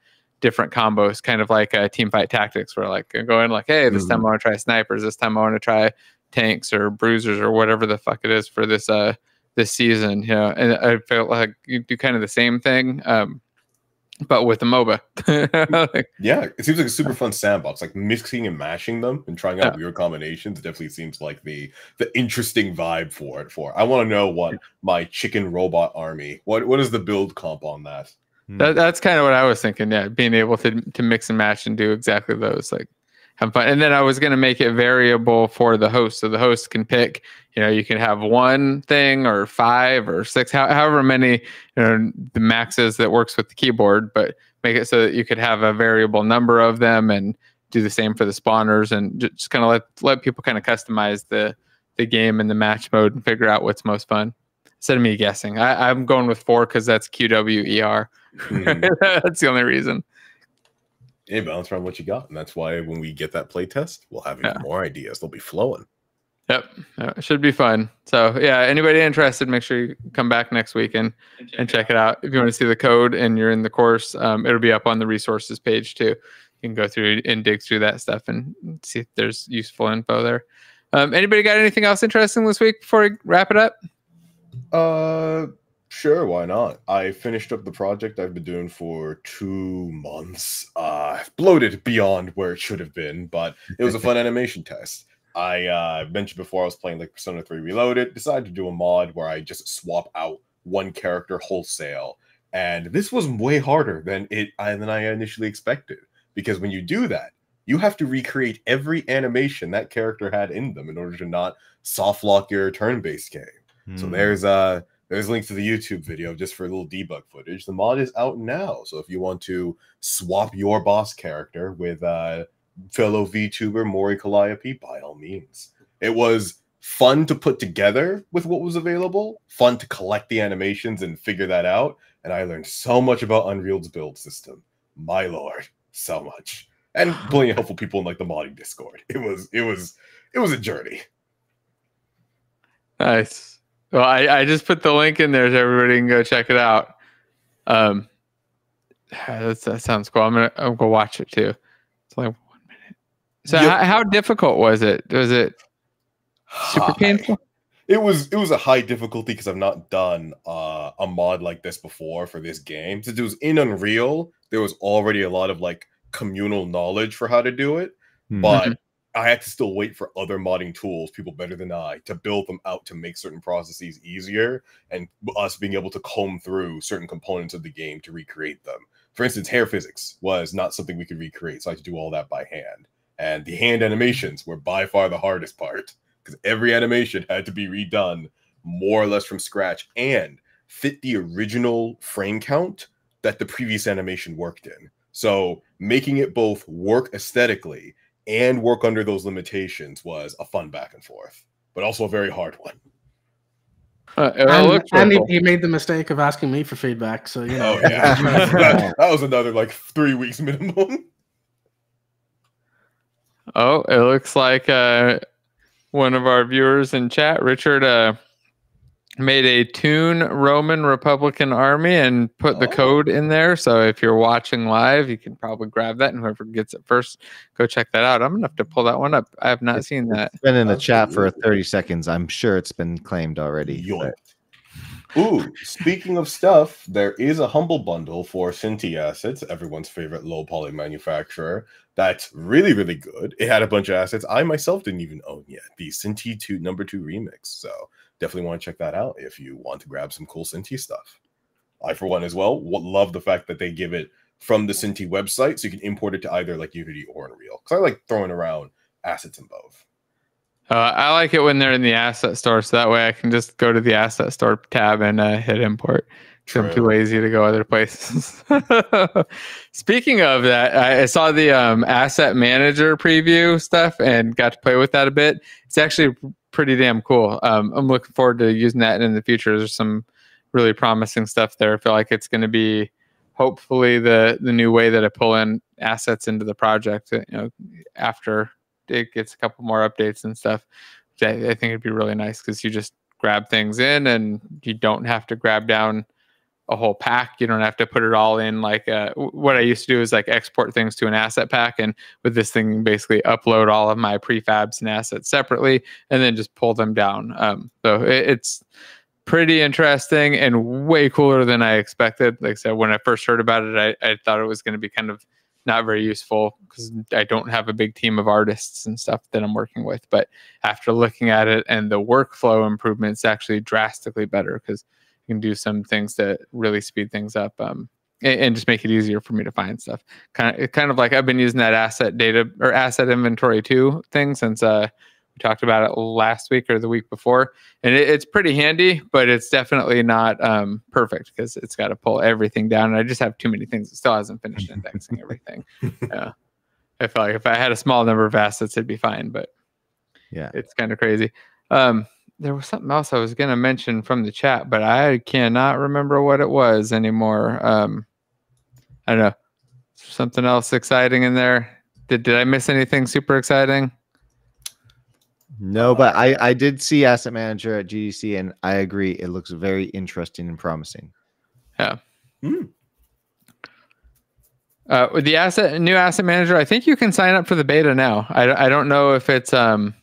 different combos, kind of like uh, team fight tactics, where like I go in like, hey, this time I want to try snipers, this time I want to try tanks or bruisers or whatever the fuck it is for this uh this season. You know, and I felt like you do kind of the same thing, um, but with the MOBA. Like, Yeah, it seems like a super fun sandbox. Like mixing and mashing them and trying out Yeah. weird combinations definitely seems like the the interesting vibe for it. For I want to know what my chicken robot army. What what is the build comp on that? Hmm. That, that's kind of what I was thinking. Yeah, being able to to mix and match and do exactly those, like have fun. And then I was going to make it variable for the host, so the host can pick. You know, you can have one thing or five or six, how, however many you know the max is that works with the keyboard, but make it so that you could have a variable number of them and do the same for the spawners and just kind of let let people kind of customize the the game and the match mode and figure out what's most fun instead of me guessing. I, I'm going with four because that's QWER. Mhm. that's the only reason. Yeah, bounce around what you got, and that's why when we get that play test, we'll have even Yeah. more ideas. They'll be flowing. Yep, Uh, it should be fun. So yeah, anybody interested, make sure you come back next week and and check it out. If you want to see the code and you're in the course, um, it'll be up on the resources page too. You can go through and dig through that stuff and see if there's useful info there. Um, anybody got anything else interesting this week before we wrap it up? Uh, sure, why not? I finished up the project I've been doing for two months. Uh, bloated beyond where it should have been, but it was a fun animation test. I uh, mentioned before I was playing like Persona 3 Reloaded, decided to do a mod where I just swap out one character wholesale. And this was way harder than it than I initially expected because when you do that, you have to recreate every animation that character had in them in order to not soft lock your turn-based game. So Hmm. there's uh there's links to the YouTube video just for a little debug footage. The mod is out now. So if you want to swap your boss character with uh fellow VTuber Mori Calliope, by all means. It was fun to put together with what was available, fun to collect the animations and figure that out. And I learned so much about Unreal's build system. My lord, so much. And plenty of helpful people in like the modding Discord. It was it was it was a journey. Nice. Well, I, I just put the link in there so everybody can go check it out. Um, that's, that sounds cool. I'm gonna I'm gonna watch it too. It's like one minute. So Yep. how, how difficult was it? Was it super Hi. painful? It was it was a high difficulty because I've not done uh, a mod like this before for this game. Since it was in Unreal, there was already a lot of like communal knowledge for how to do it, Hmm. but I had to still wait for other modding tools, people better than I, to build them out to make certain processes easier, and us being able to comb through certain components of the game to recreate them. For instance, hair physics was not something we could recreate, so I had to do all that by hand. And the hand animations were by far the hardest part because every animation had to be redone more or less from scratch and fit the original frame count that the previous animation worked in. So making it both work aesthetically and work under those limitations was a fun back and forth, but also a very hard one. Uh, it And, and he, he made the mistake of asking me for feedback. So you know, Oh yeah, that, that was another like three weeks minimum. Oh, it looks like uh, one of our viewers in chat, Richard, uh, made a tune Roman Republican army and put the Oh. code in there. So if you're watching live, you can probably grab that, and whoever gets it first, go check that out. I'm gonna have to pull that one up. I have not seen that. It's been in the chat for 30 seconds. I'm sure it's been claimed already. But- Ooh, speaking of stuff, there is a humble bundle for Synty assets, everyone's favorite low poly manufacturer. That's really, really good. It had a bunch of assets I myself didn't even own yet. The Synty 2 number two remix. So definitely want to check that out if you want to grab some cool Synty stuff. I, for one, as well, love the fact that they give it from the Synty website so you can import it to either like Unity or Unreal. Because I like throwing around assets in both. Uh, I like it when they're in the asset store, so that way I can just go to the asset store tab and uh, hit import. 'Cause I'm too lazy to go other places. Speaking of that, I saw the um, asset manager preview stuff and got to play with that a bit. It's actually pretty damn cool. Um, I'm looking forward to using that in the future. There's some really promising stuff there. I feel like it's going to be hopefully the the new way that I pull in assets into the project. You know, after it gets a couple more updates and stuff. I, I think it'd be really nice because you just grab things in and you don't have to grab down a whole pack. You don't have to put it all in. Like uh, what I used to do is like export things to an asset pack, and with this thing, basically upload all of my prefabs and assets separately, and then just pull them down. Um, so it, it's pretty interesting and way cooler than I expected. Like I said, when I first heard about it, I, I thought it was going to be kind of not very useful because I don't have a big team of artists and stuff that I'm working with. But after looking at it and the workflow improvements, actually drastically better because you can do some things that really speed things up um, and, and just make it easier for me to find stuff. Kind of, kind of like I've been using that asset data or asset inventory too thing since uh, we talked about it last week or the week before, and it, it's pretty handy, but it's definitely not um, perfect because it's got to pull everything down. And I just have too many things. It still hasn't finished indexing everything. Yeah. I felt like if I had a small number of assets, it'd be fine, but Yeah. it's kind of crazy. Um, there was something else I was going to mention from the chat, but I cannot remember what it was anymore. Um, I don't know. Something else exciting in there? Did did I miss anything super exciting? No, but I I did see asset manager at GDC, and I agree. It looks very interesting and promising. Hmm. Uh, with the asset new asset manager, I think you can sign up for the beta now. I, I don't know if it's um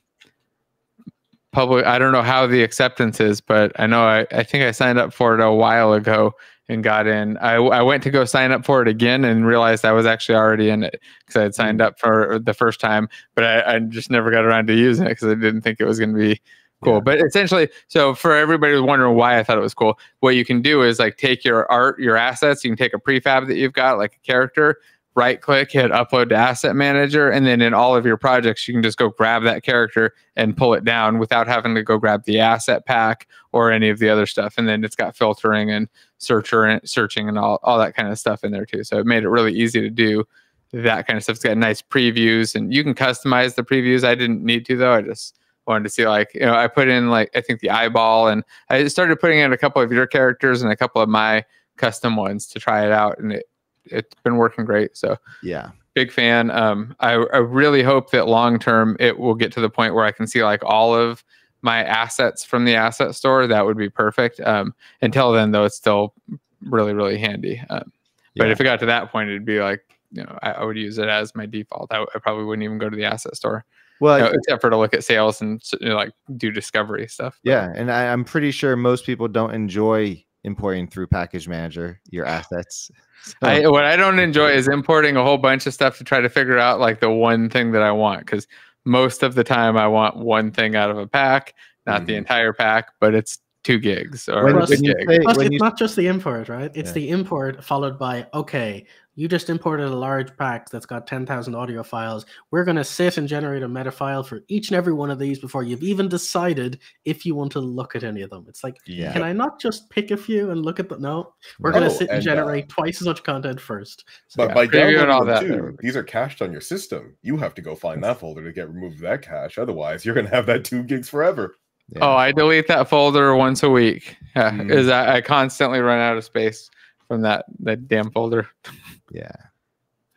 public. I don't know how the acceptance is, but I know I, I think I signed up for it a while ago and got in. I, I went to go sign up for it again and realized I was actually already in it because I had signed mm. up for the first time, but I, I just never got around to using it because I didn't think it was going to be cool. Yeah. But essentially, so for everybody who's wondering why I thought it was cool, what you can do is like take your art, your assets, you can take a prefab that you've got, like a character, right click, hit upload to asset manager, and then in all of your projects, you can just go grab that character and pull it down without having to go grab the asset pack or any of the other stuff. And then it's got filtering and searcher and searching and all, all that kind of stuff in there too. So it made it really easy to do that kind of stuff. It's got nice previews and you can customize the previews. I didn't need to though. I just wanted to see like, you know, I put in like I think the eyeball and I started putting in a couple of your characters and a couple of my custom ones to try it out and it it's been working great. So Yeah. big fan. Um, I, I really hope that long term it will get to the point where I can see like all of my assets from the asset store. That would be perfect. Um, until then, though, it's still really really handy. Um, But Yeah. if it got to that point, it'd be like you know I, I would use it as my default. I, I probably wouldn't even go to the asset store, Well, know, except for to look at sales and you know, like do discovery stuff. But yeah, and I, I'm pretty sure most people don't enjoy importing through Package Manager your assets. So, I, what I don't enjoy is importing a whole bunch of stuff to try to figure out like the one thing that I want because most of the time I want one thing out of a pack, not the Mhm. entire pack, but it's two gigs or when, Plus- a gig. say, Plus, it's you, not just the import, right? It's Yeah. the import followed by okay, you just imported a large pack that's got ten thousand audio files. We're gonna sit and generate a meta file for each and every one of these before you've even decided if you want to look at any of them. It's like, Yeah. can I not just pick a few and look at them? No, we're No, gonna sit and, and, uh, generate twice as much content first. So, But Yeah, by preview and downloading all them that, too, there would be- these are cached on your system. You have to go find that folder to get removed that cache. Otherwise, you're gonna have that two gigs forever. yeah. Oh, I delete that folder once a week. Yeah, Mhm. because I, I constantly run out of space from that that damn folder. yeah.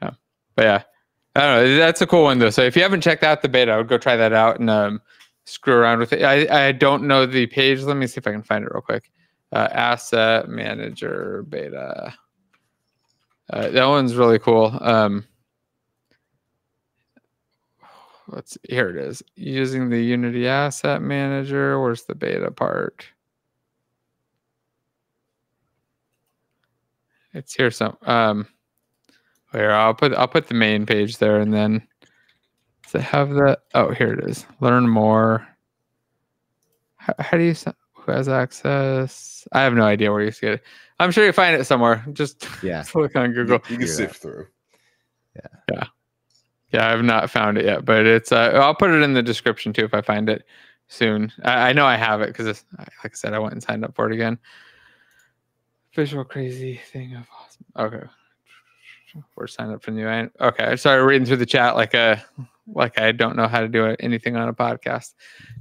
Yeah. But yeah, I don't know. That's a cool one though. So if you haven't checked out the beta, I would go try that out and um, screw around with it. I, I don't know the page. Let me see if I can find it real quick. Uh, Asset Manager beta. Uh, that one's really cool. Um, let's here it is. Using the Unity Asset Manager. Where's the beta part? It's here some. Um, here I'll put I'll put the main page there, and then does it have the? Oh, here it is. Learn more. How, how do you? s- Who has access? I have no idea where you get it. I'm sure you find it somewhere. Just Yeah. look on Google. you can sift through. Yeah, Yeah, I've not found it yet, but it's. Uh, I'll put it in the description too if I find it soon. I, I know I have it because, like I said, I went and signed up for it again. Visual crazy thing of awesome. Okay, we're signed up for new. I- Okay, I started reading through the chat like a like I don't know how to do anything on a podcast.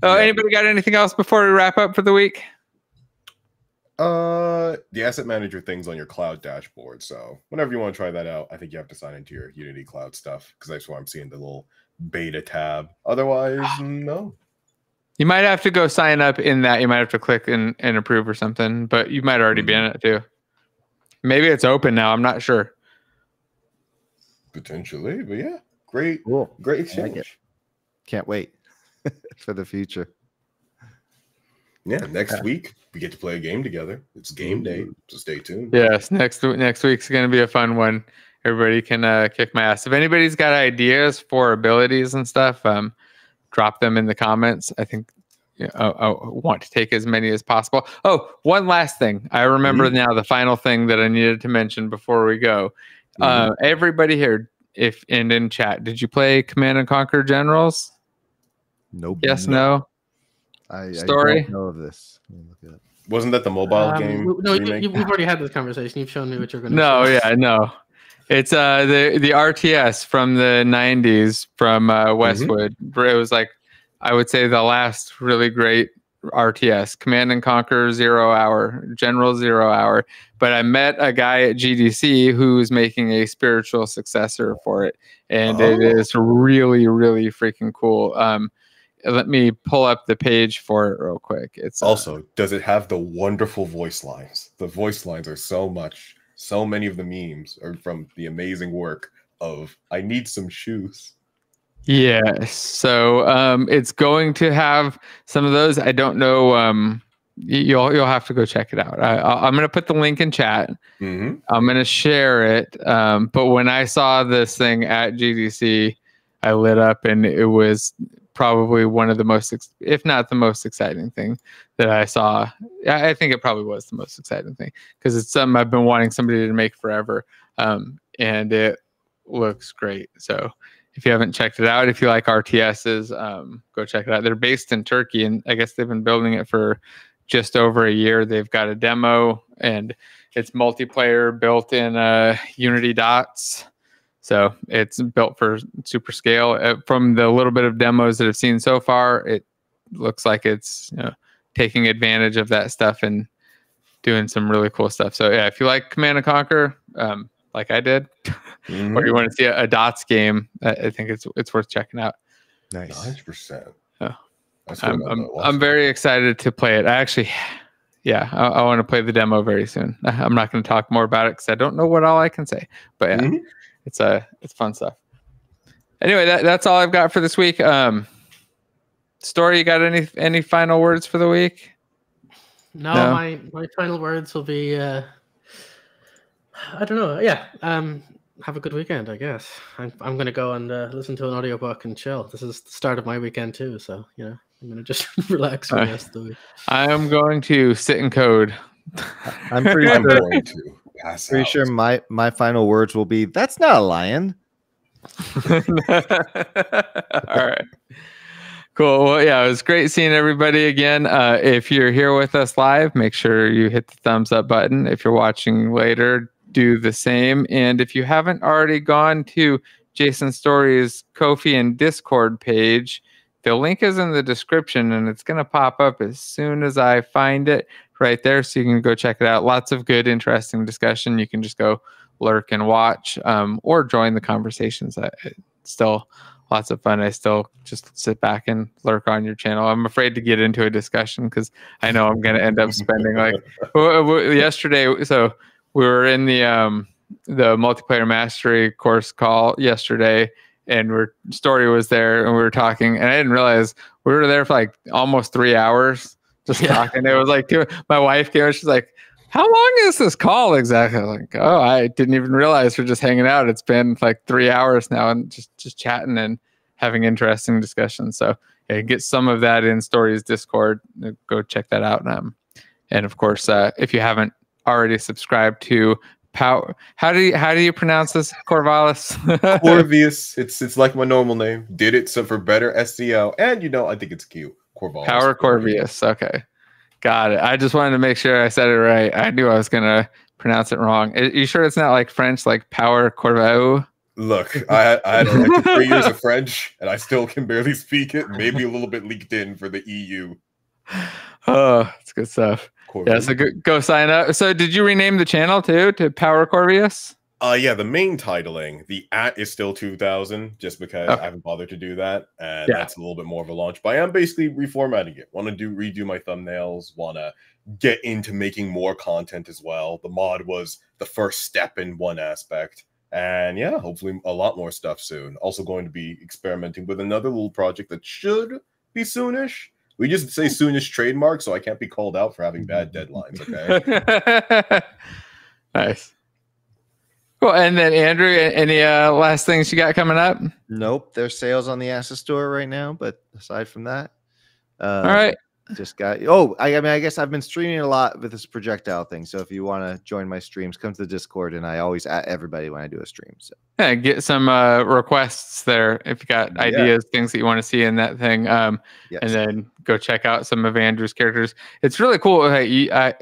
Oh, Yeah. anybody got anything else before we wrap up for the week? Uh, the asset manager thing's on your cloud dashboard. So whenever you want to try that out, I think you have to sign into your Unity Cloud stuff because that's where I'm seeing the little beta tab. Otherwise, no. You might have to go sign up in that. You might have to click and, and approve or something, but you might already be in it too. Maybe it's open now. I'm not sure. Potentially, but yeah, great, Cool. great I exchange. like. Can't wait for the future. Yeah, next week we get to play a game together. It's game day, so stay tuned. Yes, next w- next week's going to be a fun one. Everybody can uh, kick my ass. If anybody's got ideas for abilities and stuff, um, drop them in the comments. I think you know, I, I want to take as many as possible. Oh, one last thing. I remember now the final thing that I needed to mention before we go. Uh, everybody here, if and in chat, did you play Command and Conquer Generals? Nope. Yes, no. I, Storey? I don't know of this. Let me look it up. Wasn't that the mobile Um, game? w- no, you, remake? you, we've already had this conversation. You've shown me what you're going to. No, yeah, no. It's uh the the RTS from the '90s from uh, Westwood. It was like I would say the last really great RTS, Command and Conquer Zero Hour, General Zero Hour. But I met a guy at GDC who's making a spiritual successor for it, and it Oh. is really, really freaking cool. Um, let me pull up the page for it real quick. It's uh, Also, does it have the wonderful voice lines? The voice lines are so much. So many of the memes are from the amazing work of I need some shoes. Yes. So um, it's going to have some of those. I don't know. Um, you'll you'll have to go check it out. I, I'm going to put the link in chat. hmm I'm going to share it. Um, but when I saw this thing at GDC, I lit up, and it was probably one of the most, ex- if not the most exciting thing that I saw. I I think it probably was the most exciting thing because it's something I've been wanting somebody to make forever, um, and it looks great. So if you haven't checked it out, if you like RTSs, um, go check it out. They're based in Turkey, and I guess they've been building it for just over a year. They've got a demo, and it's multiplayer built in uh, Unity dots. So it's built for super scale. Uh, from the little bit of demos that I've seen so far, it looks like it's you know, taking advantage of that stuff and doing some really cool stuff. So yeah, if you like Command and Conquer, um, like I did, Mm-hmm. or you want to see a, a dots game, I, I think it's it's worth checking out. Nice. Hundred percent. Yeah. That's I'm I'm, I'm very excited to play it. I actually, yeah, I, I want to play the demo very soon. I'm not going to talk more about it because I don't know what all I can say. But yeah, Mhm. it's uh, it's fun stuff. Anyway, that, that's all I've got for this week. Um, Storey, you got any any final words for the week? No, No. my my final words will be uh I don't know. Yeah. Um have a good weekend, I guess. I'm I'm gonna go and uh, listen to an audiobook and chill. This is the start of my weekend too, so you know, I'm gonna just relax for the rest of the week. I am going to sit and code. I'm pretty I'm sure. going to pass Pretty out. sure my my final words will be, "That's not a lion." All right. Cool. Well, yeah, it was great seeing everybody again. Uh, if you're here with us live, make sure you hit the thumbs up button. If you're watching later, do the same. And if you haven't already gone to Jason Storey's Ko-fi and Discord page, the link is in the description and it's going to pop up as soon as I find it right there. So you can go check it out. Lots of good, interesting discussion. You can just go lurk and watch um, or join the conversations. I, I- still lots of fun. I still just sit back and lurk on your channel. I'm afraid to get into a discussion because I know I'm going to end up spending like yesterday. So we were in the um, the multiplayer mastery course call yesterday, and we're Storey was there, and we were talking, and I didn't realize we were there for like almost three hours just Yeah. talking. It was like two, my wife came, she's like. How long is this call exactly? I'm like, oh, I didn't even realize we're just hanging out. It's been like three hours now, and just just chatting and having interesting discussions. So yeah, get some of that in Storey's Discord. Go check that out. Um, and of course, uh, if you haven't already subscribed to Power, how do you how do you pronounce this, Corvallis? Corvius. It's it's like my normal name. Did it so for better SEO, and you know I think it's cute. Corvallis. Power Corvius. Okay, got it. I just wanted to make sure I said it right. I knew I was gonna pronounce it wrong. Are you sure it's not like French, like Power Corvaux? Look, I had, I had three years of French, and I still can barely speak it. Maybe a little bit leaked in for the EU. Oh, it's good stuff. Yeah, Corvius. so go, go sign up. So did you rename the channel too to Power Corvius? Uh yeah, the main titling, the at is still 2000, just because Okay. I haven't bothered to do that, and Yeah. that's a little bit more of a launch. But I am basically reformatting it. Want to do redo my thumbnails. Want to get into making more content as well. The mod was the first step in one aspect, and yeah, hopefully a lot more stuff soon. Also going to be experimenting with another little project that should be soonish. We just say soonish trademark, so I can't be called out for having bad deadlines. Okay. nice. Cool. And then Andrew, any uh, last things you got coming up? Nope, there's sales on the Asset Store right now. But aside from that, uh, All right. Just got. Oh, I, I mean, I guess I've been streaming a lot with this projectile thing. So if you want to join my streams, come to the Discord, and I always at everybody when I do a stream. So Yeah, get some uh, requests there if you got Yeah. ideas, things that you want to see in that thing. Um, yes, and then go check out some of Andrew's characters. It's really cool. Hey, you- I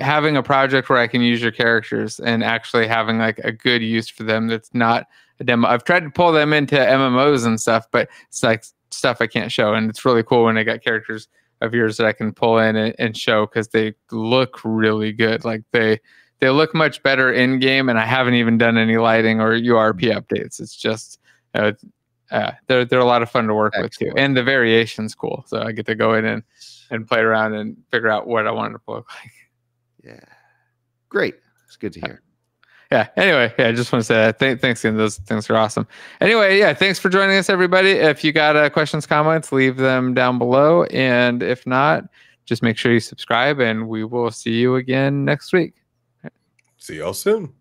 having a project where I can use your characters and actually having like a good use for them that's not a demo. I've tried to pull them into MMOs and stuff, but it's like stuff I can't show. And it's really cool when I got characters of yours that I can pull in and, and show because they look really good. Like they they look much better in game, and I haven't even done any lighting or URP updates. It's just uh, uh, they're they're a lot of fun to work Excellent. with too, and the variation's cool. So I get to go in and and play around and figure out what I want it to look like. Yeah. Great. It's good to hear. Yeah. Anyway, yeah, I just want to say that. Th- thanks, again. those things are awesome. Anyway, yeah, thanks for joining us, everybody. If you got uh, questions, comments, leave them down below, and if not, just make sure you subscribe, and we will see you again next week. See y'all soon.